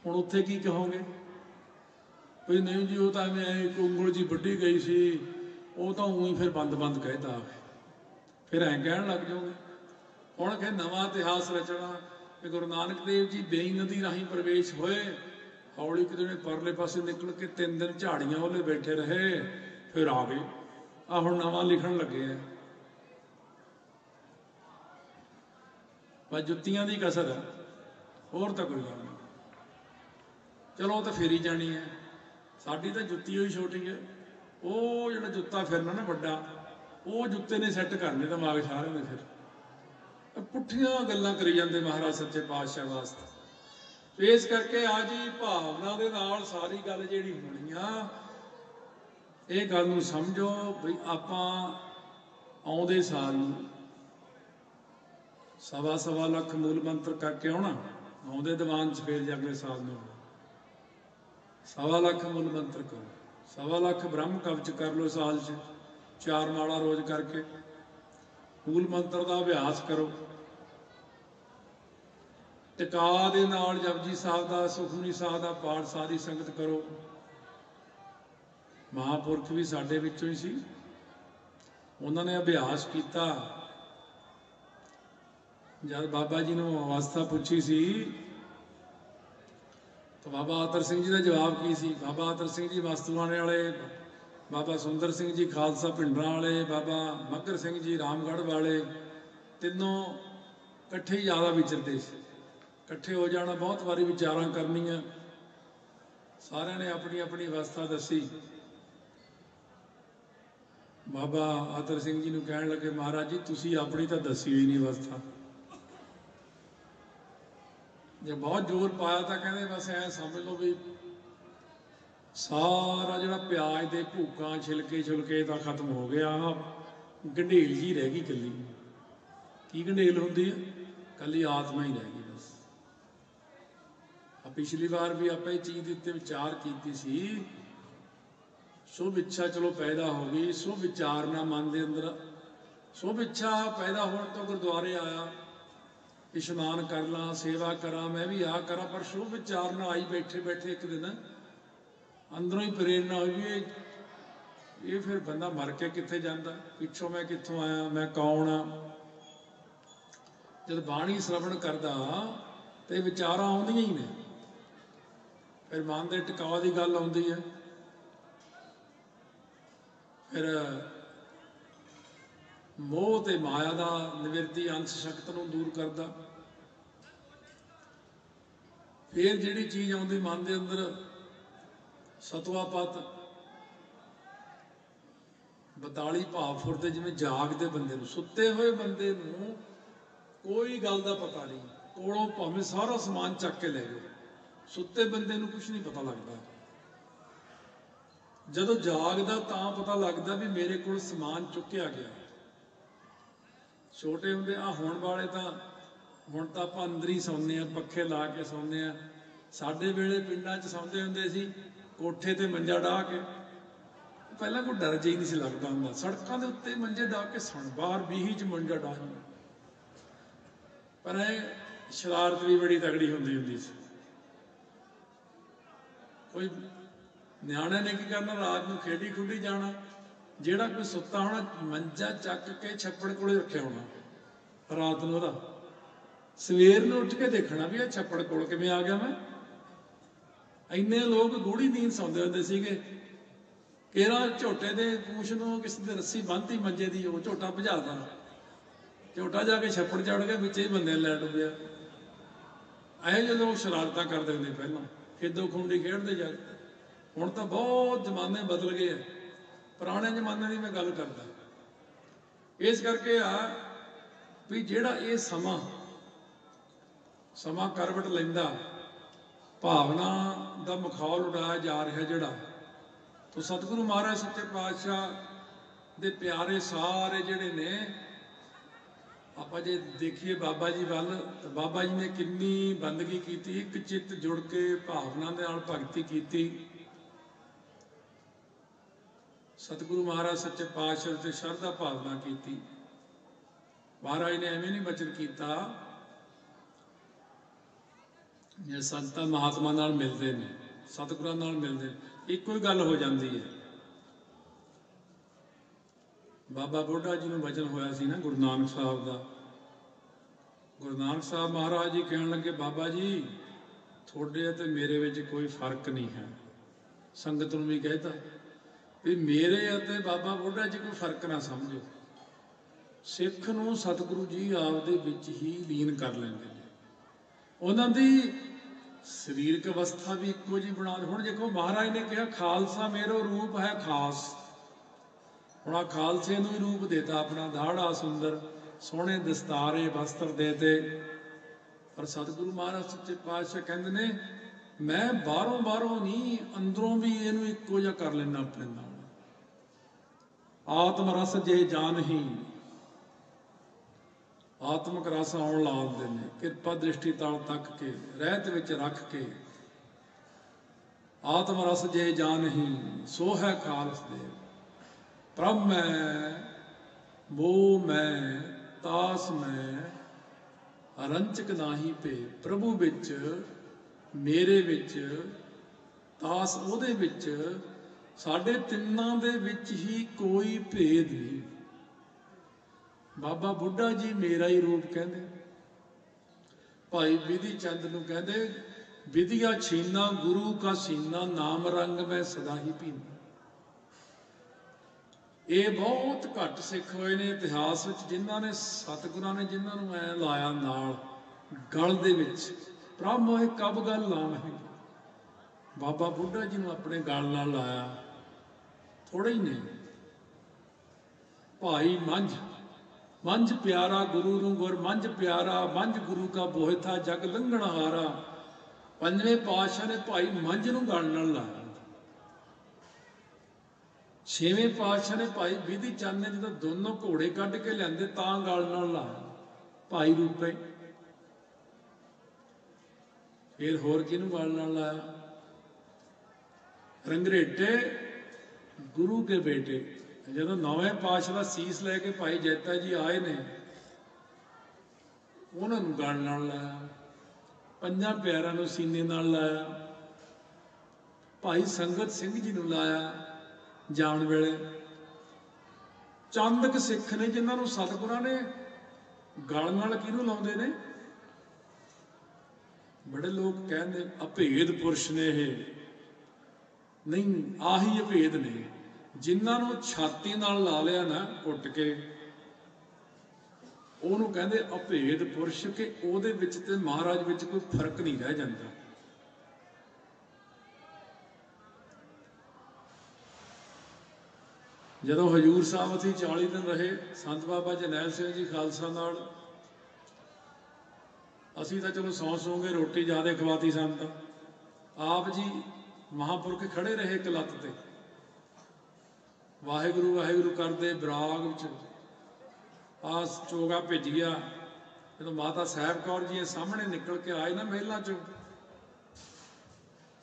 ਹੁਣ ਉੱਥੇ ਕੀ ਕਹੋਗੇ? ਵੀ ਨਹੀਂ ਜੀ, ਉਹ ਤਾਂ ਐਵੇਂ ਉਂਗਲ ਜੀ ਵੱਡੀ ਗਈ ਸੀ। ਉਹ ਤਾਂ ਉਹੀ ਫਿਰ ਬੰਦ ਬੰਦ ਕਹਿਤਾ ਫਿਰ ਐਂ ਕਹਿਣ ਲੱਗ ਜਾਓਗੇ। ਹੁਣ ਕਿ ਨਵਾਂ ਇਤਿਹਾਸ ਰਚਣਾ? ਕਿ ਗੁਰੂ ਨਾਨਕ ਦੇਵ ਜੀ ਬੇਈ ਨਦੀ ਰਾਹੀਂ ਪ੍ਰਵੇਸ਼ ਹੋਏ। ਹੌਲੀ ਕਿਤੇ ਨੇ ਪਰਲੇ ਪਾਸੇ ਨਿਕਲ ਕੇ ਤਿੰਨ ਦਿਨ ਝਾੜੀਆਂ ਉਹਲੇ ਬੈਠੇ ਰਹੇ, ਫਿਰ ਆ ਗਏ। ਆ ਹੁਣ ਨਵਾਂ ਲਿਖਣ ਲੱਗੇ ਆ। ਬਸ ਜੁੱਤੀਆਂ ਦੀ ਕਸਰ ਹੈ ਹੋਰ ਤਾਂ ਕੋਈ ਗੱਲ ਨਹੀਂ। ਚਲੋ ਤਾਂ ਫੇਰੀ ਜਾਣੀ ਹੈ। ਸਾਡੀ ਤਾਂ ਜੁੱਤੀ ਹੋਈ ਛੋਟੀ ਹੈ। ਉਹ ਜਿਹੜਾ ਜੁੱਤਾ ਫਿਰਨਾ ਨਾ ਵੱਡਾ, ਉਹ ਜੁੱਤੇ ਨੇ ਸੈੱਟ ਕਰਨੇ ਦਿਮਾਗ ਸਾਰਿਆਂ ਦੇ ਫਿਰ। ਪੁੱਠੀਆਂ ਗੱਲਾਂ ਕਰੀ ਜਾਂਦੇ ਮਹਾਰਾਜ ਸੱਚੇ ਪਾਤਸ਼ਾਹ ਵਾਸਤੇ। ਇਸ ਕਰਕੇ ਆ ਜੀ ਭਾਵਨਾ ਦੇ ਨਾਲ ਸਾਰੀ ਗੱਲ ਜਿਹੜੀ ਹੋਣੀ ਆ, ਇਹ ਗੱਲ ਨੂੰ ਸਮਝੋ ਵੀ ਆਪਾਂ ਆਉਂਦੇ ਸਾਲ ਨੂੰ ਸਵਾ ਸਵਾ ਲੱਖ ਮੂਲ ਮੰਤਰ ਕਰਕੇ ਆਉਣਾ, ਆਉਂਦੇ ਦੀਵਾਨ ਚ ਫੇਰ ਜਾਂਦੇ ਸਾਲ ਨੂੰ ਸਵਾ ਲੱਖ ਮੂਲ ਮੰਤਰ ਕਰੋ, ਸਵਾ ਲੱਖ ਬ੍ਰਹਮ ਕਵਚ ਕਰ ਲਓ ਸਾਲ ਚ, ਚਾਰ ਮਾਲਾ ਰੋਜ਼ ਕਰਕੇ। ਮੂਲ ਮੰਤਰ ਦਾ ਅਭਿਆਸ ਕਰੋ। ਟਿਕਾ ਦੇ ਨਾਲ ਜਪਜੀ ਸਾਹਿਬ ਦਾ, ਸੁਖਮਨੀ ਸਾਹਿਬ ਦਾ ਪਾਠ ਸਾਰੀ ਸੰਗਤ ਕਰੋ। ਮਹਾਪੁਰਖ ਵੀ ਸਾਡੇ ਵਿੱਚੋਂ ਹੀ ਸੀ। ਉਹਨਾਂ ਨੇ ਅਭਿਆਸ ਕੀਤਾ। ਜਦ ਬਾਬਾ ਜੀ ਨੂੰ ਅਵਸਥਾ ਪੁੱਛੀ ਸੀ, ਤਾਂ ਬਾਬਾ ਆਤਰ ਸਿੰਘ ਜੀ ਦਾ ਜਵਾਬ ਕੀ ਸੀ? ਬਾਬਾ ਆਤਰ ਸਿੰਘ ਜੀ ਵਸਤੂਆਣੇ ਵਾਲੇ, ਬਾਬਾ ਸੁੰਦਰ ਸਿੰਘ ਜੀ ਖਾਲਸਾ ਪਿੰਡਰਾਂ ਵਾਲੇ, ਬਾਬਾ ਮੱਗਰ ਸਿੰਘ ਜੀ ਰਾਮਗੜ੍ਹ ਵਾਲੇ, ਤਿੰਨੋਂ ਇਕੱਠੇ ਹੀ ਜ਼ਿਆਦਾ ਵਿਚਰਦੇ ਸੀ। ਇਕੱਠੇ ਹੋ ਜਾਣਾ ਬਹੁਤ ਵਾਰੀ ਵਿਚਾਰਾਂ ਕਰਨੀਆਂ। ਸਾਰਿਆਂ ਨੇ ਆਪਣੀ ਆਪਣੀ ਅਵਸਥਾ ਦੱਸੀ। ਬਾਬਾ ਆਤਰ ਸਿੰਘ ਜੀ ਨੂੰ ਕਹਿਣ ਲੱਗੇ, ਮਹਾਰਾਜ ਜੀ, ਤੁਸੀਂ ਆਪਣੀ ਤਾਂ ਦੱਸੀ ਹੋਈ ਨਹੀਂ ਅਵਸਥਾ। ਜੇ ਬਹੁਤ ਜ਼ੋਰ ਪਾਇਆ ਤਾਂ ਕਹਿੰਦੇ ਬਸ ਐ ਸਮਝ ਲਓ ਵੀ ਸਾਰਾ ਜਿਹੜਾ ਪਿਆਜ਼ ਦੇ ਭੂਕਾਂ ਛਿਲਕੇ ਛੁਲਕੇ ਤਾਂ ਖਤਮ ਹੋ ਗਿਆ। ਗੰਢੇਲ ਜੀ ਰਹਿ ਗਈ ਕੱਲੀ ਕੀ ਗੰਢੇਲ ਹੁੰਦੀ ਹੈ ਕੱਲੀ ਆਤਮਾ ਹੀ ਰਹਿ ਗਈ ਬਸ। ਆ ਪਿਛਲੀ ਵਾਰ ਵੀ ਆਪਾਂ ਇਹ ਚੀਜ਼ ਦੇ ਉੱਤੇ ਵਿਚਾਰ ਕੀਤੀ ਸੀ। ਸੋ ਇੱਛਾ ਚਲੋ ਪੈਦਾ ਹੋ ਗਈ ਸੋ ਵਿਚਾਰਨਾ ਮਨ ਦੇ ਅੰਦਰ। ਸੋ ਇੱਛਾ ਪੈਦਾ ਹੋਣ ਤੋਂ ਗੁਰਦੁਆਰੇ ਆਇਆ। ਇਸ਼ਨਾਨ ਕਰ ਲਾਂ, ਸੇਵਾ ਕਰਾਂ, ਮੈਂ ਵੀ ਆ ਕਰਾਂ, ਪਰ ਸ਼ੁਭ ਵਿਚਾਰ ਨਾ ਆਈ ਬੈਠੇ ਬੈਠੇ ਇੱਕ ਦਿਨ ਅੰਦਰੋਂ ਹੀ ਪ੍ਰੇਰਣਾ ਹੋਈ ਇਹ ਇਹ ਫਿਰ ਬੰਦਾ ਮਰ ਕੇ ਕਿੱਥੇ ਜਾਂਦਾ? ਪਿੱਛੋਂ ਮੈਂ ਕਿੱਥੋਂ ਆਇਆ? ਮੈਂ ਕੌਣ ਆ? ਜਦ ਬਾਣੀ ਸ਼ਰਵਣ ਕਰਦਾ ਤੇ ਵਿਚਾਰਾਂ ਆਉਂਦੀਆਂ ਹੀ ਨੇ। ਫਿਰ ਮਨ ਦੇ ਟਿਕਾਅ ਦੀ ਗੱਲ ਆਉਂਦੀ ਹੈ। ਫਿਰ ਮੋਹ ਤੇ ਮਾਇਆ ਦਾ ਨਿਵਰਤੀ ਅੰਸ਼ ਸ਼ਕਤ ਨੂੰ ਦੂਰ ਕਰਦਾ। ਫਿਰ ਜਿਹੜੀ ਚੀਜ਼ ਆਉਂਦੀ ਮਨ ਦੇ ਅੰਦਰ, ਸਤਵਾ ਪਤ 42 ਭਾਵ ਫੁਰਦੇ ਜਿਵੇਂ ਜਾਗਦੇ ਬੰਦੇ ਨੂੰ, ਸੁੱਤੇ ਹੋਏ ਬੰਦੇ ਨੂੰ ਕੋਈ ਗੱਲ ਦਾ ਪਤਾ ਨਹੀਂ, ਕੋਲੋਂ ਭਾਵੇਂ ਸਾਰਾ ਸਮਾਨ ਚੱਕ ਕੇ ਲੈ ਜਾਓ, ਸੁੱਤੇ ਬੰਦੇ ਨੂੰ ਕੁਝ ਨਹੀਂ ਪਤਾ ਲੱਗਦਾ। ਜਦੋਂ ਜਾਗਦਾ ਤਾਂ ਪਤਾ ਲੱਗਦਾ ਵੀ ਮੇਰੇ ਕੋਲ ਸਮਾਨ ਚੁੱਕਿਆ ਗਿਆ। ਛੋਟੇ ਹੁੰਦੇ ਆ ਹੁਣ ਵਾਲੇ ਤਾਂ, ਹੁਣ ਤਾਂ ਆਪਾਂ ਅੰਦਰ ਹੀ ਸੌਂਦੇ ਆ ਪੱਖੇ ਲਾ ਕੇ ਸੌਂਦੇ ਆ ਸਾਡੇ ਵੇਲੇ ਪਿੰਡਾਂ 'ਚ ਸੌਂਦੇ ਹੁੰਦੇ ਸੀ, ਕੋਠੇ ਤੇ ਮੰਜਾ ਢਾ ਕੇ। ਪਹਿਲਾਂ ਕੋਈ ਡਰ ਜਿਹਾ ਨਹੀਂ ਸੀ ਲੱਗਦਾ ਹੁੰਦਾ। ਸੜਕਾਂ ਦੇ ਉੱਤੇ ਮੰਜੇ ਢਾ ਕੇ ਸੌਣ, ਬਾਹਰ ਬੀਹੀ 'ਚ ਮੰਜਾ ਢਾ ਪਰ ਇਹ ਸ਼ਰਾਰਤ ਵੀ ਬੜੀ ਤਗੜੀ ਹੁੰਦੀ ਹੁੰਦੀ ਸੀ। ਕੋਈ ਨਿਆਣੇ ਨੇ ਕੀ ਕਰਨਾ? ਰਾਤ ਨੂੰ ਖੇਡੀ ਖੁੱਡੀ ਜਾਣਾ। ਜਿਹੜਾ ਕੋਈ ਸੁੱਤਾ ਹੋਣਾ, ਮੰਜਾ ਚੱਕ ਕੇ ਛੱਪੜ ਕੋਲੇ ਰੱਖਿਆ ਹੋਣਾ, ਰਾਤ ਨੂੰ ਉਹਦਾ। ਸਵੇਰ ਨੂੰ ਉੱਠ ਕੇ ਦੇਖਣਾ ਵੀ ਇਹ ਛੱਪੜ ਕੋਲ ਕਿਵੇਂ ਆ ਗਿਆ ਮੈਂ। ਇੰਨੇ ਲੋਕ ਗੂੜੀ ਨੀਂਦ ਸੌਂਦੇ ਹੁੰਦੇ ਸੀਗੇ। ਕਿਹੜਾ ਝੋਟੇ ਦੇ ਪੂਛ ਨੂੰ ਕਿਸੇ ਦੇ ਰੱਸੀ ਬੰਨਤੀ ਮੰਜੇ ਦੀ, ਉਹ ਝੋਟਾ ਭਜਾਦਾ ਝੋਟਾ ਜਾ ਕੇ ਛੱਪੜ ਚੜ ਗਿਆ, ਵਿੱਚ ਹੀ ਬੰਦੇ ਲੈ ਡੁੱਬਿਆ ਐ ਜਦੋਂ ਸ਼ਰਾਰਤਾਂ ਕਰਦੇ ਹੁੰਦੇ ਪਹਿਲਾਂ ਖੇਦੋ ਖੁੰਡੀ ਖੇਡਦੇ ਜਾ ਹੁਣ ਤਾਂ ਬਹੁਤ ਜ਼ਮਾਨੇ ਬਦਲ ਗਏ ਆ। ਪੁਰਾਣੇ ਜ਼ਮਾਨੇ ਦੀ ਮੈਂ ਗੱਲ ਕਰਦਾ। ਇਸ ਕਰਕੇ ਆ ਵੀ ਜਿਹੜਾ ਇਹ ਸਮਾਂ ਸਮਾਂ ਕਰਵਟ ਲੈਂਦਾ, ਭਾਵਨਾ ਦਾ ਮਖੌਲ ਉਡਾਇਆ ਜਾ ਰਿਹਾ ਜਿਹੜਾ, ਤੋ ਸਤਿਗੁਰੂ ਮਹਾਰਾਜ, ਸੱਚੇ ਪਾਤਸ਼ਾਹ ਦੇ ਪਿਆਰੇ ਸਾਰੇ ਜਿਹੜੇ ਨੇ, ਆਪਾਂ ਜੇ ਦੇਖੀਏ ਬਾਬਾ ਜੀ ਵੱਲ, ਤਾਂ ਬਾਬਾ ਜੀ ਨੇ ਕਿੰਨੀ ਬੰਦਗੀ ਕੀਤੀ, ਇੱਕ ਚਿੱਤ ਜੁੜ ਕੇ ਭਾਵਨਾ ਦੇ ਨਾਲ ਭਗਤੀ ਕੀਤੀ। ਸਤਿਗੁਰੂ ਮਹਾਰਾਜ ਸੱਚੇ ਪਾਤਸ਼ਾਹ ਤੇ ਸ਼ਰਧਾ ਭਾਵਨਾ ਕੀਤੀ। ਮਹਾਰਾਜ ਨੇ ਐਵੇਂ ਨਹੀਂ ਬਚਨ ਕੀਤਾ ਜੇ ਸੰਤਾਂ ਮਹਾਤਮਾ ਨਾਲ ਮਿਲਦੇ ਨੇ, ਸਤਿਗੁਰਾਂ ਨਾਲ ਮਿਲਦੇ ਇੱਕੋ ਹੀ ਗੱਲ ਹੋ ਜਾਂਦੀ ਹੈ। ਬਾਬਾ ਬੁੱਢਾ ਜੀ ਨੂੰ ਵਚਨ ਹੋਇਆ ਸੀ ਨਾ ਗੁਰੂ ਨਾਨਕ ਸਾਹਿਬ ਦਾ। ਗੁਰੂ ਨਾਨਕ ਸਾਹਿਬ ਮਹਾਰਾਜ ਜੀ ਕਹਿਣ ਲੱਗੇ, ਬਾਬਾ ਜੀ, ਤੁਹਾਡੇ ਤੇ ਮੇਰੇ ਵਿੱਚ ਕੋਈ ਫ਼ਰਕ ਨਹੀਂ ਹੈ। ਸੰਗਤ ਨੂੰ ਵੀ ਕਹਿਤਾ ਵੀ ਮੇਰੇ ਅਤੇ ਬਾਬਾ ਬੁੱਢਾ ਜੀ ਕੋਈ ਫ਼ਰਕ ਨਾ ਸਮਝੋ। ਸਿੱਖ ਨੂੰ ਸਤਿਗੁਰੂ ਜੀ ਆਪ ਦੇ ਵਿੱਚ ਹੀ ਲੀਨ ਕਰ ਲੈਂਦੇ ਨੇ। ਉਹਨਾਂ ਦੀ ਸਰੀਰਕ ਅਵਸਥਾ ਵੀ ਇੱਕੋ ਜੀ ਬਣਾ ਹੁਣ ਦੇਖੋ ਮਹਾਰਾਜ ਨੇ ਕਿਹਾ, ਖਾਲਸਾ ਮੇਰੋ ਰੂਪ ਹੈ ਖਾਸ। ਹੁਣ ਆ ਖਾਲਸੇ ਨੂੰ ਹੀ ਰੂਪ ਦੇਤਾ ਆਪਣਾ ਦਾੜਾ ਸੁੰਦਰ, ਸੋਹਣੇ ਦਸਤਾਰੇ, ਵਸਤਰ ਦੇਤੇ। ਪਰ ਸਤਿਗੁਰੂ ਮਹਾਰਾਜ ਸੱਚੇ ਪਾਤਸ਼ਾਹ ਕਹਿੰਦੇ ਨੇ, ਮੈਂ ਬਾਹਰੋਂ ਬਾਹਰੋਂ ਨਹੀਂ, ਅੰਦਰੋਂ ਵੀ ਇਹਨੂੰ ਇੱਕੋ ਜਿਹਾ ਕਰ ਲੈਣਾ ਆਪਣੇ ਨਾਲ। ਆਤਮ ਰਸ ਜੇ ਜਾਣਹੀ ਆਤਮਿਕ ਰਸ ਆਉਣ ਲਾਉਂਦੇ ਨੇ, ਕਿਰਪਾ ਦ੍ਰਿਸ਼ਟੀ ਤਾਲ ਤੱਕ ਕੇ, ਰਹਿਤ ਵਿੱਚ ਰੱਖ ਕੇ। ਆਤਮ ਰਸ ਜੇ ਜਾਣਹੀ ਸੋ ਹੈ ਖਾਲਸ ਦੇ ਪ੍ਰਭ ਮੈਂ, ਮੋਹ ਮੈਂ, ਤਾਸ ਮੈਂ, ਅਰੰਚਕ ਨਾਹੀ ਪੇ, ਪ੍ਰਭੂ ਵਿੱਚ, ਮੇਰੇ ਵਿੱਚ, ਤਾਸ ਉਹਦੇ ਵਿੱਚ ਸਾਡੇ ਤਿੰਨਾਂ ਦੇ ਵਿੱਚ ਹੀ ਕੋਈ ਭੇਦ ਨਹੀਂ। ਬਾਬਾ ਬੁੱਢਾ ਜੀ ਮੇਰਾ ਹੀ ਰੂਪ ਕਹਿੰਦੇ। ਭਾਈ ਵਿਧੀ ਚੰਦ ਨੂੰ ਕਹਿੰਦੇ, ਵਿਧੀਆ ਛੀਨਾ, ਗੁਰੂ ਕਾ ਸੀਨਾ, ਨਾਮ ਰੰਗ ਮੈਂ ਸਦਾ ਹੀ ਪੀਂਦਾ ਇਹ ਬਹੁਤ ਘੱਟ ਸਿੱਖ ਹੋਏ ਨੇ ਇਤਿਹਾਸ ਵਿੱਚ, ਜਿਨ੍ਹਾਂ ਨੇ ਸਤਿਗੁਰਾਂ ਨੇ ਜਿਨ੍ਹਾਂ ਨੂੰ ਐ ਲਾਇਆ ਨਾਲ, ਗਲ ਦੇ ਵਿੱਚ। ਪ੍ਰਭ ਮੋਏ ਕਬ ਗੱਲ ਨਾਮ ਹੈ ਬਾਬਾ ਬੁੱਢਾ ਜੀ ਨੂੰ ਆਪਣੇ ਗਲ ਨਾਲ ਲਾਇਆ। ਥੋੜੇ ਹੀ ਨਹੀਂ ਭਾਈ, ਮੰਝ। ਮੰਝ ਪਿਆਰਾ ਗੁਰੂ ਨੂੰ ਗੁਰ, ਮੰਝ ਪਿਆਰਾ, ਮੰਝ ਗੁਰੂ ਕਾ ਬੋਹਿਥਾ ਜਗ ਲੰਘਣ ਹਾਰਾ। ਪੰਜਵੇਂ ਪਾਤਸ਼ਾਹ ਨੇ ਭਾਈ ਮੰਝ ਨੂੰ ਗਲ ਨਾਲ ਲਾਇਆ ਛੇਵੇਂ ਪਾਤਸ਼ਾਹ ਨੇ ਭਾਈ ਵਿਧੀ ਚੰਦ ਨੇ ਜਦੋਂ ਦੋਨੋਂ ਘੋੜੇ ਕੱਢ ਕੇ ਲਿਆਂਦੇ ਤਾਂ ਗਾਲ ਨਾਲ ਲਾਇਆ ਭਾਈ ਰੂਪੇ। ਫਿਰ ਹੋਰ ਕਿਹਨੂੰ ਗਾਲ ਨਾਲ ਲਾਇਆ? ਰੰਗਰੇਟੇ ਗੁਰੂ ਕੇ ਬੇਟੇ, ਜਦੋਂ ਨੌਵੇਂ ਪਾਤਸ਼ਾਹ ਸੀਸ ਲੈ ਕੇ ਭਾਈ ਜੈਤਾ ਜੀ ਆਏ ਨੇ, ਉਹਨਾਂ ਨੂੰ ਗਲ ਨਾਲ ਲਾਇਆ, ਪੰਜਾਂ ਪਿਆਰਾਂ ਨੂੰ ਸੀਨੇ ਨਾਲ ਲਾਇਆ, ਭਾਈ ਸੰਗਤ ਸਿੰਘ ਜੀ ਨੂੰ ਲਾਇਆ ਜਾਣ ਵੇਲੇ। ਚੰਦਕ ਸਿੱਖ ਨੇ ਜਿਨ੍ਹਾਂ ਨੂੰ ਸਤਿਗੁਰਾਂ ਨੇ ਗਲ ਨਾਲ ਕਿਹਨੂੰ ਲਾਉਂਦੇ ਨੇ? ਬੜੇ ਲੋਕ ਕਹਿੰਦੇ ਅਭੇਦ ਪੁਰਸ਼ ਨੇ ਇਹ। ਨਹੀਂ, ਆਹੀ ਇਹ ਭੇਦ ਨੇ। ਜਿਨ੍ਹਾਂ ਨੂੰ ਛਾਤੀ ਨਾਲ ਲਾ ਲਿਆ ਨਾ ਉੱਟ ਕੇ, ਉਹਨੂੰ ਕਹਿੰਦੇ ਅਭੇਦ ਪੁਰਸ਼ ਕਿ ਉਹਦੇ ਵਿੱਚ ਤੇ ਮਹਾਰਾਜ ਵਿੱਚ ਕੋਈ ਫ਼ਰਕ ਨਹੀਂ ਰਹਿ ਜਾਂਦਾ। ਜਦੋਂ ਹਜੂਰ ਸਾਹਿਬ ਅਸੀਂ 40 ਦਿਨ ਰਹੇ, ਸੰਤ ਬਾਬਾ ਜਨੈਲ ਸਿੰਘ ਜੀ ਖਾਲਸਾ ਨਾਲ, ਅਸੀਂ ਤਾਂ ਚਲੋ ਸੌਂ ਸੌਂਗੇ ਰੋਟੀ ਜ਼ਿਆਦਾ ਖਵਾਤੀ ਸੰਤ। ਆਪ ਜੀ ਮਹਾਪੁਰਖ ਖੜੇ ਰਹੇ ਇੱਕ ਲੱਤ ਤੇ। ਵਾਹਿਗੁਰੂ ਵਾਹਿਗੁਰੂ ਕਰਦੇ ਬਰਾਗ ਵਿੱਚ। ਆਸ ਚੋਗਾ ਭਿੱਜ ਗਿਆ। ਜਦੋਂ ਮਾਤਾ ਸਾਹਿਬ ਕੌਰ ਜੀ ਇਹ ਸਾਹਮਣੇ ਨਿਕਲ ਕੇ ਆਏ ਨਾ ਮਹਿਲਾ ਚੋਂ,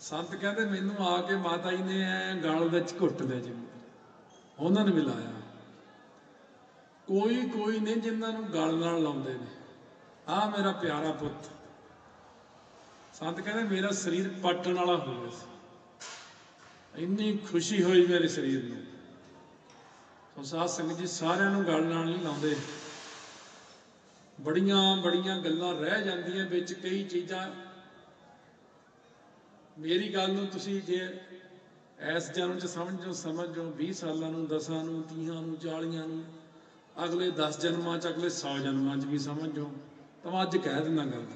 ਸੰਤ ਕਹਿੰਦੇ, ਮੈਨੂੰ ਆ ਕੇ ਮਾਤਾ ਜੀ ਨੇ ਐ ਗਲ ਵਿੱਚ ਘੁੱਟ ਲਿਆ ਜਿਵੇਂ ਉਹਨਾਂ ਨੇ ਮਿਲਾਇਆ। ਕੋਈ ਕੋਈ ਨਹੀਂ ਜਿਨ੍ਹਾਂ ਨੂੰ ਗਲ ਨਾਲ ਲਾਉਂਦੇ ਨੇ। ਆ ਮੇਰਾ ਪਿਆਰਾ ਪੁੱਤ। ਸੰਤ ਕਹਿੰਦੇ, ਮੇਰਾ ਸਰੀਰ ਪੱਟਣ ਵਾਲਾ ਹੋ ਗਿਆ ਸੀ। ਇੰਨੀ ਖੁਸ਼ੀ ਹੋਈ ਮੇਰੇ ਸਰੀਰ ਨੂੰ। ਸੋ ਸਾਧ ਸੰਗਤ ਜੀ ਸਾਰਿਆਂ ਨੂੰ ਗੱਲ ਨਾਲ ਨਹੀਂ ਲਾਉਂਦੇ। ਬੜੀਆਂ ਬੜੀਆਂ ਗੱਲਾਂ ਰਹਿ ਜਾਂਦੀਆਂ ਵਿੱਚ, ਕਈ ਚੀਜ਼ਾਂ। ਮੇਰੀ ਗੱਲ ਨੂੰ ਤੁਸੀਂ ਜੇ ਐਸ ਜਨਮ ਚ ਸਮਝੋ ਸਮਝੋ 20 ਸਾਲਾਂ ਨੂੰ 10 ਨੂੰ 30 ਨੂੰ 40 ਨੂੰ, ਅਗਲੇ 10 ਜਨਮਾਂ ਚ, ਅਗਲੇ 100 ਜਨਮਾਂ ਚ ਵੀ ਸਮਝੋ, ਤਾਂ ਅੱਜ ਕਹਿ ਦਿੰਦਾ ਗੱਲ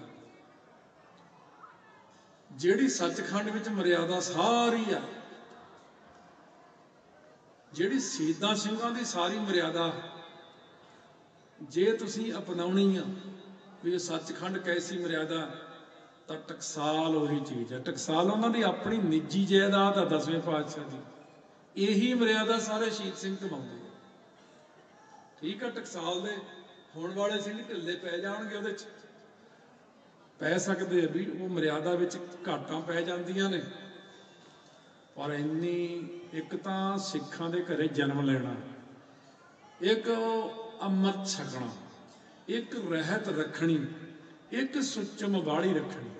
ਜਿਹੜੀ ਸੱਚਖੰਡ ਵਿੱਚ ਮਰਿਆਦਾ ਸਾਰੀ ਆ ਜਿਹੜੀ ਸ਼ਹੀਦਾਂ ਸਿੰਘਾਂ ਦੀ ਸਾਰੀ ਮਰਿਆਦਾ, ਜੇ ਤੁਸੀਂ ਅਪਣਾਉਣੀ ਆ ਵੀ ਇਹ ਸੱਚਖੰਡ ਕੈਸੀ ਮਰਿਆਦਾ, ਤਾਂ ਟਕਸਾਲ ਉਹੀ ਚੀਜ਼ ਹੈ ਟਕਸਾਲ ਉਹਨਾਂ ਦੀ ਆਪਣੀ ਨਿੱਜੀ ਜਾਇਦਾਦ ਆ ਦਸਵੇਂ ਪਾਤਸ਼ਾਹ ਦੀ। ਇਹੀ ਮਰਿਆਦਾ ਸਾਰੇ ਸ਼ਹੀਦ ਸਿੰਘ ਕਮਾਉਂਦੇ ਆ। ਠੀਕ ਆ, ਟਕਸਾਲ ਦੇ ਹੋਣ ਵਾਲੇ ਸਿੰਘ ਢਿੱਲੇ ਪੈ ਜਾਣਗੇ ਉਹਦੇ ਚ। ਪੈ ਸਕਦੇ ਆ ਵੀ ਉਹ ਮਰਿਆਦਾ ਵਿੱਚ ਘਾਟਾਂ ਪੈ ਜਾਂਦੀਆਂ ਨੇ। ਪਰ ਇੰਨੀ ਇੱਕ ਤਾਂ ਸਿੱਖਾਂ ਦੇ ਘਰੇ ਜਨਮ ਲੈਣਾ, ਇੱਕ ਅੰਮ੍ਰਿਤ ਛਕਣਾ, ਇੱਕ ਰਹਿਤ ਰੱਖਣੀ, ਇੱਕ ਸੁੱਚਮ ਬਾੜੀ ਰੱਖਣੀ।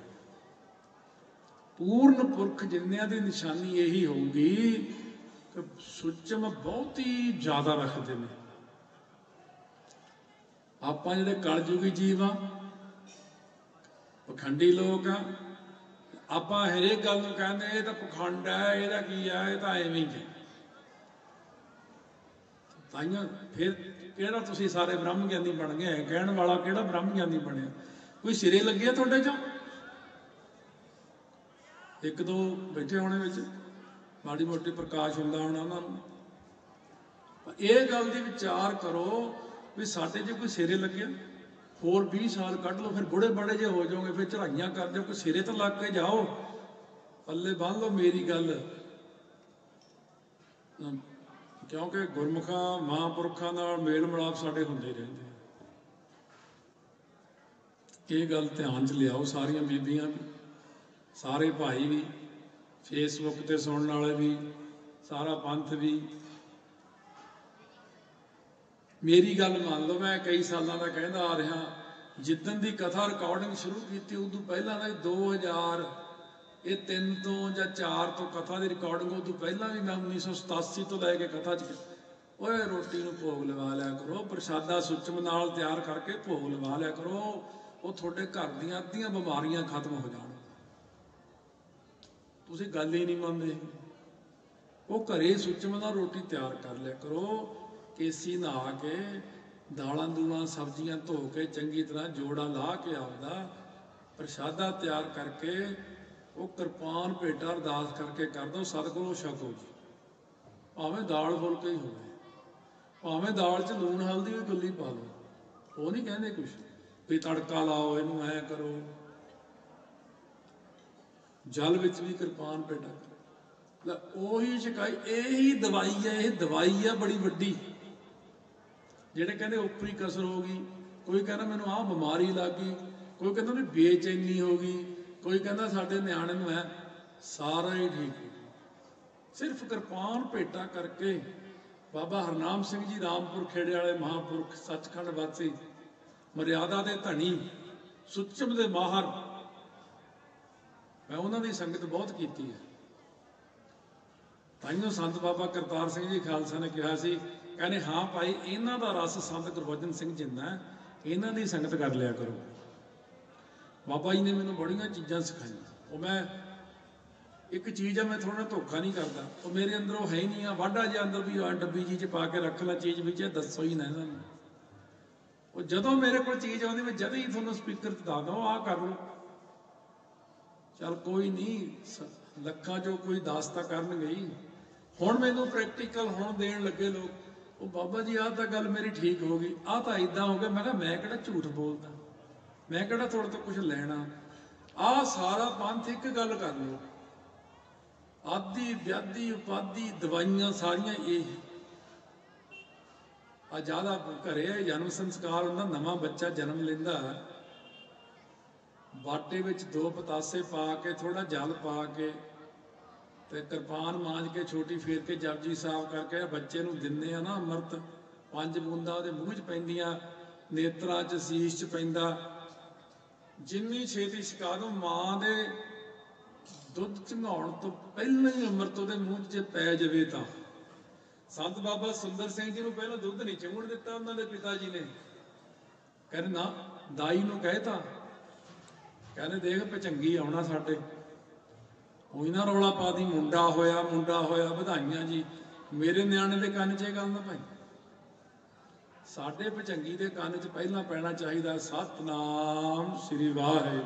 ਪੂਰਨ ਪੁਰਖ ਜਿੰਨਿਆਂ ਦੀ ਨਿਸ਼ਾਨੀ ਇਹੀ ਹੋਊਗੀ ਕਿ ਸੁੱਚਮ ਬਹੁਤ ਹੀ ਜ਼ਿਆਦਾ ਰੱਖਦੇ ਨੇ। ਆਪਾਂ ਜਿਹੜੇ ਕਲਯੁਗੀ ਜੀਵ ਆ, ਪਖੰਡੀ ਲੋਕ ਆ ਆਪਾਂ ਹਰੇਕ ਗੱਲ ਨੂੰ ਕਹਿੰਦੇ ਇਹ ਤਾਂ ਪਖੰਡ ਹੈ, ਇਹਦਾ ਕੀ ਹੈ, ਇਹ ਤਾਂ ਐਵੇਂ ਹੀ ਹੈ। ਤਾਈਆਂ ਫਿਰ ਕਿਹੜਾ ਤੁਸੀਂ ਸਾਰੇ ਬ੍ਰਹਮ ਗਿਆਨੀ ਬਣ ਗਏ ਕਹਿਣ ਵਾਲਾ ਕਿਹੜਾ ਬ੍ਰਹਮ ਗਿਆਨੀ ਬਣਿਆ? ਕੋਈ ਸਿਰੇ ਲੱਗਿਆ ਤੁਹਾਡੇ ਚੋਂ? ਇੱਕ ਦੋ ਬੈਠੇ ਹੋਣੇ ਵਿੱਚ, ਮਾੜੀ ਮੋਟੀ ਪ੍ਰਕਾਸ਼ ਹੁੰਦਾ ਹੋਣਾ ਉਹਨਾਂ ਨੂੰ। ਇਹ ਗੱਲ ਦੀ ਵਿਚਾਰ ਕਰੋ ਵੀ ਸਾਡੇ ਚ ਕੋਈ ਸਿਰੇ ਲੱਗਿਆ। ਹੋਰ 20 ਸਾਲ ਕੱਢ ਲਓ, ਫਿਰ ਬੁੜੇ ਬੜੇ ਜੇ ਹੋ ਜਾਓਗੇ, ਫਿਰ ਚੜਾਈਆਂ ਕਰ ਜਾਓ ਕੋਈ ਸਿਰੇ ਤਾਂ ਲੱਗ ਕੇ ਜਾਓ। ਪੱਲੇ ਬੰਨ ਲਓ ਮੇਰੀ ਗੱਲ। ਕਿਉਂਕਿ ਗੁਰਮੁਖਾਂ, ਮਹਾਂਪੁਰਖਾਂ ਨਾਲ ਮੇਲ ਮਿਲਾਪ ਸਾਡੇ ਹੁੰਦੇ ਰਹਿੰਦੇ ਇਹ ਗੱਲ ਧਿਆਨ 'ਚ ਲਿਆਓ, ਸਾਰੀਆਂ ਬੀਬੀਆਂ ਵੀ, ਸਾਰੇ ਭਾਈ ਵੀ, ਫੇਸਬੁੱਕ ਤੇ ਸੁਣਨ ਵਾਲੇ ਵੀ, ਸਾਰਾ ਪੰਥ ਵੀ। ਮੇਰੀ ਗੱਲ ਮੰਨ ਲਓ, ਮੈਂ ਕਈ ਸਾਲਾਂ ਦਾ ਕਹਿੰਦਾ ਆ ਰਿਹਾ, ਜਿੱਦਣ ਦੀ ਕਥਾ ਰਿਕਾਰਡਿੰਗ ਸ਼ੁਰੂ ਕੀਤੀ, ਉਦੋਂ ਪਹਿਲਾਂ ਦਾ ਹੀ 2000 ਇਹ ਤਿੰਨ ਤੋਂ ਜਾਂ ਚਾਰ ਤੋਂ ਕਥਾ ਦੀ ਰਿਕਾਰਡਿੰਗ ਉਦੋਂ ਪਹਿਲਾਂ ਵੀ ਮੈਂ 1987 ਤੋਂ ਲੈ ਕੇ ਕਥਾ ਚ ਓਏ ਰੋਟੀ ਨੂੰ ਭੋਗ ਲਵਾ ਲਿਆ ਕਰੋ, ਪ੍ਰਸ਼ਾਦਾ ਸੁਚਮ ਨਾਲ ਤਿਆਰ ਕਰਕੇ ਭੋਗ ਲਵਾ ਲਿਆ ਕਰੋ, ਉਹ ਤੁਹਾਡੇ ਘਰ ਦੀਆਂ ਅੱਧੀਆਂ ਬਿਮਾਰੀਆਂ ਖਤਮ ਹੋ ਜਾਣ। ਤੁਸੀਂ ਗੱਲ ਹੀ ਨਹੀਂ ਮੰਨਦੇ। ਉਹ ਘਰੇ ਸੁਚਮ ਨਾਲ ਰੋਟੀ ਤਿਆਰ ਕਰ ਲਿਆ ਕਰੋ ਕੇਸੀ ਨਹਾ ਕੇ ਦਾਲਾਂ ਦੂਲਾਂ, ਸਬਜ਼ੀਆਂ ਧੋ ਕੇ ਚੰਗੀ ਤਰ੍ਹਾਂ ਜੋੜਾ ਲਾ ਕੇ ਆਪਦਾ ਪ੍ਰਸ਼ਾਦਾ ਤਿਆਰ ਕਰਕੇ ਉਹ ਕਿਰਪਾਨ ਭੇਟਾ ਅਰਦਾਸ ਕਰਕੇ ਕਰ ਦੋ ਸਤਿਗੁਰੂ ਛਕੋ ਜੀ। ਭਾਵੇਂ ਦਾਲ ਫੁਲਕੇ ਹੀ ਹੋਵੇ, ਭਾਵੇਂ ਦਾਲ 'ਚ ਲੂਣ, ਹਲਦੀ ਵੀ ਗੁੱਲੀ ਪਾ ਲਓ, ਉਹ ਨਹੀਂ ਕਹਿੰਦੇ ਕੁਛ ਵੀ ਤੜਕਾ ਲਾਓ, ਇਹਨੂੰ ਐ ਕਰੋ। ਜਲ ਵਿੱਚ ਵੀ ਕਿਰਪਾਨ ਭੇਟਾ ਕਰੋ। ਲੈ, ਉਹੀ ਸ਼ਿਕਾਇ ਇਹੀ ਦਵਾਈ ਹੈ, ਇਹ ਦਵਾਈ ਹੈ ਬੜੀ ਵੱਡੀ। ਜਿਹੜੇ ਕਹਿੰਦੇ ਉਪਰੀ ਕਸਰ ਹੋ ਗਈ, ਕੋਈ ਕਹਿੰਦਾ ਮੈਨੂੰ ਆਹ ਬਿਮਾਰੀ ਲੱਗ ਗਈ, ਕੋਈ ਕਹਿੰਦਾ ਵੀ ਬੇਚੈਨੀ ਹੋ ਗਈ, ਕੋਈ ਕਹਿੰਦਾ ਸਾਡੇ ਨਿਆਣੇ ਨੂੰ ਹੈ ਸਾਰਾ ਹੀ ਠੀਕ ਹੈ ਸਿਰਫ ਕਿਰਪਾਨ ਭੇਟਾ ਕਰਕੇ ਬਾਬਾ ਹਰਨਾਮ ਸਿੰਘ ਜੀ ਰਾਮਪੁਰ ਖੇੜੇ ਵਾਲੇ ਮਹਾਪੁਰਖ ਸੱਚਖੰਡ ਵਾਸੀ, ਮਰਿਆਦਾ ਦੇ ਧਣੀ ਸੁੱਚਮ ਦੇ ਮਾਹਰ, ਮੈਂ ਉਹਨਾਂ ਦੀ ਸੰਗਤ ਬਹੁਤ ਕੀਤੀ ਹੈ। ਤਾਈਓ ਸੰਤ ਬਾਬਾ ਕਰਤਾਰ ਸਿੰਘ ਜੀ ਖਾਲਸਾ ਨੇ ਕਿਹਾ ਸੀ ਕਹਿੰਦੇ, ਹਾਂ ਭਾਈ, ਇਹਨਾਂ ਦਾ ਰਸ ਸੰਤ ਗੁਰਬਚਨ ਸਿੰਘ ਜਿੰਦਾ ਇਹਨਾਂ ਦੀ ਸੰਗਤ ਕਰ ਲਿਆ ਕਰੋ। ਬਾਬਾ ਜੀ ਨੇ ਮੈਨੂੰ ਬੜੀਆਂ ਚੀਜ਼ਾਂ ਸਿਖਾਈਆਂ। ਉਹ ਮੈਂ ਇੱਕ ਚੀਜ਼ ਆ, ਮੈਂ ਥੋੜਾ ਧੋਖਾ ਨਹੀਂ ਕਰਦਾ। ਉਹ ਮੇਰੇ ਅੰਦਰੋਂ ਹੈ ਹੀ ਨਹੀਂ ਆ, ਵਾਢਾ ਜਿਹਾ ਅੰਦਰ ਵੀ ਆ, ਡੱਬੀ ਜੀ ਚ ਪਾ ਕੇ ਰੱਖ ਲੈ, ਚੀਜ਼ ਵਿੱਚ ਇਹ ਦੱਸੋ ਹੀ ਨਾ ਇਹਨਾਂ ਨੂੰ। ਉਹ ਜਦੋਂ ਮੇਰੇ ਕੋਲ ਚੀਜ਼ ਆਉਂਦੀ, ਮੈਂ ਜਦ ਹੀ ਤੁਹਾਨੂੰ ਸਪੀਕਰ ਤੇ ਦੱਸਦਾ, ਉਹ ਆ ਕਰ ਲਓ। ਚਲ ਕੋਈ ਨਹੀਂ ਲੱਖਾਂ ਜੋ ਕੋਈ ਦਾਸ ਤਾਂ ਕਰਨ ਗਈ ਹੁਣ ਮੈਨੂੰ ਪ੍ਰੈਕਟੀਕਲ ਹੁਣ ਦੇਣ ਲੱਗੇ ਲੋਕ। ਉਹ ਬਾਬਾ ਜੀ, ਆਹ ਤਾਂ ਗੱਲ ਮੇਰੀ ਠੀਕ ਹੋ ਗਈ। ਆਹ ਤਾਂ ਇਦਾਂ ਹੋ ਗਿਆ। ਮੈਂ ਕਿਹਾ, ਮੈਂ ਕਿਹੜਾ ਝੂਠ ਬੋਲਦਾ? ਮੈਂ ਕਿਹੜਾ ਤੁਹਾਡੇ ਤੋਂ ਕੁਝ ਲੈਣਾ? ਆਹ ਸਾਰਾ ਪੰਥ ਇੱਕ ਗੱਲ ਕਰ ਲਓ। ਆਦੀ, ਵਿਆਦੀ, ਉਪਾਦੀ, ਦਵਾਈਆਂ ਸਾਰੀਆਂ ਇਹ। ਆ ਜ਼ਿਆਦਾ ਘਰੇ ਜਨਮ ਸੰਸਕਾਰ ਹੁੰਦਾ ਨਵਾਂ ਬੱਚਾ ਜਨਮ ਲੈਂਦਾ। ਬਾਟੇ ਵਿੱਚ ਦੋ ਪਤਾਸੇ ਪਾ ਕੇ ਥੋੜਾ ਜਲ ਪਾ ਕੇ ਤੇ ਕਿਰਪਾਨ ਮਾਂਜ ਕੇ ਛੋਟੀ ਫੇਰ ਕੇ ਜਪਜੀ ਸਾਹਿਬ ਕਰਕੇ ਬੱਚੇ ਨੂੰ ਦਿੰਦੇ ਆ ਨਾ ਅੰਮ੍ਰਿਤ। ਪੰਜ ਬੂੰਦਾਂ ਉਹਦੇ ਮੂੰਹ 'ਚ ਪੈਂਦੀਆਂ, ਨੇਤਰਾਂ 'ਚ ਸੀਸ 'ਚ ਪੈਂਦਾ। ਜਿੰਨੀ ਛੇਤੀ ਛਕਾ ਦੋ, ਮਾਂ ਦੇ ਦੁੱਧ ਚੰਗਾਉਣ ਤੋਂ ਪਹਿਲਾਂ ਹੀ ਅੰਮ੍ਰਿਤ ਉਹਦੇ ਮੂੰਹ 'ਚ ਜੇ ਪੈ ਜਾਵੇ ਤਾਂ। ਸੰਤ ਬਾਬਾ ਸੁੰਦਰ ਸਿੰਘ ਜੀ ਨੂੰ ਪਹਿਲਾਂ ਦੁੱਧ ਨਹੀਂ ਚੰਗਣ ਦਿੱਤਾ ਉਹਨਾਂ ਦੇ ਪਿਤਾ ਜੀ ਨੇ। ਕਹਿੰਦੇ ਨਾ, ਦਾਈ ਨੂੰ ਕਹਿਤਾ। ਕਹਿੰਦੇ ਦੇਖ ਪਚੰਗੀ ਆਉਣਾ ਸਾਡੇ। ਉਹੀ ਨਾ ਰੌਲਾ ਪਾ ਦੀ, ਮੁੰਡਾ ਹੋਇਆ ਮੁੰਡਾ ਹੋਇਆ, ਵਧਾਈਆਂ ਜੀ। ਮੇਰੇ ਨਿਆਣੇ ਦੇ ਕੰਨ 'ਚ ਇਹ ਗੱਲ ਨਾ ਭਾਈ। ਸਾਡੇ ਪਚੰਗੀ ਦੇ ਕੰਨ 'ਚ ਪਹਿਲਾਂ ਪੈਣਾ ਚਾਹੀਦਾ ਸਤਨਾਮ ਸ੍ਰੀ ਵਾਹਿਗੁਰੂ।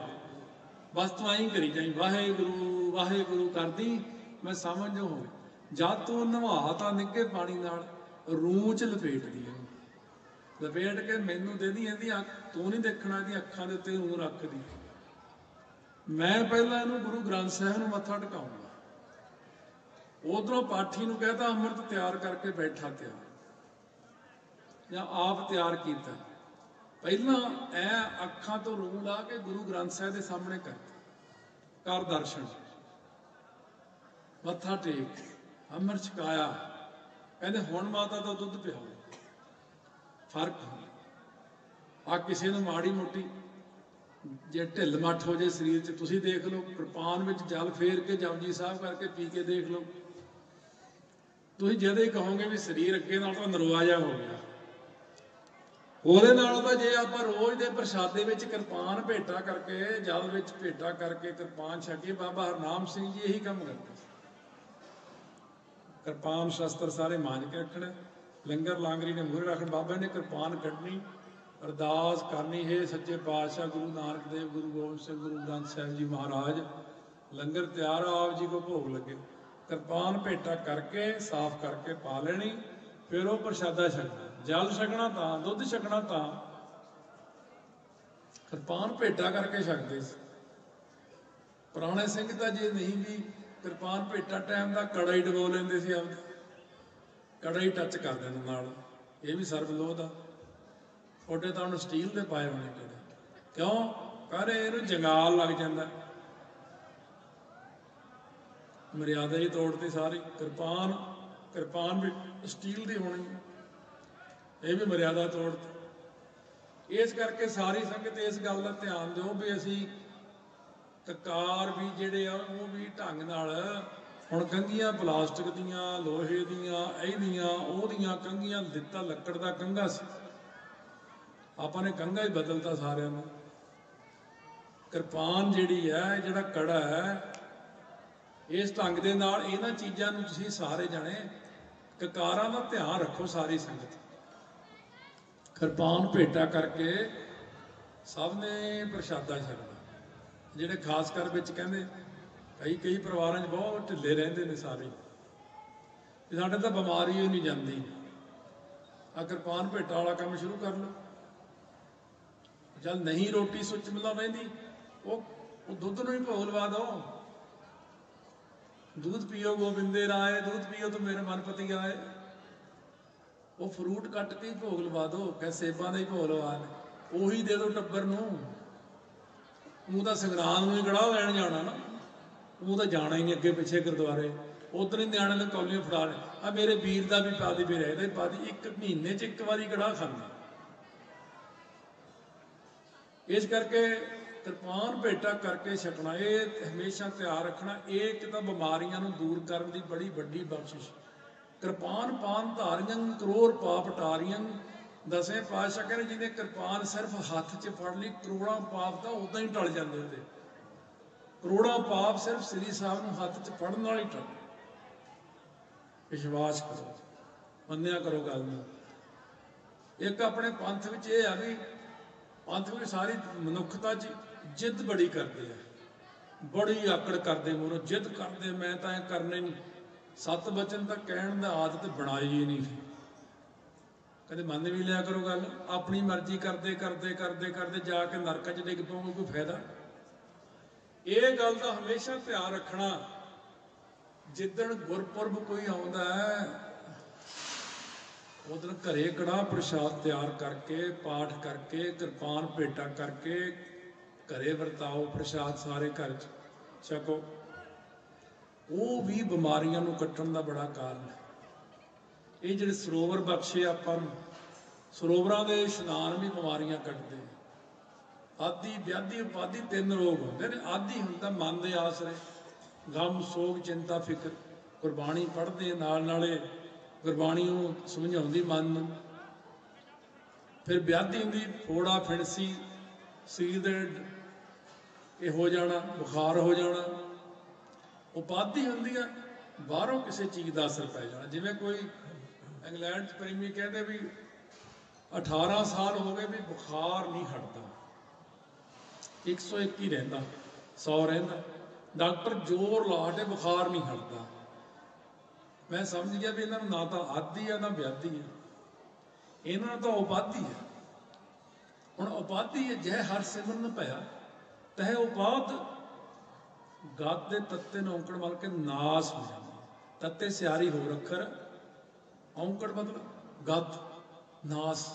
ਬਸ ਤੂੰ ਐਂ ਕਰੀ ਜਾਈ, ਵਾਹਿਗੁਰੂ ਵਾਹਿਗੁਰੂ ਕਰਦੀ, ਮੈਂ ਸਮਝ ਜੋ ਹੋਵੇ ਜਦ ਤੂੰ ਨਵਾ ਤਾਂ ਨਿੱਗੇ ਪਾਣੀ ਨਾਲ, ਰੂਹ 'ਚ ਲਪੇਟਦੀ ਹੈ ਲਪੇਟ ਕੇ ਮੈਨੂੰ ਦੇਦੀ ਇਹਦੀ ਅੱਖ, ਤੂੰ ਨਹੀਂ ਦੇਖਣਾ ਇਹਦੀ ਅੱਖਾਂ ਦੇ ਉੱਤੇ ਰੂਹ ਰੱਖਦੀ। ਮੈਂ ਪਹਿਲਾਂ ਇਹਨੂੰ ਗੁਰੂ ਗ੍ਰੰਥ ਸਾਹਿਬ ਨੂੰ ਮੱਥਾ ਟਿਕਾਉਂਗਾ। ਉਧਰੋਂ ਪਾਠੀ ਨੂੰ ਕਹਤਾ, ਅੰਮ੍ਰਿਤ ਤਿਆਰ ਕਰਕੇ ਬੈਠਾ ਤਿਆਰ। ਜਾਂ ਆਪ ਤਿਆਰ ਕੀਤਾ। ਪਹਿਲਾਂ ਐ ਅੱਖਾਂ ਤੋਂ ਰੂਹ ਲਾ ਕੇ ਗੁਰੂ ਗ੍ਰੰਥ ਸਾਹਿਬ ਦੇ ਸਾਹਮਣੇ ਕਰ ਕਰ ਦਰਸ਼ਨ। ਮੱਥਾ ਟੇਕ। ਅੰਮ੍ਰਿਤ ਛਕਾਇਆ। ਕਹਿੰਦੇ, ਹੁਣ ਮਾਤਾ ਦਾ ਦੁੱਧ ਪਿਆਓ। ਫ਼ਰਕ ਆ ਕਿਸੇ ਨੂੰ ਮਾੜੀ ਮੋਟੀ ਜੇ ਢਿੱਲ ਮੱਠ ਹੋ ਜੇ ਸਰੀਰ 'ਚ, ਤੁਸੀਂ ਦੇਖ ਲਓ, ਕਿਰਪਾਨ ਵਿੱਚ ਜਲ ਫੇਰ ਕੇ ਜਪਜੀ ਸਾਹਿਬ ਕਰਕੇ ਪੀ ਕੇ ਦੇਖ ਲਓ। ਤੁਸੀਂ ਜਦੇ ਕਹੋਗੇ ਵੀ ਸਰੀਰ ਅੱਗੇ ਨਾਲ ਤਾਂ ਨਰਵਾਜਾ ਹੋ ਗਿਆ। ਉਹਦੇ ਨਾਲ ਤਾਂ ਜੇ ਆਪਾਂ ਰੋਜ਼ ਦੇ ਪ੍ਰਸ਼ਾਦੇ ਵਿੱਚ ਕਿਰਪਾਨ ਭੇਟਾ ਕਰਕੇ, ਜਲ ਵਿੱਚ ਭੇਟਾ ਕਰਕੇ ਕਿਰਪਾਨ ਛਕੇ ਬਾਬਾ ਹਰਨਾਮ ਸਿੰਘ ਜੀ ਇਹੀ ਕੰਮ ਕਰਦੇ ਕਿਰਪਾਨ ਸ਼ਸਤਰ ਸਾਰੇ ਮਾਂਜ ਕੇ ਰੱਖਣਾ। ਲੰਗਰ ਲਾਂਗਰੀ ਨੇ ਮੂਹਰੇ ਰੱਖਣ, ਬਾਬਾ ਨੇ ਕਿਰਪਾਨ ਕੱਢਣੀ। ਅਰਦਾਸ ਕਰਨੀ ਹੈ ਸੱਚੇ ਪਾਤਸ਼ਾਹ ਗੁਰੂ ਨਾਨਕ ਦੇਵ, ਗੁਰੂ ਗੋਬਿੰਦ ਸਿੰਘ, ਗੁਰੂ ਗ੍ਰੰਥ ਸਾਹਿਬ ਜੀ ਮਹਾਰਾਜ। ਲੰਗਰ ਤਿਆਰ ਆਪ ਜੀ ਕੋ ਭੋਗ ਲੱਗੇ। ਕਿਰਪਾਨ ਭੇਟਾ ਕਰਕੇ, ਸਾਫ਼ ਕਰਕੇ ਪਾ ਲੈਣੀ, ਫਿਰ ਉਹ ਪ੍ਰਸ਼ਾਦਾ ਛਕਣਾ। ਜਲ ਛਕਣਾ ਤਾਂ, ਦੁੱਧ ਛਕਣਾ ਤਾਂ। ਕਿਰਪਾਨ ਭੇਟਾ ਕਰਕੇ ਛਕਦੇ ਸੀ। ਪੁਰਾਣੇ ਸਿੰਘ ਤਾਂ ਜੇ ਨਹੀਂ ਵੀ ਕਿਰਪਾਨ ਭੇਟਾ ਟਾਈਮ ਦਾ ਕੜਾ ਹੀ ਡਬੋ ਲੈਂਦੇ ਸੀ ਆਪਦੇ। ਕੜਾ ਹੀ ਟੱਚ ਕਰ ਦਿੰਦੇ ਨਾਲ। ਇਹ ਵੀ ਸਰਬ ਲੋਹ ਦਾ। ਛੋਟੇ ਤਾਂ ਉਹਨੂੰ ਸਟੀਲ ਦੇ ਪਾਏ ਹੋਣੇ ਕਿਹੜੇ ਕਿਉਂ? ਕਹਰੇ ਇਹਨੂੰ ਜੰਗਾਲ ਲੱਗ ਜਾਂਦਾ। ਮਰਿਆਦਾ ਹੀ ਤੋੜਤੀ ਸਾਰੀ। ਕਿਰਪਾਨ ਕਿਰਪਾਨ ਵੀ ਸਟੀਲ ਦੀ ਹੋਣੀ। ਇਹ ਵੀ ਮਰਿਆਦਾ ਤੋੜਤੀ। ਇਸ ਕਰਕੇ ਸਾਰੀ ਸੰਗਤ ਇਸ ਗੱਲ ਦਾ ਧਿਆਨ ਦਿਓ ਵੀ ਅਸੀਂ ਕਕਾਰ ਵੀ ਜਿਹੜੇ ਆ, ਉਹ ਵੀ ਢੰਗ ਨਾਲ ਹੁਣ ਕੰਗੀਆਂ ਪਲਾਸਟਿਕ ਦੀਆਂ, ਲੋਹੇ ਦੀਆਂ ਇਹਦੀਆਂ ਉਹਦੀਆਂ ਕੰਗੀਆਂ ਦਿੱਤਾ ਲੱਕੜ ਦਾ ਕੰਗਾ ਸੀ। ਆਪਾਂ ਨੇ ਕੰਗਾ ਹੀ ਬਦਲਤਾ ਸਾਰਿਆਂ ਨੂੰ। ਕਿਰਪਾਨ ਜਿਹੜੀ ਹੈ ਜਿਹੜਾ ਕੜਾ ਹੈ, ਇਸ ਢੰਗ ਦੇ ਨਾਲ ਇਹਨਾਂ ਚੀਜ਼ਾਂ ਨੂੰ ਤੁਸੀਂ ਸਾਰੇ ਜਾਣੇ ਕਕਾਰਾਂ ਦਾ ਧਿਆਨ ਰੱਖੋ ਸਾਰੀ ਸੰਗਤ। ਕਿਰਪਾਨ ਭੇਟਾ ਕਰਕੇ ਸਭ ਨੇ ਪ੍ਰਸ਼ਾਦਾ ਛਕਣਾ। ਜਿਹੜੇ ਖਾਸ ਕਰ ਵਿੱਚ ਕਹਿੰਦੇ, ਕਈ ਕਈ ਪਰਿਵਾਰਾਂ 'ਚ ਬਹੁਤ ਢਿੱਲੇ ਰਹਿੰਦੇ ਨੇ ਸਾਰੇ। ਸਾਡੇ ਤਾਂ ਬਿਮਾਰੀ ਹੀ ਨਹੀਂ ਜਾਂਦੀ। ਆ ਕਿਰਪਾਨ ਭੇਟਾ ਵਾਲਾ ਕੰਮ ਸ਼ੁਰੂ ਕਰ ਲਓ। ਜਦ ਨਹੀਂ ਰੋਟੀ ਸੁੱਚ ਮਿਲਾ ਪੈਂਦੀ, ਉਹ ਉਹ ਦੁੱਧ ਨੂੰ ਹੀ ਭੋਗ ਲਵਾ ਦੋ। ਦੁੱਧ ਪੀਓ ਗੋਬਿੰਦੇ ਰਾਏ, ਦੁੱਧ ਪੀਓ ਤਾਂ ਮੇਰੇ ਮਨਪਤੀ ਆਏ। ਉਹ ਫਰੂਟ ਕੱਟ ਕੇ ਭੋਗ ਲਵਾ ਦੋ ਕਹ ਸੇਬਾਂ ਦਾ ਹੀ ਭੋਗ ਲਵਾ ਉਹੀ ਦੇ ਦੋ ਟੱਬਰ ਨੂੰ। ਉਹ ਤਾਂ ਸੰਗਰਾਮ ਨੂੰ ਹੀ ਗੜਾ ਲੈਣ ਜਾਣਾ ਨਾ। ਉਹ ਤਾਂ ਜਾਣਾ ਹੀ ਨਹੀਂ ਅੱਗੇ ਪਿੱਛੇ ਗੁਰਦੁਆਰੇ। ਉਧਰ ਹੀ ਨਿਆਣੇ ਨੇ ਕੌਲੀਆਂ ਫੜਾ ਲੈ। ਆ ਮੇਰੇ ਵੀਰ ਦਾ ਵੀ ਪਾਦੀ ਵੀ ਰਹਿਦਾ, ਪਾਦੀ ਇੱਕ ਮਹੀਨੇ 'ਚ ਇੱਕ ਵਾਰੀ ਗੜਾ ਖਾਂਦਾ। ਇਸ ਕਰਕੇ ਕਿਰਪਾਨ ਭੇਟਾ ਕਰਕੇ ਛਕਣਾ, ਇਹ ਹਮੇਸ਼ਾ ਧਿਆਨ ਰੱਖਣਾ, ਇਹ ਇੱਕ ਤਾਂ ਬਿਮਾਰੀਆਂ ਨੂੰ ਦੂਰ ਕਰਨ ਦੀ ਬੜੀ ਵੱਡੀ ਬਖਸ਼ਿਸ਼। ਕਿਰਪਾਨ ਪਾਨ ਧਾਰੀਆਂ, ਕਰੋੜ ਪਾਪ ਟਾਰੀਆਂ, ਦਸੇ ਪਾਤਸ਼ਾਹ ਕਹਿੰਦੇ ਜਿਹਨੇ ਕਿਰਪਾਨ ਸਿਰਫ ਹੱਥ 'ਚ ਫੜ ਲਈ, ਕਰੋੜਾਂ ਪਾਪ ਤਾਂ ਉਦਾਂ ਹੀ ਟਲ ਜਾਂਦੇ ਉਹਦੇ ਕਰੋੜਾਂ ਪਾਪ ਸਿਰਫ ਸ੍ਰੀ ਸਾਹਿਬ ਨੂੰ ਹੱਥ 'ਚ ਫੜਨ ਨਾਲ ਹੀ ਟਲ ਵਿਸ਼ਵਾਸ ਕਰੋ, ਮੰਨਿਆ ਕਰੋ ਗੱਲ ਨੂੰ। ਇੱਕ ਆਪਣੇ ਪੰਥ ਵਿੱਚ ਇਹ ਆ ਵੀ ਪੰਥ ਵਿੱਚ ਸਾਰੀ ਮਨੁੱਖਤਾ 'ਚ ਜਿੱਦ ਬੜੀ ਕਰਦੇ ਆ ਬੜੀ ਆਕੜ ਕਰਦੇ ਮੋਰੋ ਜਿੱਦ ਕਰਦੇ, ਮੈਂ ਤਾਂ ਇਹ ਕਰਨਾ ਨਹੀਂ ਸਤ ਬਚਨ ਤਾਂ ਕਹਿਣ ਦਾ ਆਦਤ ਬਣਾਈ ਹੀ ਨਹੀਂ। ਕਦੇ ਮੰਨ ਵੀ ਲਿਆ ਕਰੋ ਗੱਲ, ਆਪਣੀ ਮਰਜ਼ੀ ਕਰਦੇ ਕਰਦੇ ਕਰਦੇ ਕਰਦੇ ਜਾ ਕੇ ਨਰਕ 'ਚ ਡਿੱਗ ਪਓਗੇ ਕੋਈ ਫਾਇਦਾ? ਇਹ ਗੱਲ ਦਾ ਹਮੇਸ਼ਾ ਧਿਆਨ ਰੱਖਣਾ। ਜਿੱਦਣ ਗੁਰਪੁਰਬ ਕੋਈ ਆਉਂਦਾ ਹੈ ਉਦੋਂ ਘਰੇ ਕੜਾ ਪ੍ਰਸ਼ਾਦ ਤਿਆਰ ਕਰਕੇ, ਪਾਠ ਕਰਕੇ, ਕਿਰਪਾਨ ਭੇਟਾ ਕਰਕੇ ਘਰੇ ਵਰਤਾਓ ਪ੍ਰਸ਼ਾਦ ਸਾਰੇ ਘਰ ਚ। ਛਕੋ। ਉਹ ਵੀ ਬਿਮਾਰੀਆਂ ਨੂੰ ਕੱਟਣ ਦਾ ਬੜਾ ਕਾਰਨ ਹੈ। ਇਹ ਜਿਹੜੇ ਸਰੋਵਰ ਬਖਸ਼ੇ ਆਪਾਂ ਨੂੰ, ਸਰੋਵਰਾਂ ਦੇ ਇਸ਼ਨਾਨ ਵੀ ਬਿਮਾਰੀਆਂ ਕੱਟਦੇ ਆ। ਆਦੀ, ਵਿਆਧੀ ਉਪਾਦੀ ਤਿੰਨ ਰੋਗ ਹੁੰਦੇ ਨੇ। ਆਦੀ ਹੁੰਦਾ ਮਨ ਦੇ ਆਸਰੇ। ਗਮ, ਸੋਗ, ਚਿੰਤਾ, ਫਿਕਰ ਗੁਰਬਾਣੀ ਪੜ੍ਹਦੇ ਨਾਲ ਨਾਲੇ ਗੁਰਬਾਣੀ ਨੂੰ ਸਮਝਾਉਂਦੀ ਮਨ ਨੂੰ। ਫਿਰ ਵਿਆਧੀ ਹੁੰਦੀ, ਫੋੜਾ, ਫਿਣਸੀ ਸਰੀਰ ਦੇ ਇਹ ਹੋ ਜਾਣਾ, ਬੁਖਾਰ ਹੋ ਜਾਣਾ। ਉਪਾਧੀ ਹੁੰਦੀ ਆ, ਬਾਹਰੋਂ ਕਿਸੇ ਚੀਜ਼ ਦਾ ਅਸਰ ਪੈ ਜਾਣਾ। ਜਿਵੇਂ ਕੋਈ ਇੰਗਲੈਂਡ ਚ ਪ੍ਰੇਮੀ ਕਹਿੰਦੇ ਵੀ 18 ਸਾਲ ਹੋ ਗਏ ਵੀ ਬੁਖਾਰ ਨਹੀਂ ਹਟਦਾ। 101 ਹੀ ਰਹਿੰਦਾ 100 ਰਹਿੰਦਾ। ਡਾਕਟਰ ਜ਼ੋਰ ਲਾ ਕੇ ਬੁਖਾਰ ਨਹੀਂ ਹਟਦਾ। ਮੈਂ ਸਮਝ ਗਿਆ ਵੀ ਇਹਨਾਂ ਨੂੰ ਨਾ ਤਾਂ ਆਦੀ ਆ, ਨਾ ਵਿਆਧੀ ਆ। ਇਹਨਾਂ ਨੂੰ ਤਾਂ ਉਪਾਧੀ ਹੈ ਹੁਣ ਉਪਾਧੀ ਹੈ ਜੈ ਹਰ ਸਿਮਰਨ ਭਇਆ, ਤਹਿ ਉਪਾਧ ਗੱਤ ਦੇ ਤੱਤੇ ਨੂੰ ਔਂਕੜ ਮਲ ਕੇ ਨਾਸ ਹੋ ਜਾਂਦੀ। ਤੱਤੇ ਸਿਆਰੀ ਹੋ ਰੱਖਰ, ਔਂਕੜ ਮਤਲਬ ਗੱਤ ਨਾਸ।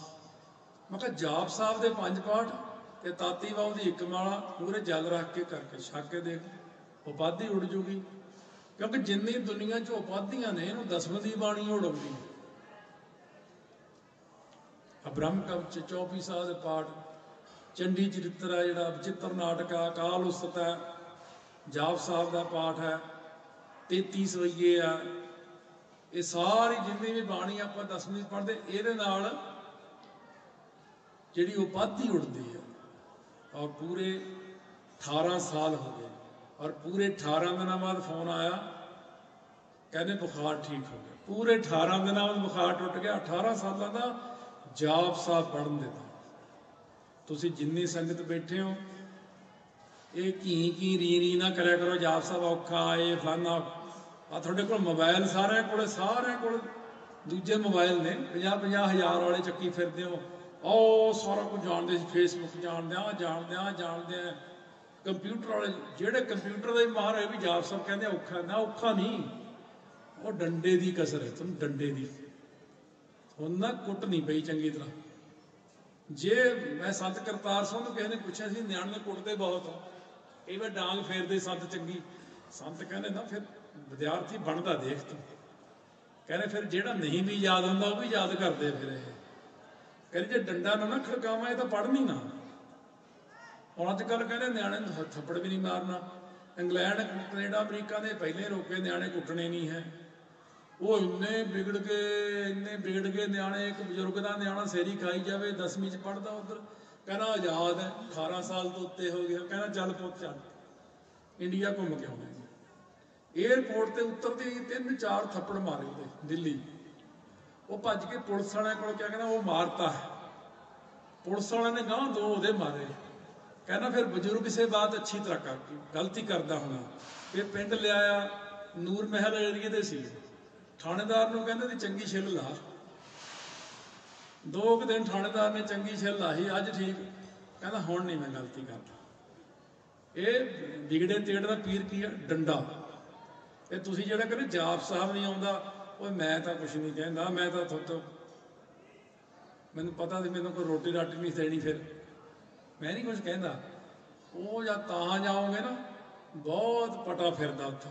ਮੈਂ ਕਿਹਾ ਜਾਪ ਸਾਹਿਬ ਦੇ ਪੰਜ ਪਾਠ ਤੇ ਤਾਤੀ ਬਾਉ ਦੀ ਇੱਕ ਮਾਲਾ ਪੂਰੇ ਜਲ ਰੱਖ ਕੇ ਕਰਕੇ ਛੱਕ ਕੇ ਦੇਖ, ਉਪਾਧੀ ਉੜ ਜੂਗੀ। ਕਿਉਂਕਿ ਜਿੰਨੀ ਦੁਨੀਆ 'ਚ ਉਪਾਧੀਆਂ ਨੇ, ਇਹਨੂੰ ਦਸਵੀਂ ਦੀ ਬਾਣੀ ਉਡਾਉਂਦੀ ਆ ਬ੍ਰਹਮ ਕਵਚ 24 ਸਾਲ ਦੇ ਪਾਠ, ਚੰਡੀ ਚਰਿੱਤਰ ਆ ਜਿਹੜਾ ਚਿੱਤਰ ਨਾਟਕ ਆ ਕਾਲ ਉਸਤ ਹੈ, ਜਾਪ ਸਾਹਿਬ ਦਾ ਪਾਠ ਹੈ 33 ਸਵਈਏ ਆ ਇਹ ਸਾਰੀ ਜਿੰਨੀ ਵੀ ਬਾਣੀ ਆਪਾਂ ਦਸਵੀਂ ਪੜ੍ਹਦੇ, ਇਹਦੇ ਨਾਲ ਜਿਹੜੀ ਉਪਾਧੀ ਉੜਦੀ ਹੈ। ਔਰ ਪੂਰੇ 18 ਸਾਲ ਹੋ ਔਰ ਪੂਰੇ 18 ਦਿਨਾਂ ਬਾਅਦ ਫੋਨ ਆਇਆ, ਕਹਿੰਦੇ ਬੁਖਾਰ ਠੀਕ ਹੋ ਗਿਆ। ਪੂਰੇ 18 ਦਿਨਾਂ ਬਾਅਦ ਬੁਖਾਰ ਟੁੱਟ ਗਿਆ। 18 ਸਾਲਾਂ ਦਾ ਜਾਪ ਸਾਹਿਬ ਪੜਨ ਦਿੱਤਾ ਤੁਸੀਂ ਜਿੰਨੀ ਸੰਗਤ ਬੈਠੇ ਹੋ, ਇਹ ਕੀ ਕੀ ਰੀ ਰੀ ਨਾ ਕਰਿਆ ਕਰੋ, ਜਾਪ ਸਾਹਿਬ ਔਖਾ, ਇਹ ਫਲਾਨਾ ਆ ਤੁਹਾਡੇ ਕੋਲ ਮੋਬਾਈਲ ਸਾਰਿਆਂ ਕੋਲ ਸਾਰਿਆਂ ਕੋਲ ਦੂਜੇ ਮੋਬਾਈਲ ਨੇ। 50 50 ਹਜ਼ਾਰ ਵਾਲੇ ਚੱਕੀ ਫਿਰਦੇ ਹੋ। ਉਹ ਸਾਰਾ ਕੁਝ ਜਾਣਦੇ ਸੀ ਫੇਸਬੁੱਕ ਜਾਣਦੇ ਆ ਜਾਣਦੇ ਆ ਜਾਣਦੇ ਆ। ਕੰਪਿਊਟਰ ਵਾਲੇ ਜਿਹੜੇ ਕੰਪਿਊਟਰ ਦੇ ਮਾਹਰ ਹੋਏ ਵੀ ਜਾਪ ਸਾਹਿਬ ਕਹਿੰਦੇ ਔਖਾ ਨਾ, ਔਖਾ ਨਹੀਂ। ਉਹ ਡੰਡੇ ਦੀ ਕਸਰ ਹੈ, ਤੁਹਾਨੂੰ ਡੰਡੇ ਦੀ। ਉਹਨਾਂ ਕੁੱਟ ਨਹੀਂ ਪਈ ਚੰਗੀ ਤਰ੍ਹਾਂ। ਜੇ ਮੈਂ ਸੰਤ ਕਰਤਾਰ ਸਿੰਘ ਨੂੰ ਕਿਸੇ ਨੇ ਪੁੱਛਿਆ ਸੀ, ਨਿਆਣੇ ਕੁੱਟਦੇ ਬਹੁਤ ਆ। ਕਈ ਵਾਰ ਡਾਂਗ ਫੇਰਦੇ ਸੰਤ ਚੰਗੀ। ਸੰਤ ਕਹਿੰਦੇ ਨਾ, ਫਿਰ ਵਿਦਿਆਰਥੀ ਬਣਦਾ ਦੇਖ ਤੂੰ। ਕਹਿੰਦੇ ਫਿਰ ਜਿਹੜਾ ਨਹੀਂ ਵੀ ਯਾਦ ਹੁੰਦਾ, ਉਹ ਵੀ ਯਾਦ ਕਰਦੇ ਫਿਰ ਇਹ। ਕਹਿੰਦੇ ਜੇ ਡੰਡਾ ਨਾ ਨਾ ਖੜਕਾਵਾਂ, ਇਹ ਤਾਂ ਪੜ੍ਹਨੀ ਨਾ। ਹੁਣ ਅੱਜ ਕੱਲ ਕਹਿੰਦੇ ਨਿਆਣੇ ਨੂੰ ਥੱਪੜ ਵੀ ਨਹੀਂ ਮਾਰਨਾ। ਇੰਗਲੈਂਡ, ਕੈਨੇਡਾ, ਅਮਰੀਕਾ ਦੇ ਪਹਿਲੇ ਰੋਕੇ ਨਿਆਣੇ ਕੁੱਟਣੇ ਨਹੀਂ ਹੈ। ਉਹ ਇੰਨੇ ਵਿਗੜ ਗਏ ਇੰਨੇ ਵਿਗੜ ਗਏ ਨਿਆਣੇ, ਇੱਕ ਬਜ਼ੁਰਗ ਦਾ ਨਿਆਣਾ ਸੇਰੀ ਖਾਈ ਜਾਵੇ 10ਵੀਂ ਚ ਪੜਦਾ ਉਧਰ, ਕਹਿੰਦਾ ਆਜ਼ਾਦ ਹੈ 18 ਸਾਲ ਤੋਂ ਉੱਤੇ ਹੋ ਗਿਆ, ਕਹਿੰਦਾ ਚੱਲ ਪੁੱਤ ਚੱਲ। ਇੰਡੀਆ ਘੁੰਮ ਕੇ ਆਉਣਾ ਏਅਰਪੋਰਟ ਤੇ ਉਤਰਦੇ ਹੀ ਤਿੰਨ ਚਾਰ ਥੱਪੜ ਮਾਰੇ ਉਹਦੇ, ਦਿੱਲੀ। ਉਹ ਭੱਜ ਕੇ ਪੁਲਿਸ ਵਾਲਿਆਂ ਕੋਲ ਕਿਹਾ ਕਹਿੰਦਾ, ਉਹ ਮਾਰਤਾ। ਹੈ ਪੁਲਿਸ ਵਾਲਿਆਂ ਨੇ ਗਾਂ ਦੋ ਉਹਦੇ ਮਾਰੇ। ਕਹਿੰਦਾ ਫਿਰ ਬਜ਼ੁਰਗ ਸੇ ਬਾਤ ਅੱਛੀ ਤਰ੍ਹਾਂ ਕਰ, ਗਲਤੀ ਕਰਦਾ ਹੋਣਾ। ਇਹ ਪਿੰਡ ਲਿਆਇਆ ਨੂਰ ਮਹਿਲ ਏਰੀਏ ਦੇ ਸੀ। ਥਾਣੇਦਾਰ ਨੂੰ ਕਹਿੰਦੇ ਦੀ ਚੰਗੀ ਛਿੱਲ ਲਾ। ਦੋ ਕੁ ਦਿਨ ਥਾਣੇਦਾਰ ਨੇ ਚੰਗੀ ਛਿੱਲ ਲਾਹੀ, ਅੱਜ ਠੀਕ। ਕਹਿੰਦਾ ਹੁਣ ਨਹੀਂ ਮੈਂ ਗਲਤੀ ਕਰਦਾ। ਇਹ ਵਿਗੜੇ ਤੇੜ ਦਾ ਪੀਰ ਕੀ ਹੈ ਡੰਡਾ। ਇਹ ਤੁਸੀਂ ਜਿਹੜਾ ਕਹਿੰਦੇ ਜਾਪ ਸਾਹਿਬ ਨਹੀਂ ਆਉਂਦਾ, ਓਏ ਮੈਂ ਤਾਂ ਕੁਝ ਨਹੀਂ ਕਹਿੰਦਾ, ਮੈਂ ਤਾਂ ਤੁਹਾਤੋਂ ਮੈਨੂੰ ਪਤਾ ਸੀ ਮੈਨੂੰ ਕੋਈ ਰੋਟੀ ਰਾਟੀ ਨਹੀਂ ਦੇਣੀ ਫਿਰ। ਮੈਂ ਨਹੀਂ ਕੁਝ ਕਹਿੰਦਾ। ਉਹ ਜਾਂ ਤਾਂ ਜਾਓਗੇ ਨਾ, ਬਹੁਤ ਪਟਾ ਫਿਰਦਾ ਉੱਥੇ।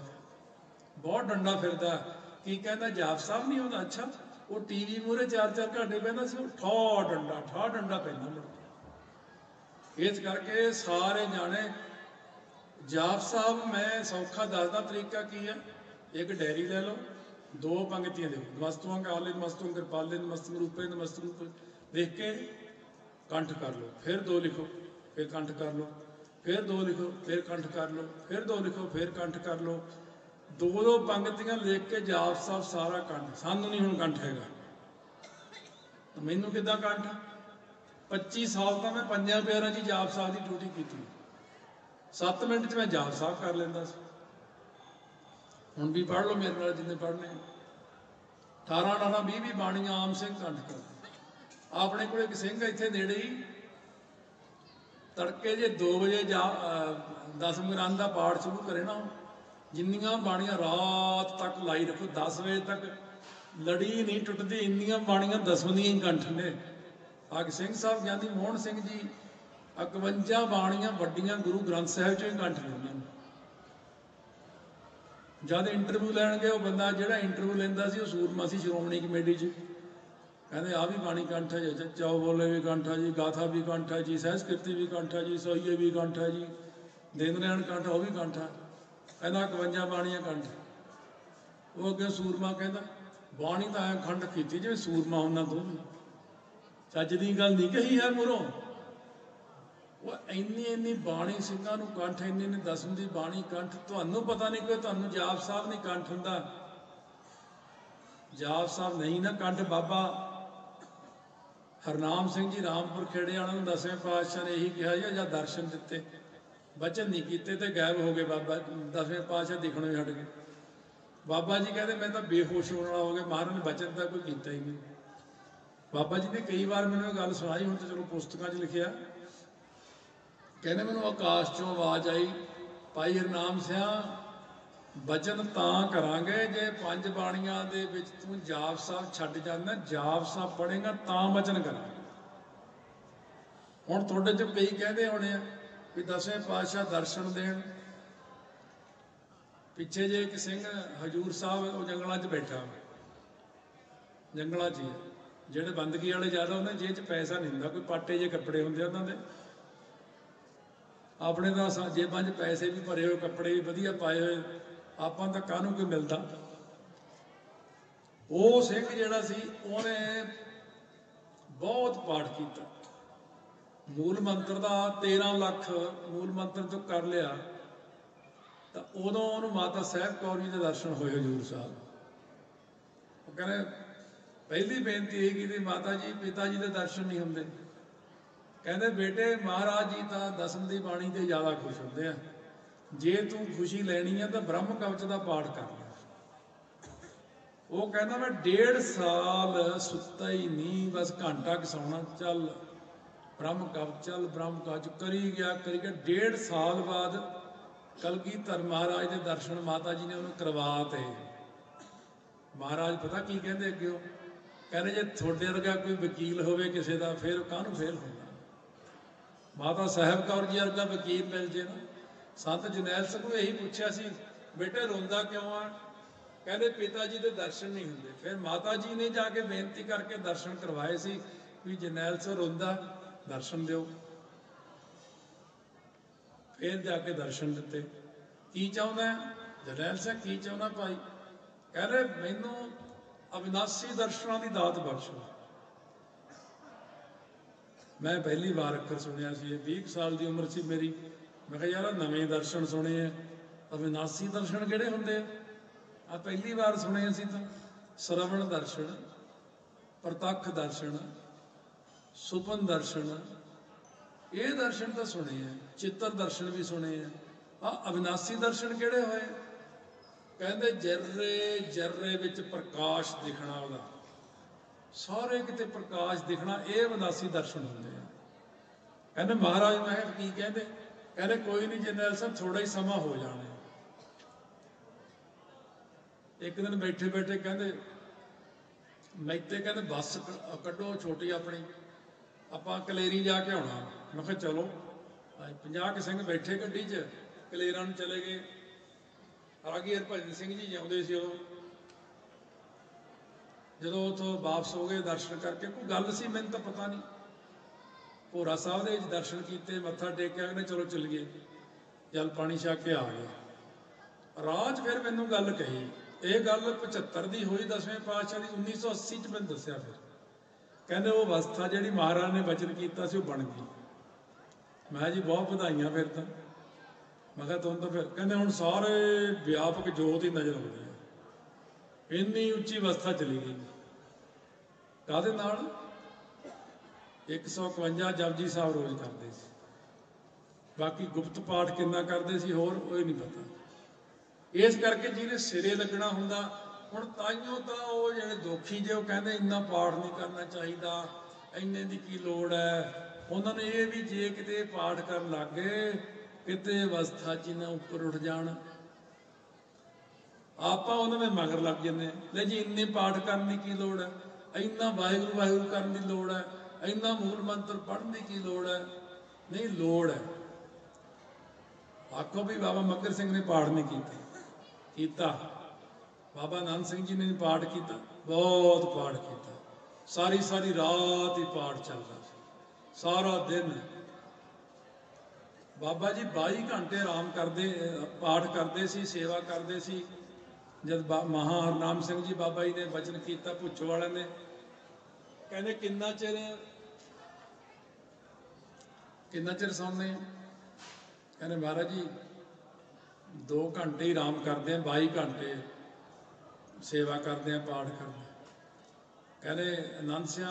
ਬਹੁਤ ਡੰਡਾ ਫਿਰਦਾ। ਕੀ ਕਹਿੰਦਾ ਜਾਪ ਸਾਹਿਬ ਨਹੀਂ ਆਉਂਦਾ? ਅੱਛਾ, ਉਹ ਟੀਵੀ ਮੂਰੇ ਚਾਰ ਚਾਰ ਘੰਟੇ ਪੈਂਦਾ ਸੀ, ਉਹ ਠਾ ਡੰਡਾ ਠਾ ਡੰਡਾ ਪੈਂਦਾ ਮੁੜ ਕੇ। ਇਸ ਕਰਕੇ ਸਾਰੇ ਜਾਣੇ ਜਾਪ ਸਾਹਿਬ, ਮੈਂ ਸੌਖਾ ਦੱਸਦਾ ਤਰੀਕਾ ਕੀ ਹੈ। ਇੱਕ ਡੈਰੀ ਲੈ ਲਓ, ਦੋ ਪੰਕਤੀਆਂ ਲਿਖੋ ਨਮਸਤੁਆਂ ਕਾਲੇ ਨਮਸਤੁਆਂ ਕਿਰਪਾਲੇ ਨਮਸਤੁ ਰੂਪੇ ਨਮਸਤੁ ਰੂਪੇ। ਦੇਖ ਕੇ ਕੰਠ ਕਰ ਲਓ, ਫਿਰ ਦੋ ਲਿਖੋ, ਫਿਰ ਕੰਠ ਕਰ ਲਓ, ਫਿਰ ਦੋ ਲਿਖੋ, ਫਿਰ ਕੰਠ ਕਰ ਲਓ, ਫਿਰ ਦੋ ਲਿਖੋ, ਫਿਰ ਕੰਠ ਕਰ ਲਓ। ਦੋ ਦੋ ਪੰਗਤੀਆਂ ਲਿਖ ਕੇ ਜਾਪ ਸਾਹਿਬ ਸਾਰਾ ਕੰਠ। ਸਾਨੂੰ ਨਹੀਂ ਹੁਣ ਕੰਠ ਹੈਗਾ। ਮੈਨੂੰ ਕਿੱਦਾਂ ਕੰਠ? 25 ਸਾਲ ਤਾਂ ਮੈਂ ਪੰਜਾਂ ਪਿਆਰਾਂ 'ਚ ਜਾਪ ਸਾਹਿਬ ਦੀ ਡਿਊਟੀ ਕੀਤੀ। 7 ਮਿੰਟ 'ਚ ਮੈਂ ਜਾਪ ਸਾਹਿਬ ਕਰ ਲੈਂਦਾ ਸੀ। ਹੁਣ ਵੀ ਪੜ੍ਹ ਲਓ ਮੇਰੇ ਨਾਲ ਜਿੰਨੇ ਪੜ੍ਹਨੇ 18 18 20 20 ਬਾਣੀਆਂ ਆਮ ਸਿੰਘ ਕੰਠ ਕਰ ਆਪਣੇ ਕੋਲ ਇੱਕ ਸਿੰਘ ਇੱਥੇ ਨੇੜੇ ਹੀ। ਤੜਕੇ ਜੇ 2 ਵਜੇ ਜਾ 10 ਗ੍ਰਾਮ ਦਾ ਪਾਠ ਸ਼ੁਰੂ ਕਰੇ ਨਾ, ਜਿੰਨੀਆਂ ਬਾਣੀਆਂ ਰਾਤ ਤੱਕ ਲਾਈ ਰੱਖੋ 10 ਵਜੇ ਤੱਕ ਲੜੀ ਨਹੀਂ ਟੁੱਟਦੀ, ਇੰਨੀਆਂ ਬਾਣੀਆਂ ਦਸਵੰਦੀਆਂ ਹੀ ਕੰਠ ਨੇ। ਆਗ ਸਿੰਘ ਸਾਹਿਬ ਗਿਆਨੀ ਮੋਹਨ ਸਿੰਘ ਜੀ 51 ਬਾਣੀਆਂ ਵੱਡੀਆਂ ਗੁਰੂ ਗ੍ਰੰਥ ਸਾਹਿਬ ਚੋਂ ਹੀ ਕੰਠ ਲਈਆਂ ਨੇ। ਜਦ ਇੰਟਰਵਿਊ ਲੈਣ ਗਏ ਉਹ ਬੰਦਾ ਜਿਹੜਾ ਇੰਟਰਵਿਊ ਲੈਂਦਾ ਸੀ, ਉਹ ਸੂਰਮਾ ਸੀ ਸ਼੍ਰੋਮਣੀ ਕਮੇਟੀ 'ਚ। ਕਹਿੰਦੇ ਆ ਵੀ ਬਾਣੀ ਕੰਠ ਹੈ ਚਾਉ ਬੋਲੇ ਵੀ ਕੰਠ ਹੈ ਜੀ, ਗਾਥਾ ਵੀ ਕੰਠ ਹੈ ਜੀ ਸਹਿਸਕ੍ਰਿਤੀ ਵੀ ਕੰਠ ਹੈ ਜੀ, ਸੋਈਏ ਵੀ ਕੰਠ ਹੈ ਜੀ, ਦਿਨ ਰਹਿਣ ਕੰਠ, ਉਹ ਵੀ ਕੰਠ ਹੈ। ਕਹਿੰਦਾ 51 ਬਾਣੀਆਂ ਕੰਠ। ਉਹ ਅੱਗੇ ਸੂਰਮਾ ਕਹਿੰਦਾ, ਬਾਣੀ ਤਾਂ ਖੰਡ ਕੀਤੀ ਜਿਵੇਂ ਸੂਰਮਾ ਹੁੰਦਾ ਤੂੰ ਵੀ। ਚੱਜ ਦੀ ਗੱਲ ਨਹੀਂ ਕਹੀ ਹੈ ਮੁਰੋਂ ਉਹ ਇੰਨੀ ਇੰਨੀ ਬਾਣੀ ਸਿੰਘਾਂ ਨੂੰ ਕੰਠ, ਇੰਨੀ ਇੰਨੀ ਦਸਮ ਦੀ ਬਾਣੀ ਕੰਠ, ਤੁਹਾਨੂੰ ਪਤਾ ਨਹੀਂ ਕਿ ਤੁਹਾਨੂੰ ਜਾਪ ਸਾਹਿਬ ਨਹੀਂ ਕੰਠ ਹੁੰਦਾ। ਜਾਪ ਸਾਹਿਬ ਨਹੀਂ ਨਾ ਕੰਠ ਬਾਬਾ। ਹਰਨਾਮ ਸਿੰਘ ਜੀ ਰਾਮਪੁਰ ਖੇੜੇ ਵਾਲਿਆਂ ਨੂੰ ਦਸਵੇਂ ਪਾਤਸ਼ਾਹ ਨੇ ਇਹੀ ਕਿਹਾ ਜੀ ਜਾਂ ਦਰਸ਼ਨ ਦਿੱਤੇ। ਬਚਨ ਨਹੀਂ ਕੀਤੇ ਤੇ ਗਾਇਬ ਹੋ ਗਏ ਬਾਬਾ। ਦਸਵੇਂ ਪਾਤਸ਼ਾਹ ਦਿਖਣੋਂ ਹੀ ਹਟ ਗਏ। ਬਾਬਾ ਜੀ ਕਹਿੰਦੇ, ਮੈਂ ਤਾਂ ਬੇਹੋਸ਼ ਹੋਣ ਵਾਲਾ ਹੋ ਗਿਆ। ਮਹਾਰਾਜ ਨੇ ਬਚਨ ਤਾਂ ਕੋਈ ਕੀਤਾ ਹੀ ਨਹੀਂ। ਬਾਬਾ ਜੀ ਨੇ ਕਈ ਵਾਰ ਮੈਨੂੰ ਇਹ ਗੱਲ ਸੁਣਾਈ, ਹੁਣ ਤਾਂ ਚਲੋ ਪੁਸਤਕਾਂ 'ਚ ਲਿਖਿਆ। ਕਹਿੰਦੇ, ਮੈਨੂੰ ਆਕਾਸ਼ 'ਚੋਂ ਆਵਾਜ਼ ਆਈ, ਭਾਈ ਹਰਨਾਮ ਸਿਆ ਬਚਨ ਤਾਂ ਕਰਾਂਗੇ, ਜੇ ਪੰਜ ਬਾਣੀਆਂ ਦੇ ਵਿੱਚ ਤੂੰ ਜਾਪ ਸਾਹਿਬ ਛੱਡ ਜਾਂਦਾ ਜਾਪ ਸਾਹਿਬ ਪੜ੍ਹੇਗਾ ਤਾਂ ਬਚਨ ਕਰਾਂਗੇ। ਹੁਣ ਤੁਹਾਡੇ 'ਚ ਕਈ ਕਹਿੰਦੇ ਹੋਣੇ ਆ ਵੀ ਦਸਵੇਂ ਪਾਤਸ਼ਾਹ ਦਰਸ਼ਨ ਦੇਣ। ਪਿੱਛੇ ਜੇ ਇੱਕ ਸਿੰਘ ਹਜੂਰ ਸਾਹਿਬ, ਉਹ ਜੰਗਲਾਂ 'ਚ ਬੈਠਾ ਜੰਗਲਾਂ 'ਚ ਹੀ ਜਿਹੜੇ ਬੰਦਗੀ ਵਾਲੇ ਜ਼ਿਆਦਾ ਹੁੰਦੇ ਜੇ 'ਚ ਪੈਸਾ ਨਹੀਂ ਹੁੰਦਾ, ਕੋਈ ਪਾਟੇ ਜੇ ਕੱਪੜੇ ਹੁੰਦੇ ਉਹਨਾਂ ਦੇ। ਆਪਣੇ ਤਾਂ ਸਾ- ਜੇਬਾਂ 'ਚ ਪੈਸੇ ਵੀ ਭਰੇ ਹੋਏ, ਕੱਪੜੇ ਵੀ ਵਧੀਆ ਪਾਏ ਹੋਏ। ਆਪਾਂ ਤਾਂ ਕਾਹਨੂੰ ਕੋਈ ਮਿਲਦਾ? ਉਹ ਸਿੰਘ ਜਿਹੜਾ ਸੀ, ਉਹਨੇ ਬਹੁਤ ਪਾਠ ਕੀਤਾ। ਮੂਲ ਮੰਤਰ ਦਾ 13 ਲੱਖ ਮੂਲ ਮੰਤਰ ਤੋਂ ਕਰ ਲਿਆ। ਤਾਂ ਉਦੋਂ ਉਹਨੂੰ ਮਾਤਾ ਸਾਹਿਬ ਕੌਰ ਜੀ ਦੇ ਦਰਸ਼ਨ ਹੋਏ ਹਜੂਰ ਸਾਹਿਬ। ਉਹ ਕਹਿੰਦੇ, ਪਹਿਲੀ ਬੇਨਤੀ ਇਹ ਕੀਤੀ ਮਾਤਾ ਜੀ, ਪਿਤਾ ਜੀ ਦੇ ਦਰਸ਼ਨ ਨਹੀਂ ਹੁੰਦੇ। ਕਹਿੰਦੇ, ਬੇਟੇ ਮਹਾਰਾਜ ਜੀ ਤਾਂ ਦਸਮ ਦੀ ਬਾਣੀ ਤੇ ਜ਼ਿਆਦਾ ਖੁਸ਼ ਹੁੰਦੇ ਆ। ਜੇ ਤੂੰ ਖੁਸ਼ੀ ਲੈਣੀ ਹੈ ਤਾਂ ਬ੍ਰਹਮ ਕਵਚ ਦਾ ਪਾਠ ਕਰ ਲੈ। ਉਹ ਕਹਿੰਦਾ ਮੈਂ ਡੇਢ ਸਾਲ ਸੁੱਤਾ ਹੀ ਨਹੀਂ, ਬਸ ਘੰਟਾ ਕੁ ਚੱਲ ਬ੍ਰਹਮ ਕਵਚ, ਚੱਲ ਬ੍ਰਹਮ ਕਵਚ। ਕਰੀ ਗਿਆ ਕਰੀ ਗਿਆ। ਡੇਢ ਸਾਲ ਬਾਅਦ ਕਲਗੀਧਰ ਮਹਾਰਾਜ ਦੇ ਦਰਸ਼ਨ ਮਾਤਾ ਜੀ ਨੇ ਉਹਨੂੰ ਕਰਵਾ ਤੇ। ਮਹਾਰਾਜ ਪਤਾ ਕੀ ਕਹਿੰਦੇ ਅੱਗੇ ਉਹ? ਕਹਿੰਦੇ ਜੇ ਤੁਹਾਡੇ ਵਰਗਾ ਕੋਈ ਵਕੀਲ ਹੋਵੇ ਕਿਸੇ ਦਾ, ਫਿਰ ਕਾਹਨੂੰ ਫੇਲ ਹੁੰਦਾ? ਮਾਤਾ ਸਾਹਿਬ ਕੌਰ ਜੀ ਵਰਗਾ ਵਕੀਲ ਮਿਲ ਜੇ ਨਾ। ਸੰਤ ਜਨੈਲ ਸਿੰਘ ਨੂੰ ਇਹੀ ਪੁੱਛਿਆ ਸੀ, ਬੇਟੇ, ਰੋਂਦਾ ਕਿਉਂ ਆ? ਕਹਿੰਦੇ, ਪਿਤਾ ਜੀ ਦੇ ਦਰਸ਼ਨ ਨਹੀਂ ਹੁੰਦੇ। ਫਿਰ ਮਾਤਾ ਜੀ ਨੇ ਜਾ ਕੇ ਬੇਨਤੀ ਕਰਕੇ ਦਰਸ਼ਨ ਕਰਵਾਏ ਸੀ ਵੀ ਜਨੈਲ ਸਿੰਘ ਰੋਂਦਾ, ਦਰਸ਼ਨ ਦਿਓ। ਫਿਰ ਜਾ ਕੇ ਦਰਸ਼ਨ ਦਿੱਤੇ। ਕੀ ਚਾਹੁੰਦਾ ਹੈ? ਜਰਨੈਲ ਸਿੰਘ ਕੀ ਚਾਹੁੰਦਾ ਭਾਈ? ਕਹਿੰਦੇ, ਮੈਨੂੰ ਅਵਿਨਾਸੀ ਦਰਸ਼ਨਾਂ ਦੀ ਦਾਤ ਬਖਸ਼ੋ। ਮੈਂ ਪਹਿਲੀ ਵਾਰ ਅੱਖਰ ਸੁਣਿਆ ਸੀ, ਇਹ 20 ਕੁ ਸਾਲ ਦੀ ਉਮਰ ਸੀ ਮੇਰੀ। ਮੈਂ ਕਿਹਾ ਯਾਰ ਨਵੇਂ ਦਰਸ਼ਨ ਸੁਣੇ ਆ। ਅਵਿਨਾਸੀ ਦਰਸ਼ਨ ਕਿਹੜੇ ਹੁੰਦੇ ਆ? ਆ ਪਹਿਲੀ ਵਾਰ ਸੁਣੇ ਅਸੀਂ ਤਾਂ। ਸਰਵਣ ਦਰਸ਼ਨ, ਪ੍ਰਤੱਖ ਦਰਸ਼ਨ, ਸੁਪਨ ਦਰਸ਼ਨ, ਇਹ ਦਰਸ਼ਨ ਤਾਂ ਸੁਣੇ ਆ। ਚਿੱਤਰ ਦਰਸ਼ਨ ਵੀ ਸੁਣੇ ਆ। ਆ ਅਵਿਨਾਸੀ ਦਰਸ਼ਨ ਕਿਹੜੇ ਹੋਏ? ਕਹਿੰਦੇ ਜਰਰੇ ਜਰਰੇ ਵਿੱਚ ਪ੍ਰਕਾਸ਼ ਦਿਖਣਾ ਉਹਦਾ। ਸਾਰੇ ਕਿਤੇ ਪ੍ਰਕਾਸ਼ ਦਿਖਣਾ, ਇਹ ਅਵਿਨਾਸੀ ਦਰਸ਼ਨ ਹੁੰਦੇ ਆ। ਕਹਿੰਦੇ ਮਹਾਰਾਜ, ਮੈਂ ਕੀ ਕਹਿੰਦੇ? ਕਹਿੰਦੇ ਕੋਈ ਨਹੀਂ ਜਰਨੈਲ ਸਾਹਿਬ ਥੋੜਾ ਹੀ ਸਮਾਂ ਹੋ ਜਾਣਾ ਇੱਕ ਦਿਨ ਬੈਠੇ ਬੈਠੇ ਕਹਿੰਦੇ, ਮੈਤੇ ਕਹਿੰਦੇ ਬੱਸ ਕੱਢੋ ਛੋਟੀ ਆਪਣੀ, ਆਪਾਂ ਕਲੇਰੀ ਜਾ ਕੇ ਆਉਣਾ। ਮੈਂ ਕਿਹਾ ਚਲੋ। ਅੱਜ 50 ਕੇ ਸਿੰਘ ਬੈਠੇ ਗੱਡੀ 'ਚ, ਕਲੇਰਾਂ ਨੂੰ ਚਲੇ ਗਏ। ਆ ਗਏ ਹਰਭਜਨ ਸਿੰਘ ਜੀ ਜਾਂਦੇ ਸੀ ਉਦੋਂ। ਜਦੋਂ ਉਥੋਂ ਵਾਪਸ ਹੋ ਗਏ ਦਰਸ਼ਨ ਕਰਕੇ, ਕੋਈ ਗੱਲ ਸੀ ਮੈਨੂੰ ਤਾਂ ਪਤਾ ਨਹੀਂ ਭੋਰਾ ਸਾਹਿਬ ਦੇ ਵਿੱਚ ਦਰਸ਼ਨ ਕੀਤੇ, ਮੱਥਾ ਟੇਕਿਆ, ਕਹਿੰਦੇ ਚਲੋ ਚੱਲੀਏ ਜਲ ਪਾਣੀ ਛਕ ਕੇ ਆ ਗਏ। ਰਾਜ ਫਿਰ ਮੈਨੂੰ ਗੱਲ ਕਹੀ। ਇਹ ਗੱਲ 75 ਦੀ ਹੋਈ ਦਸਵੇਂ ਪਾਤਸ਼ਾਹ ਦੀ 1980 ਚ ਮੈਨੂੰ ਦੱਸਿਆ ਫਿਰ। ਕਹਿੰਦੇ ਉਹ ਅਵਸਥਾ ਜਿਹੜੀ ਮਹਾਰਾਜ ਨੇ ਬਚਨ ਕੀਤਾ ਸੀ, ਉਹ ਬਣ ਗਈ। ਮੈਂ ਕਿਹਾ ਜੀ, ਬਹੁਤ ਵਧਾਈਆਂ ਫਿਰ ਤਾਂ। ਮੈਂ ਕਿਹਾ ਤੁਹਾਨੂੰ ਤਾਂ ਫਿਰ, ਕਹਿੰਦੇ ਹੁਣ ਸਾਰੇ ਵਿਆਪਕ ਜੋਤ ਹੀ ਨਜ਼ਰ ਆਉਂਦੀ ਹੈ। ਇੰਨੀ ਉੱਚੀ ਅਵਸਥਾ ਚਲੀ ਗਈ। ਕਾਹਦੇ ਨਾਲ? 151 ਜਪਜੀ ਸਾਹਿਬ ਰੋਜ਼ ਕਰਦੇ ਸੀ। ਬਾਕੀ ਗੁਪਤ ਪਾਠ ਕਿੰਨਾ ਕਰਦੇ ਸੀ ਹੋਰ ਉਹ ਨਹੀਂ ਪਤਾ। ਇਸ ਕਰਕੇ ਜਿਹਨੇ ਸਿਰੇ ਲੱਗਣਾ ਹੁੰਦਾ, ਹੁਣ ਤਾਈਓ ਤਾਂ ਉਹ ਜਿਹੜੇ ਦੋਖੀ ਜੇ ਉਹ ਕਹਿੰਦੇ ਇੰਨਾ ਪਾਠ ਨਹੀਂ ਕਰਨਾ ਚਾਹੀਦਾ, ਇੰਨੇ ਦੀ ਕੀ ਲੋੜ ਹੈ? ਉਹਨਾਂ ਨੇ ਇਹ ਵੀ ਜੇ ਕਿਤੇ ਪਾਠ ਕਰਨ ਲੱਗੇ ਕਿਤੇ ਅਵਸਥਾ ਚ ਨਾ ਉੱਪਰ ਉੱਠ ਜਾਣ। ਆਪਾਂ ਉਹਨਾਂ ਦੇ ਮਗਰ ਲੱਗ ਜੰਨੇ ਲੈ ਜੀ, ਇੰਨੇ ਪਾਠ ਕਰਨ ਦੀ ਕੀ ਲੋੜ ਹੈ? ਇੰਨਾ ਵਾਹਿਗੁਰੂ ਵਾਹਿਗੁਰੂ ਕਰਨ ਦੀ ਲੋੜ ਹੈ? ਇੰਨਾ ਮੂਲ ਮੰਤਰ ਪੜ੍ਹਨ ਦੀ ਕੀ ਲੋੜ ਹੈ? ਨਹੀਂ, ਲੋੜ ਹੈ। ਆਖੋ ਵੀ ਬਾਬਾ ਮੱਕਰ ਸਿੰਘ ਨੇ ਪਾਠ ਨਹੀਂ ਕੀਤਾ। ਕੀਤਾ। ਬਾਬਾ ਨਾਨਕ ਸਿੰਘ ਜੀ ਨੇ ਪਾਠ ਕੀਤਾ। ਬਹੁਤ ਪਾਠ ਕੀਤਾ। ਸਾਰੀ ਸਾਰੀ ਰਾਤ ਹੀ ਪਾਠ ਚੱਲਦਾ ਸੀ। ਸਾਰਾ ਦਿਨ। ਬਾਬਾ ਜੀ 22 ਘੰਟੇ ਆਰਾਮ ਕਰਦੇ ਪਾਠ ਕਰਦੇ ਸੀ, ਸੇਵਾ ਕਰਦੇ ਸੀ। ਜਦ ਬਾ- ਮਹਾ ਹਰਨਾਮ ਸਿੰਘ ਜੀ ਬਾਬਾ ਜੀ ਨੇ ਵਚਨ ਕੀਤਾ, ਪੁੱਛੋ ਵਾਲਿਆਂ ਨੇ। ਕਹਿੰਦੇ ਕਿੰਨਾ ਚਿਰ ਕਿੰਨਾ ਚਿਰ ਸੌਂਦੇ ਕਹਿੰਦੇ ਮਹਾਰਾਜ ਜੀ 2 ਘੰਟੇ ਹੀ ਆਰਾਮ ਕਰਦੇ ਆ 22 ਘੰਟੇ ਸੇਵਾ ਕਰਦੇ ਆ, ਪਾਠ ਕਰਦੇ ਕਹਿੰਦੇ ਆਨੰਦ ਸਿਆ,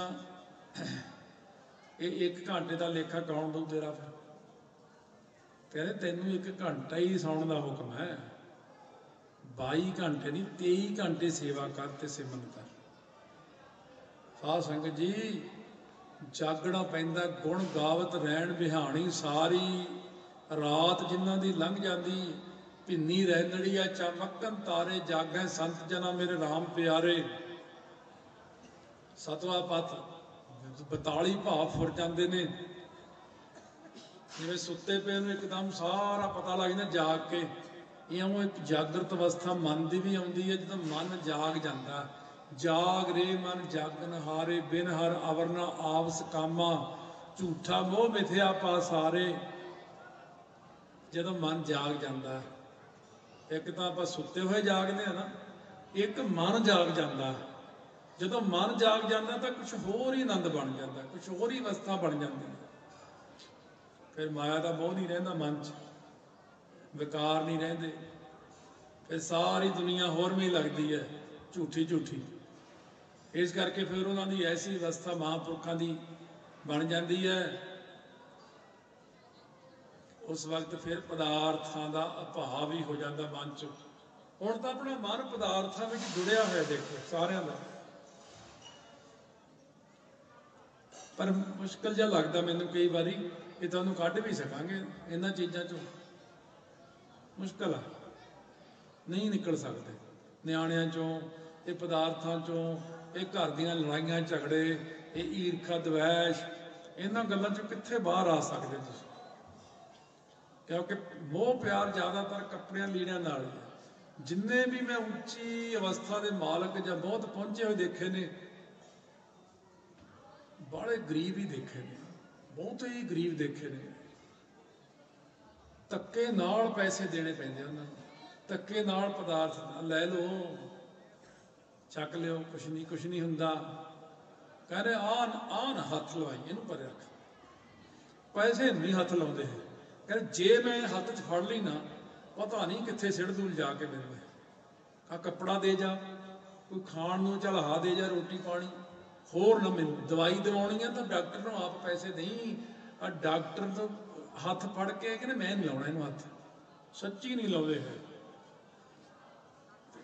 ਇਹ 1 ਘੰਟੇ ਦਾ ਲੇਖਾ ਕੌਣ ਦਊ ਤੇਰਾ ਫਿਰ? ਕਹਿੰਦੇ ਤੈਨੂੰ 1 ਘੰਟਾ ਹੀ ਸੌਣ ਦਾ ਹੁਕਮ ਹੈ। 22 ਘੰਟੇ ਨਹੀਂ 23 ਘੰਟੇ ਸੇਵਾ ਕਰ ਤੇ ਸਿਮਰਨ ਕਰ। ਸਾਧ ਸੰਗਤ ਜੀ, ਜਾਗਣਾ ਪੈਂਦਾ, ਗੁਣ ਗਾਵਤ ਰਹਿਣ ਬਿਹਾਣੀ ਸਾਰੀ। ਰਾਤ ਜਿਨ੍ਹਾਂ ਦੀ ਲੰਘ ਜਾਂਦੀ, ਭਿੰਨੀ ਰਹਿੰਦੜੀ ਆ ਚਮਕਨ ਤਾਰੇ ਜਾਗੈ ਸੰਤ ਜਨਾ ਮੇਰੇ RAM ਪਿਆਰੇ। ਸਤਵਾ ਪਤ 42 ਭਾਵ ਫੁਰ ਜਾਂਦੇ ਨੇ। ਜਿਵੇਂ ਸੁੱਤੇ ਪਏ ਨੂੰ ਇੱਕਦਮ ਸਾਰਾ ਪਤਾ ਲੱਗ ਜਾਂਦਾ ਜਾਗ ਕੇ। ਇਉਂ ਇੱਕ ਜਾਗਰਤ ਅਵਸਥਾ ਮਨ ਦੀ ਵੀ ਆਉਂਦੀ ਹੈ, ਜਦੋਂ ਮਨ ਜਾਗ ਜਾਂਦਾ। ਜਾਗ ਰੇ ਮਨ ਜਾਗਨ ਹਾਰੇ, ਬਿਨ ਹਰ ਅਵਰਨਾ ਆਪਸ ਕਾਮਾ। ਝੂਠਾ ਮੋਹ ਮਿਥਿਆ ਪਾ ਸਾਰੇ। ਜਦੋਂ ਮਨ ਜਾਗ ਜਾਂਦਾ ਇੱਕ ਤਾਂ ਆਪਾਂ ਸੁੱਤੇ ਹੋਏ ਜਾਗਦੇ ਆ ਨਾ, ਇੱਕ ਮਨ ਜਾਗ ਜਾਂਦਾ ਜਦੋਂ ਮਨ ਜਾਗ ਜਾਂਦਾ ਤਾਂ ਕੁਝ ਹੋਰ ਹੀ ਆਨੰਦ ਬਣ ਜਾਂਦਾ ਕੁਝ ਹੋਰ ਹੀ ਅਵਸਥਾ ਬਣ ਜਾਂਦੀ ਫਿਰ ਮਾਇਆ ਦਾ ਮੋਹ ਨਹੀਂ ਰਹਿੰਦਾ ਮਨ 'ਚ, ਵਿਕਾਰ ਨਹੀਂ ਰਹਿੰਦੇ। ਫਿਰ ਸਾਰੀ ਦੁਨੀਆ ਹੋਰ ਵੀ ਲੱਗਦੀ ਹੈ ਝੂਠੀ ਝੂਠੀ ਇਸ ਕਰਕੇ ਫਿਰ ਉਹਨਾਂ ਦੀ ਐਸੀ ਅਵਸਥਾ ਮਹਾਂਪੁਰਖਾਂ ਦੀ ਬਣ ਜਾਂਦੀ ਹੈ। ਉਸ ਵਕਤ ਫਿਰ ਪਦਾਰਥਾਂ ਦਾ ਅਭਾਵ ਹੀ ਹੋ ਜਾਂਦਾ ਮਨ 'ਚ। ਹੁਣ ਤਾਂ ਆਪਣਾ ਮਨ ਪਦਾਰਥਾਂ ਵਿੱਚ ਜੁੜਿਆ ਹੋਇਆ ਦੇਖੋ ਸਾਰਿਆਂ ਦਾ। ਪਰ ਮੁਸ਼ਕਲ ਜਿਹਾ ਲੱਗਦਾ ਮੈਨੂੰ ਕਈ ਵਾਰੀ ਇਹ ਤੁਹਾਨੂੰ ਕੱਢ ਵੀ ਸਕਾਂਗੇ ਇਹਨਾਂ ਚੀਜ਼ਾਂ ਚੋਂ। ਮੁਸ਼ਕਲ ਆ। ਨਹੀਂ ਨਿਕਲ ਸਕਦੇ। ਨਿਆਣਿਆਂ ਚੋਂ, ਇਹ ਪਦਾਰਥਾਂ ਚੋਂ ਇਹ ਘਰ ਦੀਆਂ ਲੜਾਈਆਂ, ਝਗੜੇ, ਇਹ ਈਰਖਾ, ਦਵੈਸ਼, ਇਹਨਾਂ ਗੱਲਾਂ ਚੋਂ ਕਿੱਥੇ ਬਾਹਰ ਆ ਸਕਦੇ ਤੁਸੀਂ? ਕਿਉਂਕਿ ਮੋਹ, ਪਿਆਰ ਜ਼ਿਆਦਾਤਰ ਕੱਪੜਿਆਂ ਲੀੜਿਆਂ ਨਾਲ ਹੈ ਜਿੰਨੇ ਵੀ ਮੈਂ ਉੱਚੀ ਅਵਸਥਾ ਦੇ ਮਾਲਕ ਜਾਂ ਬਹੁਤ ਪਹੁੰਚੇ ਹੋਏ ਦੇਖੇ ਨੇ ਬੜੇ ਗਰੀਬ ਹੀ ਦੇਖੇ ਨੇ, ਬਹੁਤ ਹੀ ਗਰੀਬ ਦੇਖੇ ਨੇ। ਧੱਕੇ ਨਾਲ ਪੈਸੇ ਦੇਣੇ ਪੈਂਦੇ ਉਹਨਾਂ ਨੂੰ, ਧੱਕੇ ਨਾਲ ਪਦਾਰਥ ਲੈ ਲਓ। ਚੱਕ ਲਿਓ, ਕੁਛ ਨਹੀਂ ਕੁਛ ਨਹੀਂ ਹੁੰਦਾ। ਕਹਿੰਦੇ ਆਨ ਆਨ ਹੱਥ ਲਵਾਈ, ਇਹਨੂੰ ਪਰੇ ਰੱਖ। ਪੈਸੇ ਨਹੀਂ ਹੱਥ ਲਾਉਂਦੇ ਇਹ। ਕਹਿੰਦੇ ਜੇ ਮੈਂ ਹੱਥ 'ਚ ਫੜ ਲਈ ਨਾ, ਪਤਾ ਨਹੀਂ ਕਿੱਥੇ ਸਿੱੜ ਦੂਲ ਜਾ ਕੇ ਮੈਨੂੰ ਆ ਕੱਪੜਾ ਦੇ ਜਾ, ਕੋਈ ਖਾਣ ਨੂੰ ਚੱਲ ਹਾ ਦੇ ਜਾ ਰੋਟੀ ਪਾਣੀ। ਹੋਰ ਨਾ ਮੈਨੂੰ ਦਵਾਈ ਦਿਵਾਉਣੀ ਆ ਤਾਂ ਡਾਕਟਰ ਨੂੰ ਆਪ ਪੈਸੇ ਨਹੀਂ ਆ ਡਾਕਟਰ ਤੋਂ ਹੱਥ ਫੜ ਕੇ ਕਹਿੰਦੇ, ਮੈਂ ਨਹੀਂ ਲਾਉਣਾ ਇਹਨੂੰ ਹੱਥ। ਸੱਚੀ ਨਹੀਂ ਲਾਉਂਦੇ ਹੈ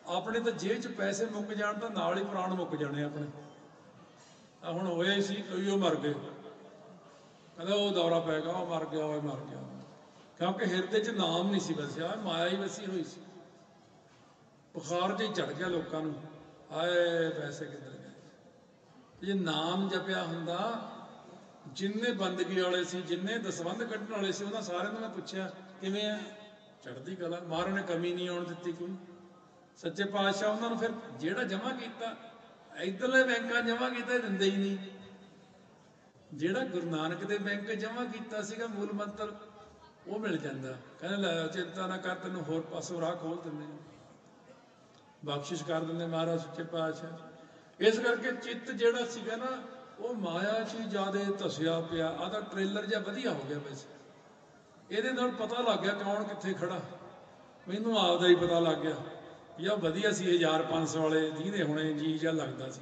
ਆਪਣੇ ਤਾਂ ਜੇਬ 'ਚ ਪੈਸੇ ਮੁੱਕ ਜਾਣ ਤਾਂ ਨਾਲ ਹੀ ਪ੍ਰਾਣ ਮੁੱਕ ਜਾਣੇ ਆਪਣੇ। ਆ ਹੁਣ ਹੋਇਆ ਹੀ ਸੀ, ਕੋਈ ਉਹ ਮਰ ਗਏ ਕਹਿੰਦਾ ਉਹ ਦੌਰਾ ਪੈ ਗਿਆ, ਉਹ ਮਰ ਗਿਆ, ਉਹ ਮਰ ਗਿਆ। ਕਿਉਂਕਿ ਹਿਰਦੇ 'ਚ ਨਾਮ ਨਹੀਂ ਸੀ ਵਸਿਆ ਮਾਇਆ ਹੀ ਵਸੀ ਹੋਈ ਸੀ। ਬੁਖਾਰ ਜਿਹਾ ਚੜ ਗਿਆ ਲੋਕਾਂ ਨੂੰ। ਆਏ ਪੈਸੇ ਕਿੱਧਰ ਗਏ? ਜੇ ਨਾਮ ਜਪਿਆ ਹੁੰਦਾ, ਜਿੰਨੇ ਬੰਦਗੀ ਵਾਲੇ ਸੀ, ਜਿੰਨੇ ਦਸਵੰਧ ਕੱਢਣ ਵਾਲੇ ਸੀ, ਉਹਨਾਂ ਸਾਰਿਆਂ ਨੂੰ ਮੈਂ ਪੁੱਛਿਆ, ਕਿਵੇਂ ਆ? ਚੜ੍ਹਦੀ ਕਲਾ ਮਹਾਰਾਜ ਨੇ ਕਮੀ ਨਹੀਂ ਆਉਣ ਦਿੱਤੀ ਕੋਈ। ਸੱਚੇ ਪਾਤਸ਼ਾਹ ਉਹਨਾਂ ਨੂੰ ਫਿਰ ਜਿਹੜਾ ਜਮ੍ਹਾਂ ਕੀਤਾ, ਇਧਰਲੇ ਬੈਂਕਾਂ ਜਮ੍ਹਾਂ ਕੀਤਾ ਦਿੰਦੇ ਹੀ ਨਹੀਂ। ਜਿਹੜਾ ਗੁਰੂ ਨਾਨਕ ਦੇ ਬੈਂਕ ਜਮ੍ਹਾਂ ਕੀਤਾ ਸੀਗਾ, ਮੂਲ ਮੰਤਰ, ਉਹ ਮਿਲ ਜਾਂਦਾ। ਕਹਿੰਦੇ, ਲੈ ਚਿੰਤਾ ਨਾ ਕਰ, ਤੈਨੂੰ ਹੋਰ ਪਾਸੋਂ ਰਾਹ ਖੋਲ ਦਿੰਦੇ ਨੇ ਬਖਸ਼ਿਸ਼ ਕਰ ਦਿੰਦੇ ਮਹਾਰਾਜ, ਸੱਚੇ ਪਾਤਸ਼ਾਹ ਇਸ ਕਰਕੇ ਚਿੱਤ ਜਿਹੜਾ ਸੀਗਾ ਨਾ, ਉਹ ਮਾਇਆ 'ਚ ਹੀ ਜਿਆਦੇ ਧਸਿਆ ਪਿਆ। ਆ ਤਾਂ ਟ੍ਰੇਲਰ ਜਿਹਾ ਵਧੀਆ ਹੋ ਗਿਆ ਵੈਸੇ। ਇਹਦੇ ਨਾਲ ਪਤਾ ਲੱਗ ਗਿਆ ਕੌਣ ਕਿੱਥੇ ਖੜਾ। ਮੈਨੂੰ ਆਪਦਾ ਹੀ ਪਤਾ ਲੱਗ ਗਿਆ। ਵੀ ਆ ਵਧੀਆ ਸੀ 1500 ਵਾਲੇ, ਜਿਹਦੇ ਹੁਣੇ ਜੀ ਜਿਹਾ ਲੱਗਦਾ ਸੀ।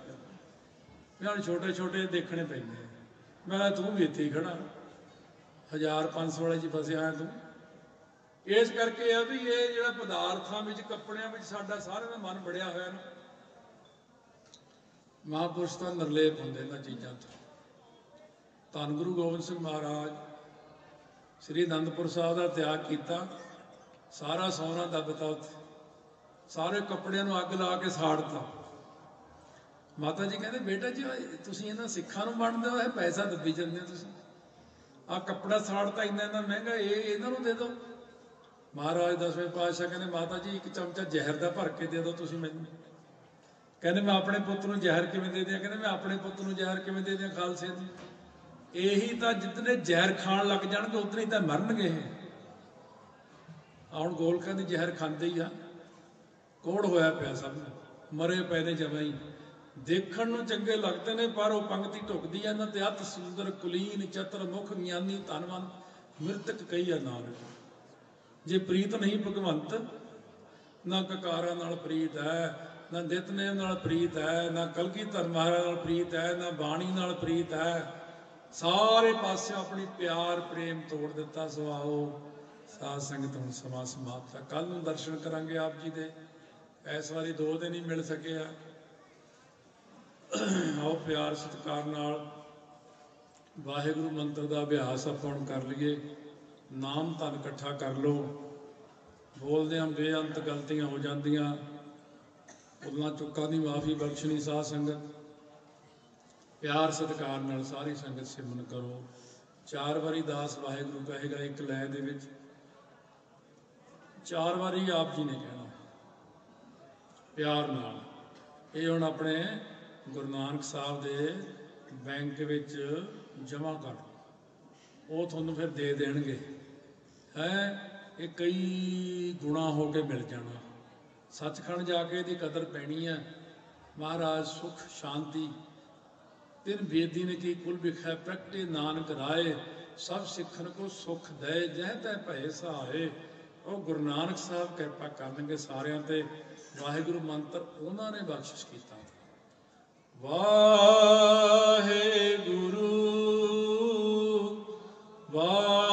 ਨਾਲ ਛੋਟੇ ਛੋਟੇ ਦੇਖਣੇ ਪੈਂਦੇ ਮੈਂ ਕਿਹਾ ਤੂੰ ਵੀ ਇੱਥੇ ਹੀ ਖੜਾ। 1500 ਵਾਲੇ 'ਚ ਫਸਿਆ ਹੈ ਤੂੰ। ਇਸ ਕਰਕੇ ਆ ਵੀ ਇਹ ਜਿਹੜਾ ਪਦਾਰਥਾਂ ਵਿੱਚ, ਕੱਪੜਿਆਂ ਵਿੱਚ ਸਾਡਾ ਸਾਰਿਆਂ ਦਾ ਮਨ ਬੜਿਆ ਹੋਇਆ ਨਾ, ਮਹਾਂਪੁਰਸ਼ ਤਾਂ ਨਿਰਲੇਪ ਹੁੰਦੇ ਇਹਨਾਂ ਚੀਜ਼ਾਂ ਤੋਂ। ਧੰਨ ਗੁਰੂ ਗੋਬਿੰਦ ਸਿੰਘ ਮਹਾਰਾਜ, ਸ੍ਰੀ ਅਨੰਦਪੁਰ ਸਾਹਿਬ ਦਾ ਤਿਆਗ ਕੀਤਾ। ਸਾਰਾ ਸੋਨਾ ਦੱਬਤਾ ਉੱਥੇ। ਸਾਰੇ ਕੱਪੜਿਆਂ ਨੂੰ ਅੱਗ ਲਾ ਕੇ ਸਾੜਤਾ ਮਾਤਾ ਜੀ ਕਹਿੰਦੇ, ਬੇਟਾ ਜੀ ਤੁਸੀਂ ਇਹਨਾਂ ਸਿੱਖਾਂ ਨੂੰ ਵੰਡਦੇ ਹੋ, ਇਹ ਪੈਸਾ ਦੱਬੀ ਜਾਂਦੇ ਹੋ ਤੁਸੀਂ। ਆ ਕੱਪੜਾ ਸਾੜਤਾ ਇੰਨਾ ਇੰਨਾ ਮਹਿੰਗਾ, ਇਹ ਇਹਨਾਂ ਨੂੰ ਦੇ ਦਿਓ। ਮਹਾਰਾਜ ਦਸਵੇਂ ਪਾਤਸ਼ਾਹ ਕਹਿੰਦੇ, ਮਾਤਾ ਜੀ, ਇੱਕ ਚਮਚਾ ਜ਼ਹਿਰ ਦਾ ਭਰ ਕੇ ਦੇ ਦਿਓ ਤੁਸੀਂ ਮੈਨੂੰ। ਕਹਿੰਦੇ, ਮੈਂ ਆਪਣੇ ਪੁੱਤ ਨੂੰ ਜ਼ਹਿਰ ਕਿਵੇਂ ਦੇ ਦਿਆਂ? ਕਹਿੰਦੇ, ਮੈਂ ਆਪਣੇ ਪੁੱਤ ਨੂੰ ਜ਼ਹਿਰ ਕਿਵੇਂ ਦੇ ਦਿਆਂ, ਖਾਲਸੇ ਨੂੰ ਇਹੀ ਤਾਂ ਜਿਤਨੇ ਜ਼ਹਿਰ ਖਾਣ ਲੱਗ ਜਾਣਗੇ, ਉਤਨੇ ਹੀ ਤਾਂ ਮਰਨਗੇ ਇਹ। ਆਹ ਹੁਣ ਗੋਲਕਾਂ ਦੀ ਜ਼ਹਿਰ ਖਾਂਦੇ ਹੀ ਆ। ਕੋੜ ਹੋਇਆ ਪਿਆ ਸਭ ਮਰੇ ਪਏ ਨੇ ਜਮਾਂ ਹੀ ਦੇਖਣ ਨੂੰ ਚੰਗੇ ਲੱਗਦੇ ਨੇ, ਪਰ ਉਹ ਪੰਕਤੀ ਢੁਕਦੀ ਆ, ਇਹਨਾਂ ਤੇ ਅਤ ਸੁੰਦਰ, ਕੁਲੀਨ, ਚਤਰ, ਮੁਖ ਗਿਆਨੀ ਧਨਵਨ ਮਿਰਤਕ ਕਈਆ ਨਾਨਕ ਜੇ ਪ੍ਰੀਤ ਨਹੀਂ ਭਗਵੰਤ, ਨਾ ਕਕਾਰਾਂ ਨਾਲ ਪ੍ਰੀਤ ਹੈ, ਨਾ ਨਿਤਨੇਮ ਨਾਲ ਪ੍ਰੀਤ ਹੈ, ਨਾ ਕਲਗੀ ਮਹਾਰਾਜ ਨਾਲ ਪ੍ਰੀਤ ਹੈ, ਨਾ ਬਾਣੀ ਨਾਲ ਪ੍ਰੀਤ ਹੈ, ਸਾਰੇ ਪਾਸੇ ਆਪਣੀ ਪਿਆਰ, ਪ੍ਰੇਮ ਤੋੜ ਦਿੱਤਾ ਸੋ ਆਓ ਸਾਧ ਸੰਗਤ ਹੁਣ ਸਮਾਂ ਸਮਾਪਤ ਕੱਲ ਨੂੰ ਦਰਸ਼ਨ ਕਰਾਂਗੇ ਆਪ ਜੀ ਦੇ। ਇਸ ਵਾਰੀ ਦੋ ਦਿਨ ਹੀ ਮਿਲ ਸਕਿਆ ਆਓ ਪਿਆਰ ਸਤਿਕਾਰ ਨਾਲ ਵਾਹਿਗੁਰੂ ਮੰਤਰ ਦਾ ਅਭਿਆਸ ਆਪਾਂ ਹੁਣ ਕਰ ਲਈਏ। ਨਾਮ ਧਨ ਇਕੱਠਾ ਕਰ ਲਓ। ਬੋਲਦਿਆਂ ਬੇਅੰਤ ਗਲਤੀਆਂ ਹੋ ਜਾਂਦੀਆਂ। ਉਹਨਾਂ ਚੁੱਕਾਂ ਦੀ ਮਾਫੀ ਬਖਸ਼ਣੀ ਸਾਧ ਸੰਗਤ। ਪਿਆਰ ਸਤਿਕਾਰ ਨਾਲ ਸਾਰੀ ਸੰਗਤ ਸਿਮਰਨ ਕਰੋ। ਚਾਰ ਵਾਰੀ ਦਾਸ ਵਾਹਿਗੁਰੂ ਕਹੇਗਾ, ਇੱਕ ਲੈ ਦੇ ਵਿੱਚ। ਚਾਰ ਵਾਰੀ ਆਪ ਜੀ ਨੇ ਕਹਿਣਾ। ਪਿਆਰ ਨਾਲ। ਇਹ ਹੁਣ ਆਪਣੇ ਗੁਰੂ ਨਾਨਕ ਸਾਹਿਬ ਦੇ ਬੈਂਕ ਵਿੱਚ ਜਮ੍ਹਾਂ ਕਰ ਉਹ ਤੁਹਾਨੂੰ ਫਿਰ ਦੇ ਦੇਣਗੇ। ਹੈ? ਇਹ ਕਈ ਗੁਣਾ ਹੋ ਕੇ ਮਿਲ ਜਾਣਾ। ਸੱਚਖੰਡ ਜਾ ਕੇ ਇਹਦੀ ਕਦਰ ਪੈਣੀ ਹੈ। ਮਹਾਰਾਜ ਸੁਖ, ਸ਼ਾਂਤੀ। ਤਿੰਨ ਬੇਦੀ ਨੇ ਕੀ ਕੁਲ ਵਿਖੈ ਪ੍ਰਗਟੇ ਨਾਨਕ ਰਾਏ। ਸਭ ਸਿੱਖਣ ਕੋ ਸੁਖ ਦੇ ਜਹ ਤੈ ਭਏ ਸਹਾਏ। ਉਹ ਗੁਰੂ ਨਾਨਕ ਸਾਹਿਬ ਕਿਰਪਾ ਕਰਨਗੇ ਸਾਰਿਆਂ ਤੇ। ਵਾਹਿਗੁਰੂ ਮੰਤਰ ਉਹਨਾਂ ਨੇ ਬਖਸ਼ਿਸ਼ ਕੀਤਾ। ਵਾਹਿਗੁਰੂ ਵਾਹਿਗੁਰੂ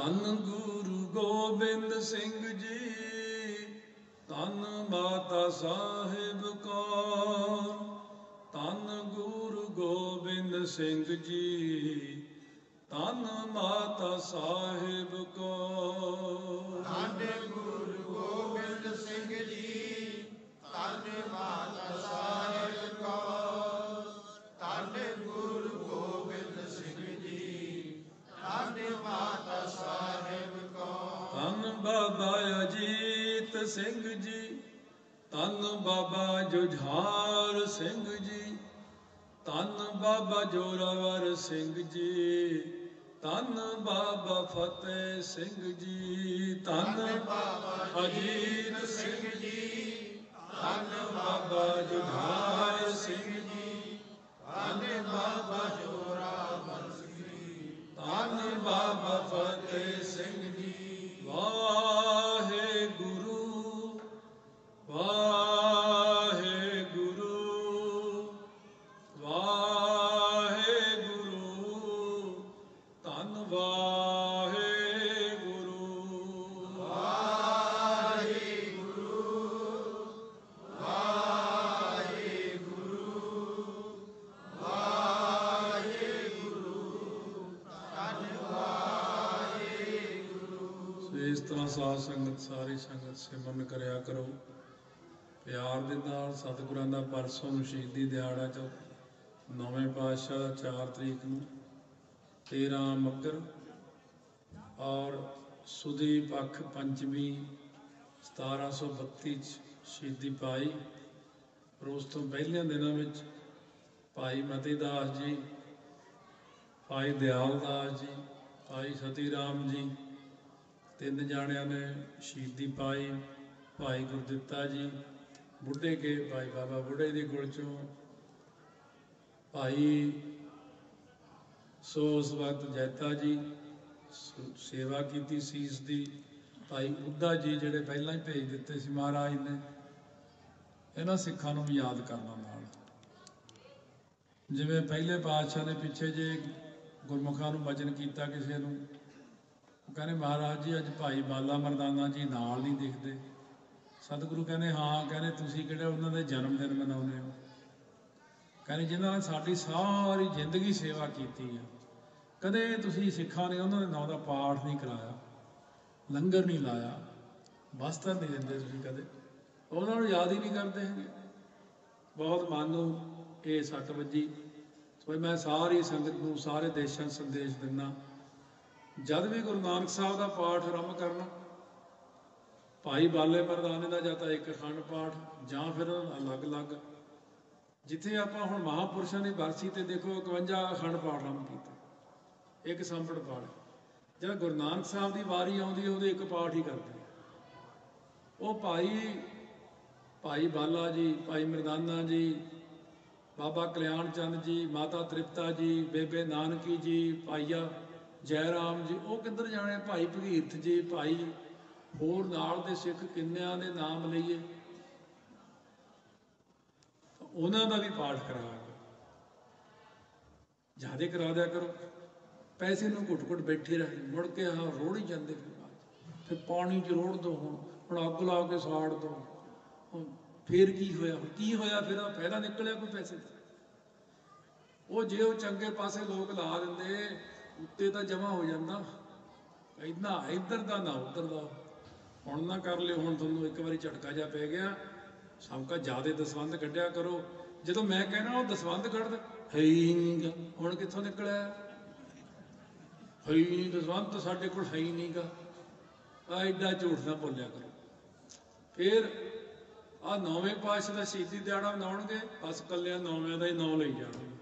ਧੰਨ ਗੁਰੂ ਗੋਬਿੰਦ ਸਿੰਘ ਜੀ, ਧੰਨ ਮਾਤਾ ਸਾਹਿਬ ਕੌਰ, ਧੰਨ ਗੁਰੂ ਗੋਬਿੰਦ ਸਿੰਘ ਜੀ, ਧੰਨ ਮਾਤਾ ਸਾਹਿਬ ਕੌਰ। ਸਿੰਘ ਜੀ ਧੰਨ ਬਾਬਾ ਜੁਝਾਰ ਸਿੰਘ ਜੀ ਧੰਨ ਬਾਬਾ ਜੋਰਾਵਰ ਸਿੰਘ ਜੀ ਧੰਨ ਬਾਬਾ ਫਤਿਹ ਸਿੰਘ ਜੀ ਧੰਨ ਬਾਬਾ ਅਜੀਤ ਸਿੰਘ ਜੀ ਧੰਨ ਬਾਬਾ ਜੁਝਾਰ ਸਿੰਘ ਜੀ ਧੰਨ ਬਾਬਾ ਜੋਰਾਵਰ ਸਿੰਘ ਜੀ ਧੰਨ ਬਾਬਾ ਫਤਿਹ ਸਿੰਘ ਜੀ ਵਾਹਿਗੁਰੂ ਪਿਆਰ ਦੇ ਨਾਲ ਸਤਿਗੁਰਾਂ ਦਾ ਪਰਸੋਂ ਨੂੰ ਸ਼ਹੀਦੀ ਦਿਹਾੜਾ ਚ, ਨੌਵੇਂ ਪਾਤਸ਼ਾਹ ਦਾ 4 ਤਰੀਕ ਨੂੰ 13 ਮੱਕਰ ਔਰ ਸੁਦੀ ਪੱਖ ਪੰਚਮੀ 1732 ਚ ਸ਼ਹੀਦੀ ਪਾਈ। ਪਰ ਉਸ ਤੋਂ ਪਹਿਲਿਆਂ ਦਿਨਾਂ ਵਿੱਚ ਭਾਈ ਮਤੀ ਦਾਸ ਜੀ, ਭਾਈ ਦਿਆਲਦਾਸ ਜੀ, ਭਾਈ ਸਤੀ ਰਾਮ ਜੀ, ਤਿੰਨ ਜਾਣਿਆਂ ਨੇ ਸ਼ਹੀਦੀ ਪਾਈ। ਭਾਈ ਗੁਰਦਿੱਤਾ ਜੀ ਬੁੱਢੇ ਕੇ ਭਾਈ ਬਾਬਾ ਬੁੱਢੇ ਦੀ ਗੁਲ ਚੋਂ ਭਾਈ ਸੋ ਉਸ ਵਕਤ ਜੈਤਾ ਜੀ ਸੇਵਾ ਕੀਤੀ ਸੀਸ ਦੀ। ਭਾਈ ਬੁੱਢਾ ਜੀ ਜਿਹੜੇ ਪਹਿਲਾਂ ਹੀ ਭੇਜ ਦਿੱਤੇ ਸੀ ਮਹਾਰਾਜ ਨੇ, ਇਹਨਾਂ ਸਿੱਖਾਂ ਨੂੰ ਵੀ ਯਾਦ ਕਰਨਾ ਨਾਲ ਜਿਵੇਂ ਪਹਿਲੇ ਪਾਤਸ਼ਾਹ ਨੇ ਪਿੱਛੇ ਜੇ ਗੁਰਮੁਖਾਂ ਨੂੰ ਬਚਨ ਕੀਤਾ ਕਿਸੇ ਨੂੰ, ਉਹ ਕਹਿੰਦੇ ਮਹਾਰਾਜ ਜੀ, ਅੱਜ ਭਾਈ ਬਾਲਾ ਮਰਦਾਨਾ ਜੀ ਨਾਲ ਨਹੀਂ ਦਿਖਦੇ। ਸਤਿਗੁਰੂ ਕਹਿੰਦੇ, ਹਾਂ, ਕਹਿੰਦੇ, ਤੁਸੀਂ ਕਿਹੜਾ ਉਹਨਾਂ ਦੇ ਜਨਮ ਦਿਨ ਮਨਾਉਂਦੇ ਹੋ? ਕਹਿੰਦੇ, ਜਿਨ੍ਹਾਂ ਨੇ ਸਾਡੀ ਸਾਰੀ ਜ਼ਿੰਦਗੀ ਸੇਵਾ ਕੀਤੀ ਹੈ ਕਦੇ ਤੁਸੀਂ ਸਿੱਖਾਂ ਨੇ ਉਹਨਾਂ ਦੇ ਨਾਂ ਦਾ ਪਾਠ ਨਹੀਂ ਕਰਾਇਆ, ਲੰਗਰ ਨਹੀਂ ਲਾਇਆ ਵਸਤਰ ਨਹੀਂ ਦਿੰਦੇ ਤੁਸੀਂ ਕਦੇ? ਉਹਨਾਂ ਨੂੰ ਯਾਦ ਹੀ ਨਹੀਂ ਕਰਦੇ ਹੈਗੇ। ਬਹੁਤ ਮਨ ਨੂੰ ਇਹ ਸੱਟ ਵੱਜੀ। ਸੋ ਮੈਂ ਸਾਰੀ ਸੰਗਤ ਨੂੰ, ਸਾਰੇ ਦੇਸ਼ਾਂ ਨੂੰ ਸੰਦੇਸ਼ ਦਿੰਦਾ, ਜਦ ਵੀ ਗੁਰੂ ਨਾਨਕ ਸਾਹਿਬ ਦਾ ਪਾਠ ਆਰੰਭ ਕਰਨਾ ਭਾਈ ਬਾਲੇ ਮਰਦਾਨੇ ਦਾ ਜਾਂ ਤਾਂ ਇੱਕ ਅਖੰਡ ਪਾਠ ਜਾਂ ਫਿਰ ਅਲੱਗ-ਅਲੱਗ ਜਿੱਥੇ ਆਪਾਂ ਹੁਣ ਮਹਾਪੁਰਸ਼ਾਂ ਦੀ ਬਰਸੀ ਤੇ ਦੇਖੋ 51 ਅਖੰਡ ਪਾਠ ਆਰੰਭ ਕੀਤੇ। ਇੱਕ ਸੰਪੜ ਪਾਠ। ਜਦ ਗੁਰੂ ਨਾਨਕ ਸਾਹਿਬ ਦੀ ਵਾਰੀ ਆਉਂਦੀ ਹੈ, ਉਹਦੇ ਇੱਕ ਪਾਠ ਹੀ ਕਰਦੇ ਉਹ ਭਾਈ ਭਾਈ ਬਾਲਾ ਜੀ, ਭਾਈ ਮਰਦਾਨਾ ਜੀ, ਬਾਬਾ ਕਲਿਆਣ ਚੰਦ ਜੀ, ਮਾਤਾ ਤ੍ਰਿਪਤਾ ਜੀ, ਬੇਬੇ ਨਾਨਕੀ ਜੀ, ਭਾਈਆ ਜੈ ਰਾਮ ਜੀ, ਉਹ ਕਿੱਧਰ ਜਾਣੇ? ਭਾਈ ਭਗੀਰਥ ਜੀ, ਭਾਈ ਹੋਰ ਨਾਲ ਦੇ ਸਿੱਖ ਕਿੰਨਿਆਂ ਦੇ ਨਾਮ ਲਈਏ? ਉਹਨਾਂ ਦਾ ਵੀ ਪਾਠ ਕਰਾਇਆ ਜਿਆਦੇ ਕਰਾ ਦਿਆ ਕਰੋ। ਪੈਸੇ ਨੂੰ ਘੁੱਟ ਘੁੱਟ ਬੈਠੇ ਰਹੇ। ਮੁੜ ਕੇ ਆ ਰੋੜ ਹੀ ਜਾਂਦੇ ਫਿਰ ਬਾਅਦ ਫਿਰ ਪਾਣੀ ਚ ਰੋੜ ਦੋ ਹੁਣ। ਹੁਣ ਅੱਗ ਲਾ ਕੇ ਸਾੜ ਦੋ। ਹੁਣ ਫੇਰ ਕੀ ਹੋਇਆ? ਹੁਣ ਕੀ ਹੋਇਆ? ਫਿਰ ਆ ਫਾਇਦਾ ਨਿਕਲਿਆ ਕੋਈ ਪੈਸੇ ਉਹ ਜੇ ਉਹ ਚੰਗੇ ਪਾਸੇ ਲੋਕ ਲਾ ਦਿੰਦੇ, ਉੱਤੇ ਤਾਂ ਜਮਾ ਹੋ ਜਾਂਦਾ। ਇਦਾਂ ਇੱਧਰ ਦਾ, ਨਾ ਉੱਧਰ ਦਾ। ਹੁਣ ਨਾ ਕਰ ਲਿਓ, ਹੁਣ ਤੁਹਾਨੂੰ ਇੱਕ ਵਾਰੀ ਝਟਕਾ ਜਾ ਪੈ ਗਿਆ। ਸਭ ਕਾ ਜਿਆਦੇ ਦਸਵੰਦ ਕੱਢਿਆ ਕਰੋ। ਜਦੋਂ ਮੈਂ ਕਹਿਣਾ, ਉਹ ਦਸਵੰਦ ਕੱਢਦਾ ਹੈ ਹੀ ਨਹੀਂਗਾ ਹੁਣ ਕਿੱਥੋਂ ਨਿਕਲਿਆ? ਹੈ ਹੀ ਨਹੀਂ ਦਸਵੰਦ ਤਾਂ ਸਾਡੇ ਕੋਲ ਹੈ ਹੀ ਨਹੀਂਗਾ ਆ। ਐਡਾ ਝੂਠ ਨਾ ਬੋਲਿਆ ਕਰੋ। ਫਿਰ ਆ ਨੌਵੇਂ ਪਾਤਸ਼ਾਹ ਦਾ ਸ਼ਹੀਦੀ ਦਿਹਾੜਾ ਮਨਾਉਣਗੇ, ਬਸ ਕੱਲਿਆਂ ਨੌਵਿਆਂ ਦਾ ਹੀ ਨਾਂ ਲਈ ਜਾਣਗੇ।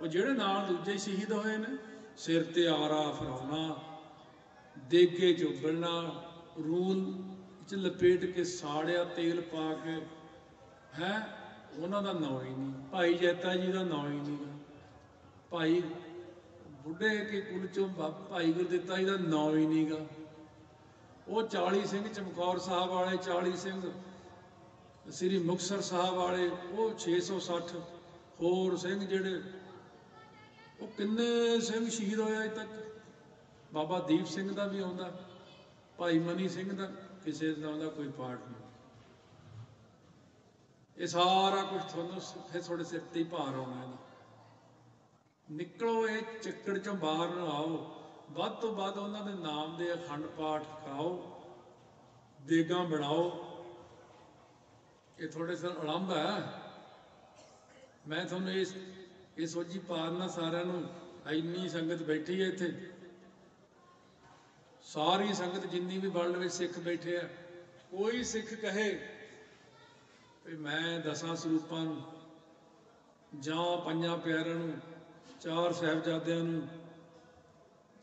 ਉਹ ਜਿਹੜੇ ਨਾਲ ਦੂਜੇ ਸ਼ਹੀਦ ਹੋਏ ਨੇ, ਸਿਰ ਤੇ ਆਰਾ ਫਰਾਉਣਾ, ਦੇਗੇ ਚੁੱਬਲਣਾ ਰੂਲ ਚ ਲਪੇਟ ਕੇ ਸਾੜਿਆ, ਤੇਲ ਪਾ ਕੇ, ਹੈ, ਉਹਨਾਂ ਦਾ ਨਾਂ ਹੀ ਨਹੀਂ। ਭਾਈ ਜੈਤਾ ਜੀ ਦਾ ਨਾਂ ਹੀ ਨਹੀਂ ਭਾਈ ਬੁੱਢੇ ਕੇ ਕੁਲ ਚੋਂ ਭਾਈ ਗੁਰਦਿੱਤਾ ਜੀ ਦਾ ਨਾਂ ਹੀ ਨਹੀਂਗਾ ਉਹ 40 ਸਿੰਘ ਚਮਕੌਰ ਸਾਹਿਬ ਵਾਲੇ 40 ਸਿੰਘ ਸ੍ਰੀ ਮੁਕਤਸਰ ਸਾਹਿਬ ਵਾਲੇ, ਉਹ 660 ਹੋਰ ਸਿੰਘ ਜਿਹੜੇ, ਉਹ ਕਿੰਨੇ ਸਿੰਘ ਸ਼ਹੀਦ ਹੋਏ ਅਜੇ ਤੱਕ? ਬਾਬਾ ਦੀਪ ਸਿੰਘ ਦਾ ਵੀ ਆਉਂਦਾ। ਭਾਈ ਮਨੀ ਸਿੰਘ ਦਾ, ਕਿਸੇ ਦਾ ਆਉਂਦਾ ਕੋਈ ਪਾਠ ਨਹੀਂ। ਇਹ ਸਾਰਾ ਕੁਝ ਤੁਹਾਨੂੰ ਸ- ਫਿਰ ਤੁਹਾਡੇ ਸਿਰ ਤੇ ਹੀ ਭਾਰ ਆਉਣਾ ਇਹਦਾ। ਨਿਕਲੋ ਇਹ ਚੱਕੜ ਚੋਂ ਬਾਹਰ ਨੂੰ ਆਓ। ਵੱਧ ਤੋਂ ਵੱਧ ਉਹਨਾਂ ਦੇ ਨਾਮ ਦੇ ਅਖੰਡ ਪਾਠ ਕਰਾਓ। ਦੇਗਾ ਬਣਾਓ। ਇਹ ਥੋੜੇ ਸਿਰ ਅਲੰਭ ਹੈ। ਮੈਂ ਤੁਹਾਨੂੰ ਇਸ ਇਹ ਸੋਝੀ ਪਾਲਣਾ ਸਾਰਿਆਂ ਨੂੰ, ਇੰਨੀ ਸੰਗਤ ਬੈਠੀ ਹੈ ਇੱਥੇ। ਸਾਰੀ ਸੰਗਤ ਜਿੰਨੀ ਵੀ ਵਰਲਡ ਵਿੱਚ ਸਿੱਖ ਬੈਠੇ ਆ, ਕੋਈ ਸਿੱਖ ਕਹੇ ਵੀ ਮੈਂ ਦਸਾਂ ਸਰੂਪਾਂ ਨੂੰ ਜਾਂ ਪੰਜਾਂ ਪਿਆਰਿਆਂ ਨੂੰ, ਚਾਰ ਸਾਹਿਬਜ਼ਾਦਿਆਂ ਨੂੰ,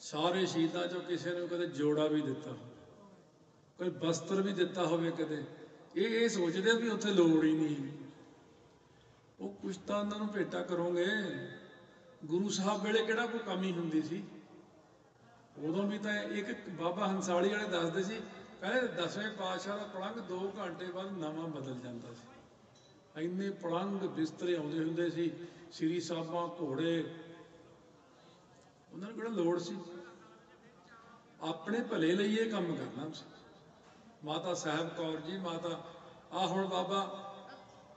ਸਾਰੇ ਸ਼ਹੀਦਾਂ ਚੋਂ ਕਿਸੇ ਨੂੰ ਕਦੇ ਜੋੜਾ ਵੀ ਦਿੱਤਾ ਕੋਈ ਬਸਤਰ ਵੀ ਦਿੱਤਾ ਹੋਵੇ ਕਦੇ। ਇਹ ਇਹ ਸੋਚਦੇ ਆ ਵੀ ਉੱਥੇ ਲੋੜ ਹੀ ਨਹੀਂ ਉਹ ਕੁਛ ਤਾਂ ਉਹਨਾਂ ਨੂੰ ਭੇਟਾ ਕਰੋਗੇ। ਗੁਰੂ ਸਾਹਿਬ ਵੇਲੇ ਕਿਹੜਾ ਕੋਈ ਕਮੀ ਹੁੰਦੀ ਸੀ? ਉਦੋਂ ਵੀ ਤਾਂ ਇੱਕ ਬਾਬਾ ਹੰਸਾਲੀ ਵਾਲੇ ਦੱਸਦੇ ਸੀ, ਕਹਿੰਦੇ ਦਸਵੇਂ ਪਾਤਸ਼ਾਹ ਦਾ ਪਲੰਘ 2 ਘੰਟੇ ਬਾਅਦ ਨਵਾਂ ਬਦਲ ਜਾਂਦਾ ਸੀ। ਇੰਨੇ ਪਲੰਘ ਬਿਸਤਰੇ ਆਉਂਦੇ ਹੁੰਦੇ ਸੀ, ਸ੍ਰੀ ਸਾਹਿਬਾਂ ਘੋੜੇ। ਉਹਨਾਂ ਨੂੰ ਕਿਹੜਾ ਲੋੜ ਸੀ? ਆਪਣੇ ਭਲੇ ਲਈ ਇਹ ਕੰਮ ਕਰਨਾ ਸੀ। ਮਾਤਾ ਸਾਹਿਬ ਕੌਰ ਜੀ, ਮਾਤਾ ਆ ਹੁਣ ਬਾਬਾ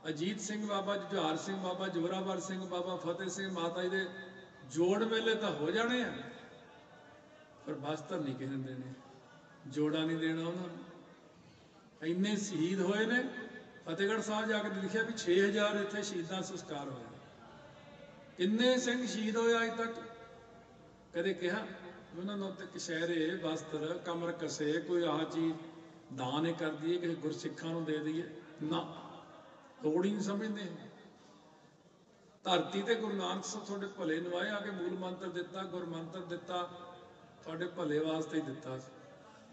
ਅਜੀਤ ਸਿੰਘ, ਬਾਬਾ ਜੁਝਾਰ ਸਿੰਘ, ਬਾਬਾ ਜੋਰਾਵਰ ਸਿੰਘ, ਬਾਬਾ ਫਤਿਹ ਸਿੰਘ, ਮਾਤਾ ਜੀ ਦੇ ਜੋੜ ਮੇਲੇ ਤਾਂ ਹੋ ਜਾਣੇ ਆ। ਪਰ ਬਸਤਰ ਨਹੀਂ ਕਿਸੇ ਨੂੰ ਦੇਣੇ। ਜੋੜਾ ਨਹੀਂ ਦੇਣਾ ਉਹਨਾਂ ਨੂੰ। ਇੰਨੇ ਸ਼ਹੀਦ ਹੋਏ ਨੇ, ਫਤਿਹਗੜ੍ਹ ਸਾਹਿਬ ਜਾ ਕੇ ਲਿਖਿਆ ਵੀ 6000 ਇੱਥੇ ਸ਼ਹੀਦਾਂ ਸੰਸਕਾਰ ਹੋਇਆ। ਕਿੰਨੇ ਸਿੰਘ ਸ਼ਹੀਦ ਹੋਏ ਅਜ ਤੱਕ। ਕਦੇ ਕਿਹਾ ਉਹਨਾਂ ਨੂੰ ਤੇ ਕਸ਼ਹਿਰੇ ਵਸਤਰ ਕਮਰ ਕਸੇ, ਕੋਈ ਆਹ ਚੀਜ਼ ਦਾਨ ਹੀ ਕਰ ਦਈਏ, ਕਿਸੇ ਗੁਰਸਿੱਖਾਂ ਨੂੰ ਦੇ ਦਈਏ। ਨਾ, ਲੋੜ ਹੀ ਨਹੀਂ ਸਮਝਦੇ। ਧਰਤੀ ਤੇ ਗੁਰੂ ਨਾਨਕ ਸਾਹਿਬ ਤੁਹਾਡੇ ਭਲੇ ਨਵਾਏ ਆ ਕੇ ਮੂਲ ਮੰਤਰ ਦਿੱਤਾ ਗੁਰ ਮੰਤਰ ਦਿੱਤਾ। ਤੁਹਾਡੇ ਭਲੇ ਵਾਸਤੇ ਹੀ ਦਿੱਤਾ ਸੀ।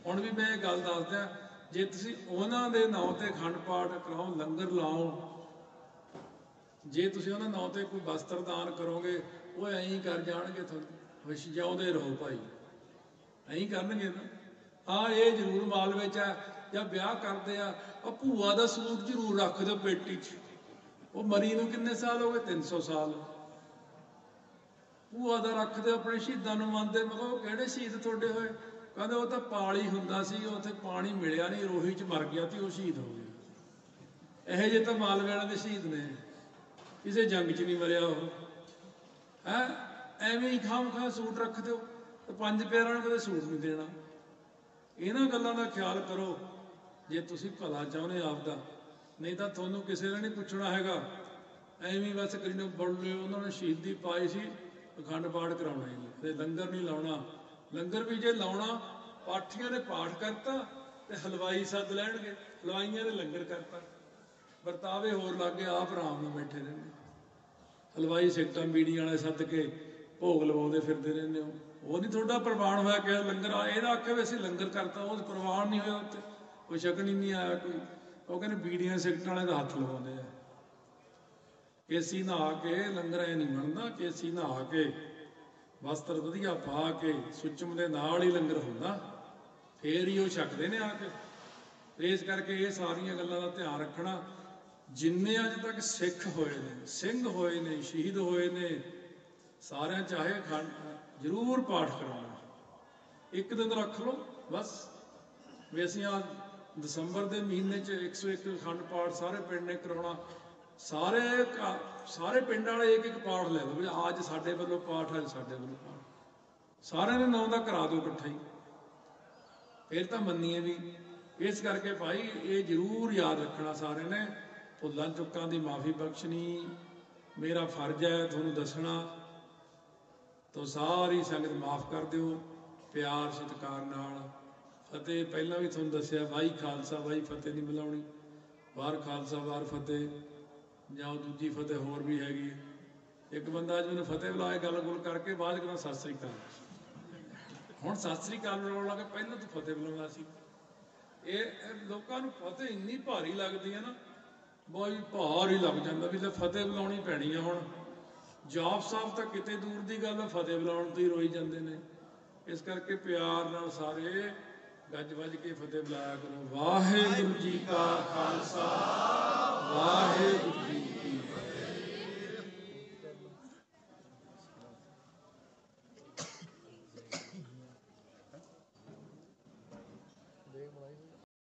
ਹੁਣ ਵੀ ਮੈਂ ਇਹ ਗੱਲ ਦੱਸਦਾ, ਜੇ ਤੁਸੀਂ ਉਹਨਾਂ ਦੇ ਨਾਂ ਤੇ ਖੰਡ ਪਾਠ ਕਰਾਓ, ਲੰਗਰ ਲਾਓ, ਜੇ ਤੁਸੀਂ ਉਹਨਾਂ ਨਾਂ ਤੇ ਕੋਈ ਵਸਤਰ ਦਾਨ ਕਰੋਗੇ, ਉਹ ਐਂ ਕਰ ਜਾਣਗੇ ਤੁਹਾਨੂੰ ਖੁਸ਼ ਜਿਉਂਦੇ ਰਹੋ ਭਾਈ। ਐਂ ਕਰਨਗੇ ਨਾ। ਹਾਂ, ਇਹ ਜ਼ਰੂਰ ਮਾਲ ਵਿੱਚ ਆ ਜਾਂ ਵਿਆਹ ਕਰਦੇ ਆ, ਉਹ ਭੂਆ ਦਾ ਸੂਟ ਜ਼ਰੂਰ ਰੱਖ ਦਿਓ ਪੇਟੀ 'ਚ। ਉਹ ਮਰੀ ਨੂੰ ਕਿੰਨੇ ਸਾਲ ਹੋ ਗਏ? 300 ਸਾਲ। ਭੂਆ ਦਾ ਰੱਖਦੇ ਆਪਣੇ ਸ਼ਹੀਦਾਂ ਨੂੰ ਮੰਨਦੇ, ਮੈਂ ਕਿਹਾ ਉਹ ਕਿਹੜੇ ਸ਼ਹੀਦ ਤੁਹਾਡੇ ਹੋਏ? ਕਹਿੰਦੇ ਉਹ ਤਾਂ ਪਾਲੀ ਹੁੰਦਾ ਸੀ, ਉੱਥੇ ਪਾਣੀ ਮਿਲਿਆ ਨਹੀਂ, ਰੋਹੀ 'ਚ ਮਰ ਗਿਆ ਤੇ ਉਹ ਸ਼ਹੀਦ ਹੋ ਗਿਆ। ਇਹੋ ਜਿਹੇ ਤਾਂ ਮਾਲਵੇ ਵਾਲਿਆਂ ਦੇ ਸ਼ਹੀਦ ਨੇ। ਕਿਸੇ ਜੰਗ 'ਚ ਨਹੀਂ ਮਰਿਆ ਉਹ। ਹੈ? ਐਵੇਂ ਹੀ ਖਾਮ ਖਾ ਸੂਟ ਰੱਖ ਦਿਓ, ਤੇ ਪੰਜ ਪਿਆਰਾਂ ਨੂੰ ਕਦੇ ਸੂਟ ਨਹੀਂ ਦੇਣਾ। ਇਹਨਾਂ ਗੱਲਾਂ ਦਾ ਖਿਆਲ ਕਰੋ, ਜੇ ਤੁਸੀਂ ਭਲਾ ਚਾਹੁੰਦੇ ਆਪਦਾ। ਨਹੀਂ ਤਾਂ ਤੁਹਾਨੂੰ ਕਿਸੇ ਨੇ ਨਹੀਂ ਪੁੱਛਣਾ ਹੈਗਾ। ਐਵੇਂ ਬਸ ਕਰੀ ਨੂੰ ਬੜ ਲਿਓ ਉਹਨਾਂ ਨੇ ਸ਼ਹੀਦੀ ਪਾਈ ਸੀ। ਅਖੰਡ ਪਾਠ ਕਰਾਉਣਾ ਜੀ। ਤੇ ਲੰਗਰ ਨਹੀਂ ਲਾਉਣਾ। ਲੰਗਰ ਵੀ ਜੇ ਲਾਉਣਾ, ਪਾਠੀਆਂ ਨੇ ਪਾਠ ਕਰਤਾ ਤੇ ਹਲਵਾਈ ਸੱਦ ਲੈਣਗੇ। ਹਲਵਾਈਆਂ ਨੇ ਲੰਗਰ ਕਰਤਾ। ਵਰਤਾਵੇ ਹੋਰ ਲੱਗੇ ਆਪ ਆਰਾਮ ਨਾਲ ਬੈਠੇ ਰਹਿੰਦੇ। ਹਲਵਾਈ ਸਿਕਟਾਂ ਬੀੜੀ ਵਾਲੇ ਸੱਦ ਕੇ ਭੋਗ ਲਵਾਉਂਦੇ ਫਿਰਦੇ ਰਹਿੰਦੇ ਹੋ। ਉਹ ਨਹੀਂ ਤੁਹਾਡਾ ਪ੍ਰਵਾਨ ਹੋਇਆ ਕਿ ਲੰਗਰ ਆ, ਇਹਦਾ ਆਖਿਆ ਵੀ ਅਸੀਂ ਲੰਗਰ ਕਰਤਾ, ਉਹ ਪ੍ਰਵਾਨ ਨਹੀਂ ਹੋਇਆ ਉੱਤੇ ਕੋਈ ਸ਼ਗਨ ਹੀ ਨਹੀਂ ਆਇਆ ਕੋਈ। ਉਹ ਕਹਿੰਦੇ ਬੀੜੀਆਂ ਸਿਕਟਾਂ ਵਾਲੇ ਦਾ ਹੱਥ ਲਵਾਉਂਦੇ ਆ। ਕੇਸੀ ਨਹਾ ਕੇ ਲੰਗਰ ਐ ਨਹੀਂ ਬਣਦਾ ਕੇਸੀ ਨਹਾ ਕੇ ਵਸਤਰ ਵਧੀਆ ਪਾ ਕੇ ਸੁੱਚਮ ਦੇ ਨਾਲ ਹੀ ਲੰਗਰ ਹੁੰਦਾ। ਫੇਰ ਹੀ ਉਹ ਛਕਦੇ ਨੇ ਆ ਕੇ। ਇਸ ਕਰਕੇ ਇਹ ਸਾਰੀਆਂ ਗੱਲਾਂ ਦਾ ਧਿਆਨ ਰੱਖਣਾ। ਜਿੰਨੇ ਅੱਜ ਤੱਕ ਸਿੱਖ ਹੋਏ ਨੇ, ਸਿੰਘ ਹੋਏ ਨੇ, ਸ਼ਹੀਦ ਹੋਏ ਨੇ, ਸਾਰਿਆਂ ਚਾਹੇ ਅਖੰਡ ਜ਼ਰੂਰ ਪਾਠ ਕਰਾਉਣਾ। ਇੱਕ ਦਿਨ ਰੱਖ ਲਓ, ਬਸ। ਵੀ ਅਸੀਂ ਆ ਦਸੰਬਰ ਦੇ ਮਹੀਨੇ ਚ 101 ਅਖੰਡ ਪਾਠ ਸਾਰੇ ਪਿੰਡ ਨੇ ਕਰਾਉਣਾ। ਸਾਰੇ ਸਾਰੇ ਪਿੰਡ ਵਾਲੇ ਇੱਕ ਇੱਕ ਪਾਠ ਲੈ ਲਓ ਵੀ ਅੱਜ ਸਾਡੇ ਵੱਲੋਂ ਪਾਠ ਅੱਜ ਸਾਡੇ ਵੱਲੋਂ ਪਾਠ। ਸਾਰਿਆਂ ਦੇ ਨਾਂ ਦਾ ਕਰਾ ਦਿਓ ਇਕੱਠਾ ਹੀ। ਫਿਰ ਤਾਂ ਮੰਨੀਏ ਵੀ ਇਸ ਕਰਕੇ ਭਾਈ ਇਹ ਜ਼ਰੂਰ ਯਾਦ ਰੱਖਣਾ ਸਾਰਿਆਂ ਨੇ ਭੁੱਲਾਂ ਚੁੱਕਾਂ ਦੀ ਮਾਫੀ ਬਖਸ਼ਣੀ, ਮੇਰਾ ਫਰਜ਼ ਹੈ ਤੁਹਾਨੂੰ ਦੱਸਣਾ, ਤੋ ਸਾਰੀ ਸੰਗਤ ਮਾਫ ਕਰ ਦਿਓ, ਪਿਆਰ, ਸਤਿਕਾਰ ਨਾਲ। ਫਤਿਹ, ਪਹਿਲਾਂ ਵੀ ਤੁਹਾਨੂੰ ਦੱਸਿਆ ਵਾਈ ਖਾਲਸਾ ਵਾਈ ਫਤਿਹ ਨਹੀਂ ਬੁਲਾਉਣੀ। ਵਾਰ ਖਾਲਸਾ ਵਾਰ ਫਤਿਹ। ਜਾਂ ਉਹ ਦੂਜੀ ਫਤਿਹ ਹੋਰ ਵੀ ਹੈਗੀ ਹੈ। ਇੱਕ ਬੰਦਾ ਅੱਜ ਮੈਨੂੰ ਫਤਿਹ ਬੁਲਾਏ ਗੱਲ ਗੁੱਲ ਕਰਕੇ ਬਾਅਦ ਕਹਿੰਦਾ, ਸਤਿ ਸ੍ਰੀ ਅਕਾਲ। ਹੁਣ ਸਤਿ ਸ੍ਰੀ ਅਕਾਲ ਬੁਲਾਉਣ ਲੱਗੇ, ਪਹਿਲਾਂ ਤਾਂ ਫਤਿਹ ਬੁਲਾਉਣਾ ਸੀ। ਇਹ ਲੋਕਾਂ ਨੂੰ ਫਤਿਹ ਇੰਨੀ ਭਾਰੀ ਲੱਗਦੀ ਹੈ ਨਾ, ਬਈ ਭਾਰ ਹੀ ਲੱਗ ਜਾਂਦਾ ਵੀ ਲੈ ਫਤਿਹ ਬੁਲਾਉਣੀ ਪੈਣੀ ਆ ਹੁਣ। ਜੌਬ ਸਾਹਿਬ ਤਾਂ ਕਿਤੇ ਦੂਰ ਦੀ ਗੱਲ ਆ, ਫਤਿਹ ਬੁਲਾਉਣ ਤੋਂ ਹੀ ਰੋਈ ਜਾਂਦੇ ਨੇ। ਇਸ ਕਰਕੇ ਪਿਆਰ ਨਾਲ ਸਾਰੇ ਗੱਜ ਵੱਜ ਕੇ ਫਤਿਹ ਬੁਲਾਇਆ ਕਰੋ। ਵਾਹਿਗੁਰੂ ਜੀ ਕਾ ਖਾਲਸਾ, ਵਾਹਿਗੁਰੂ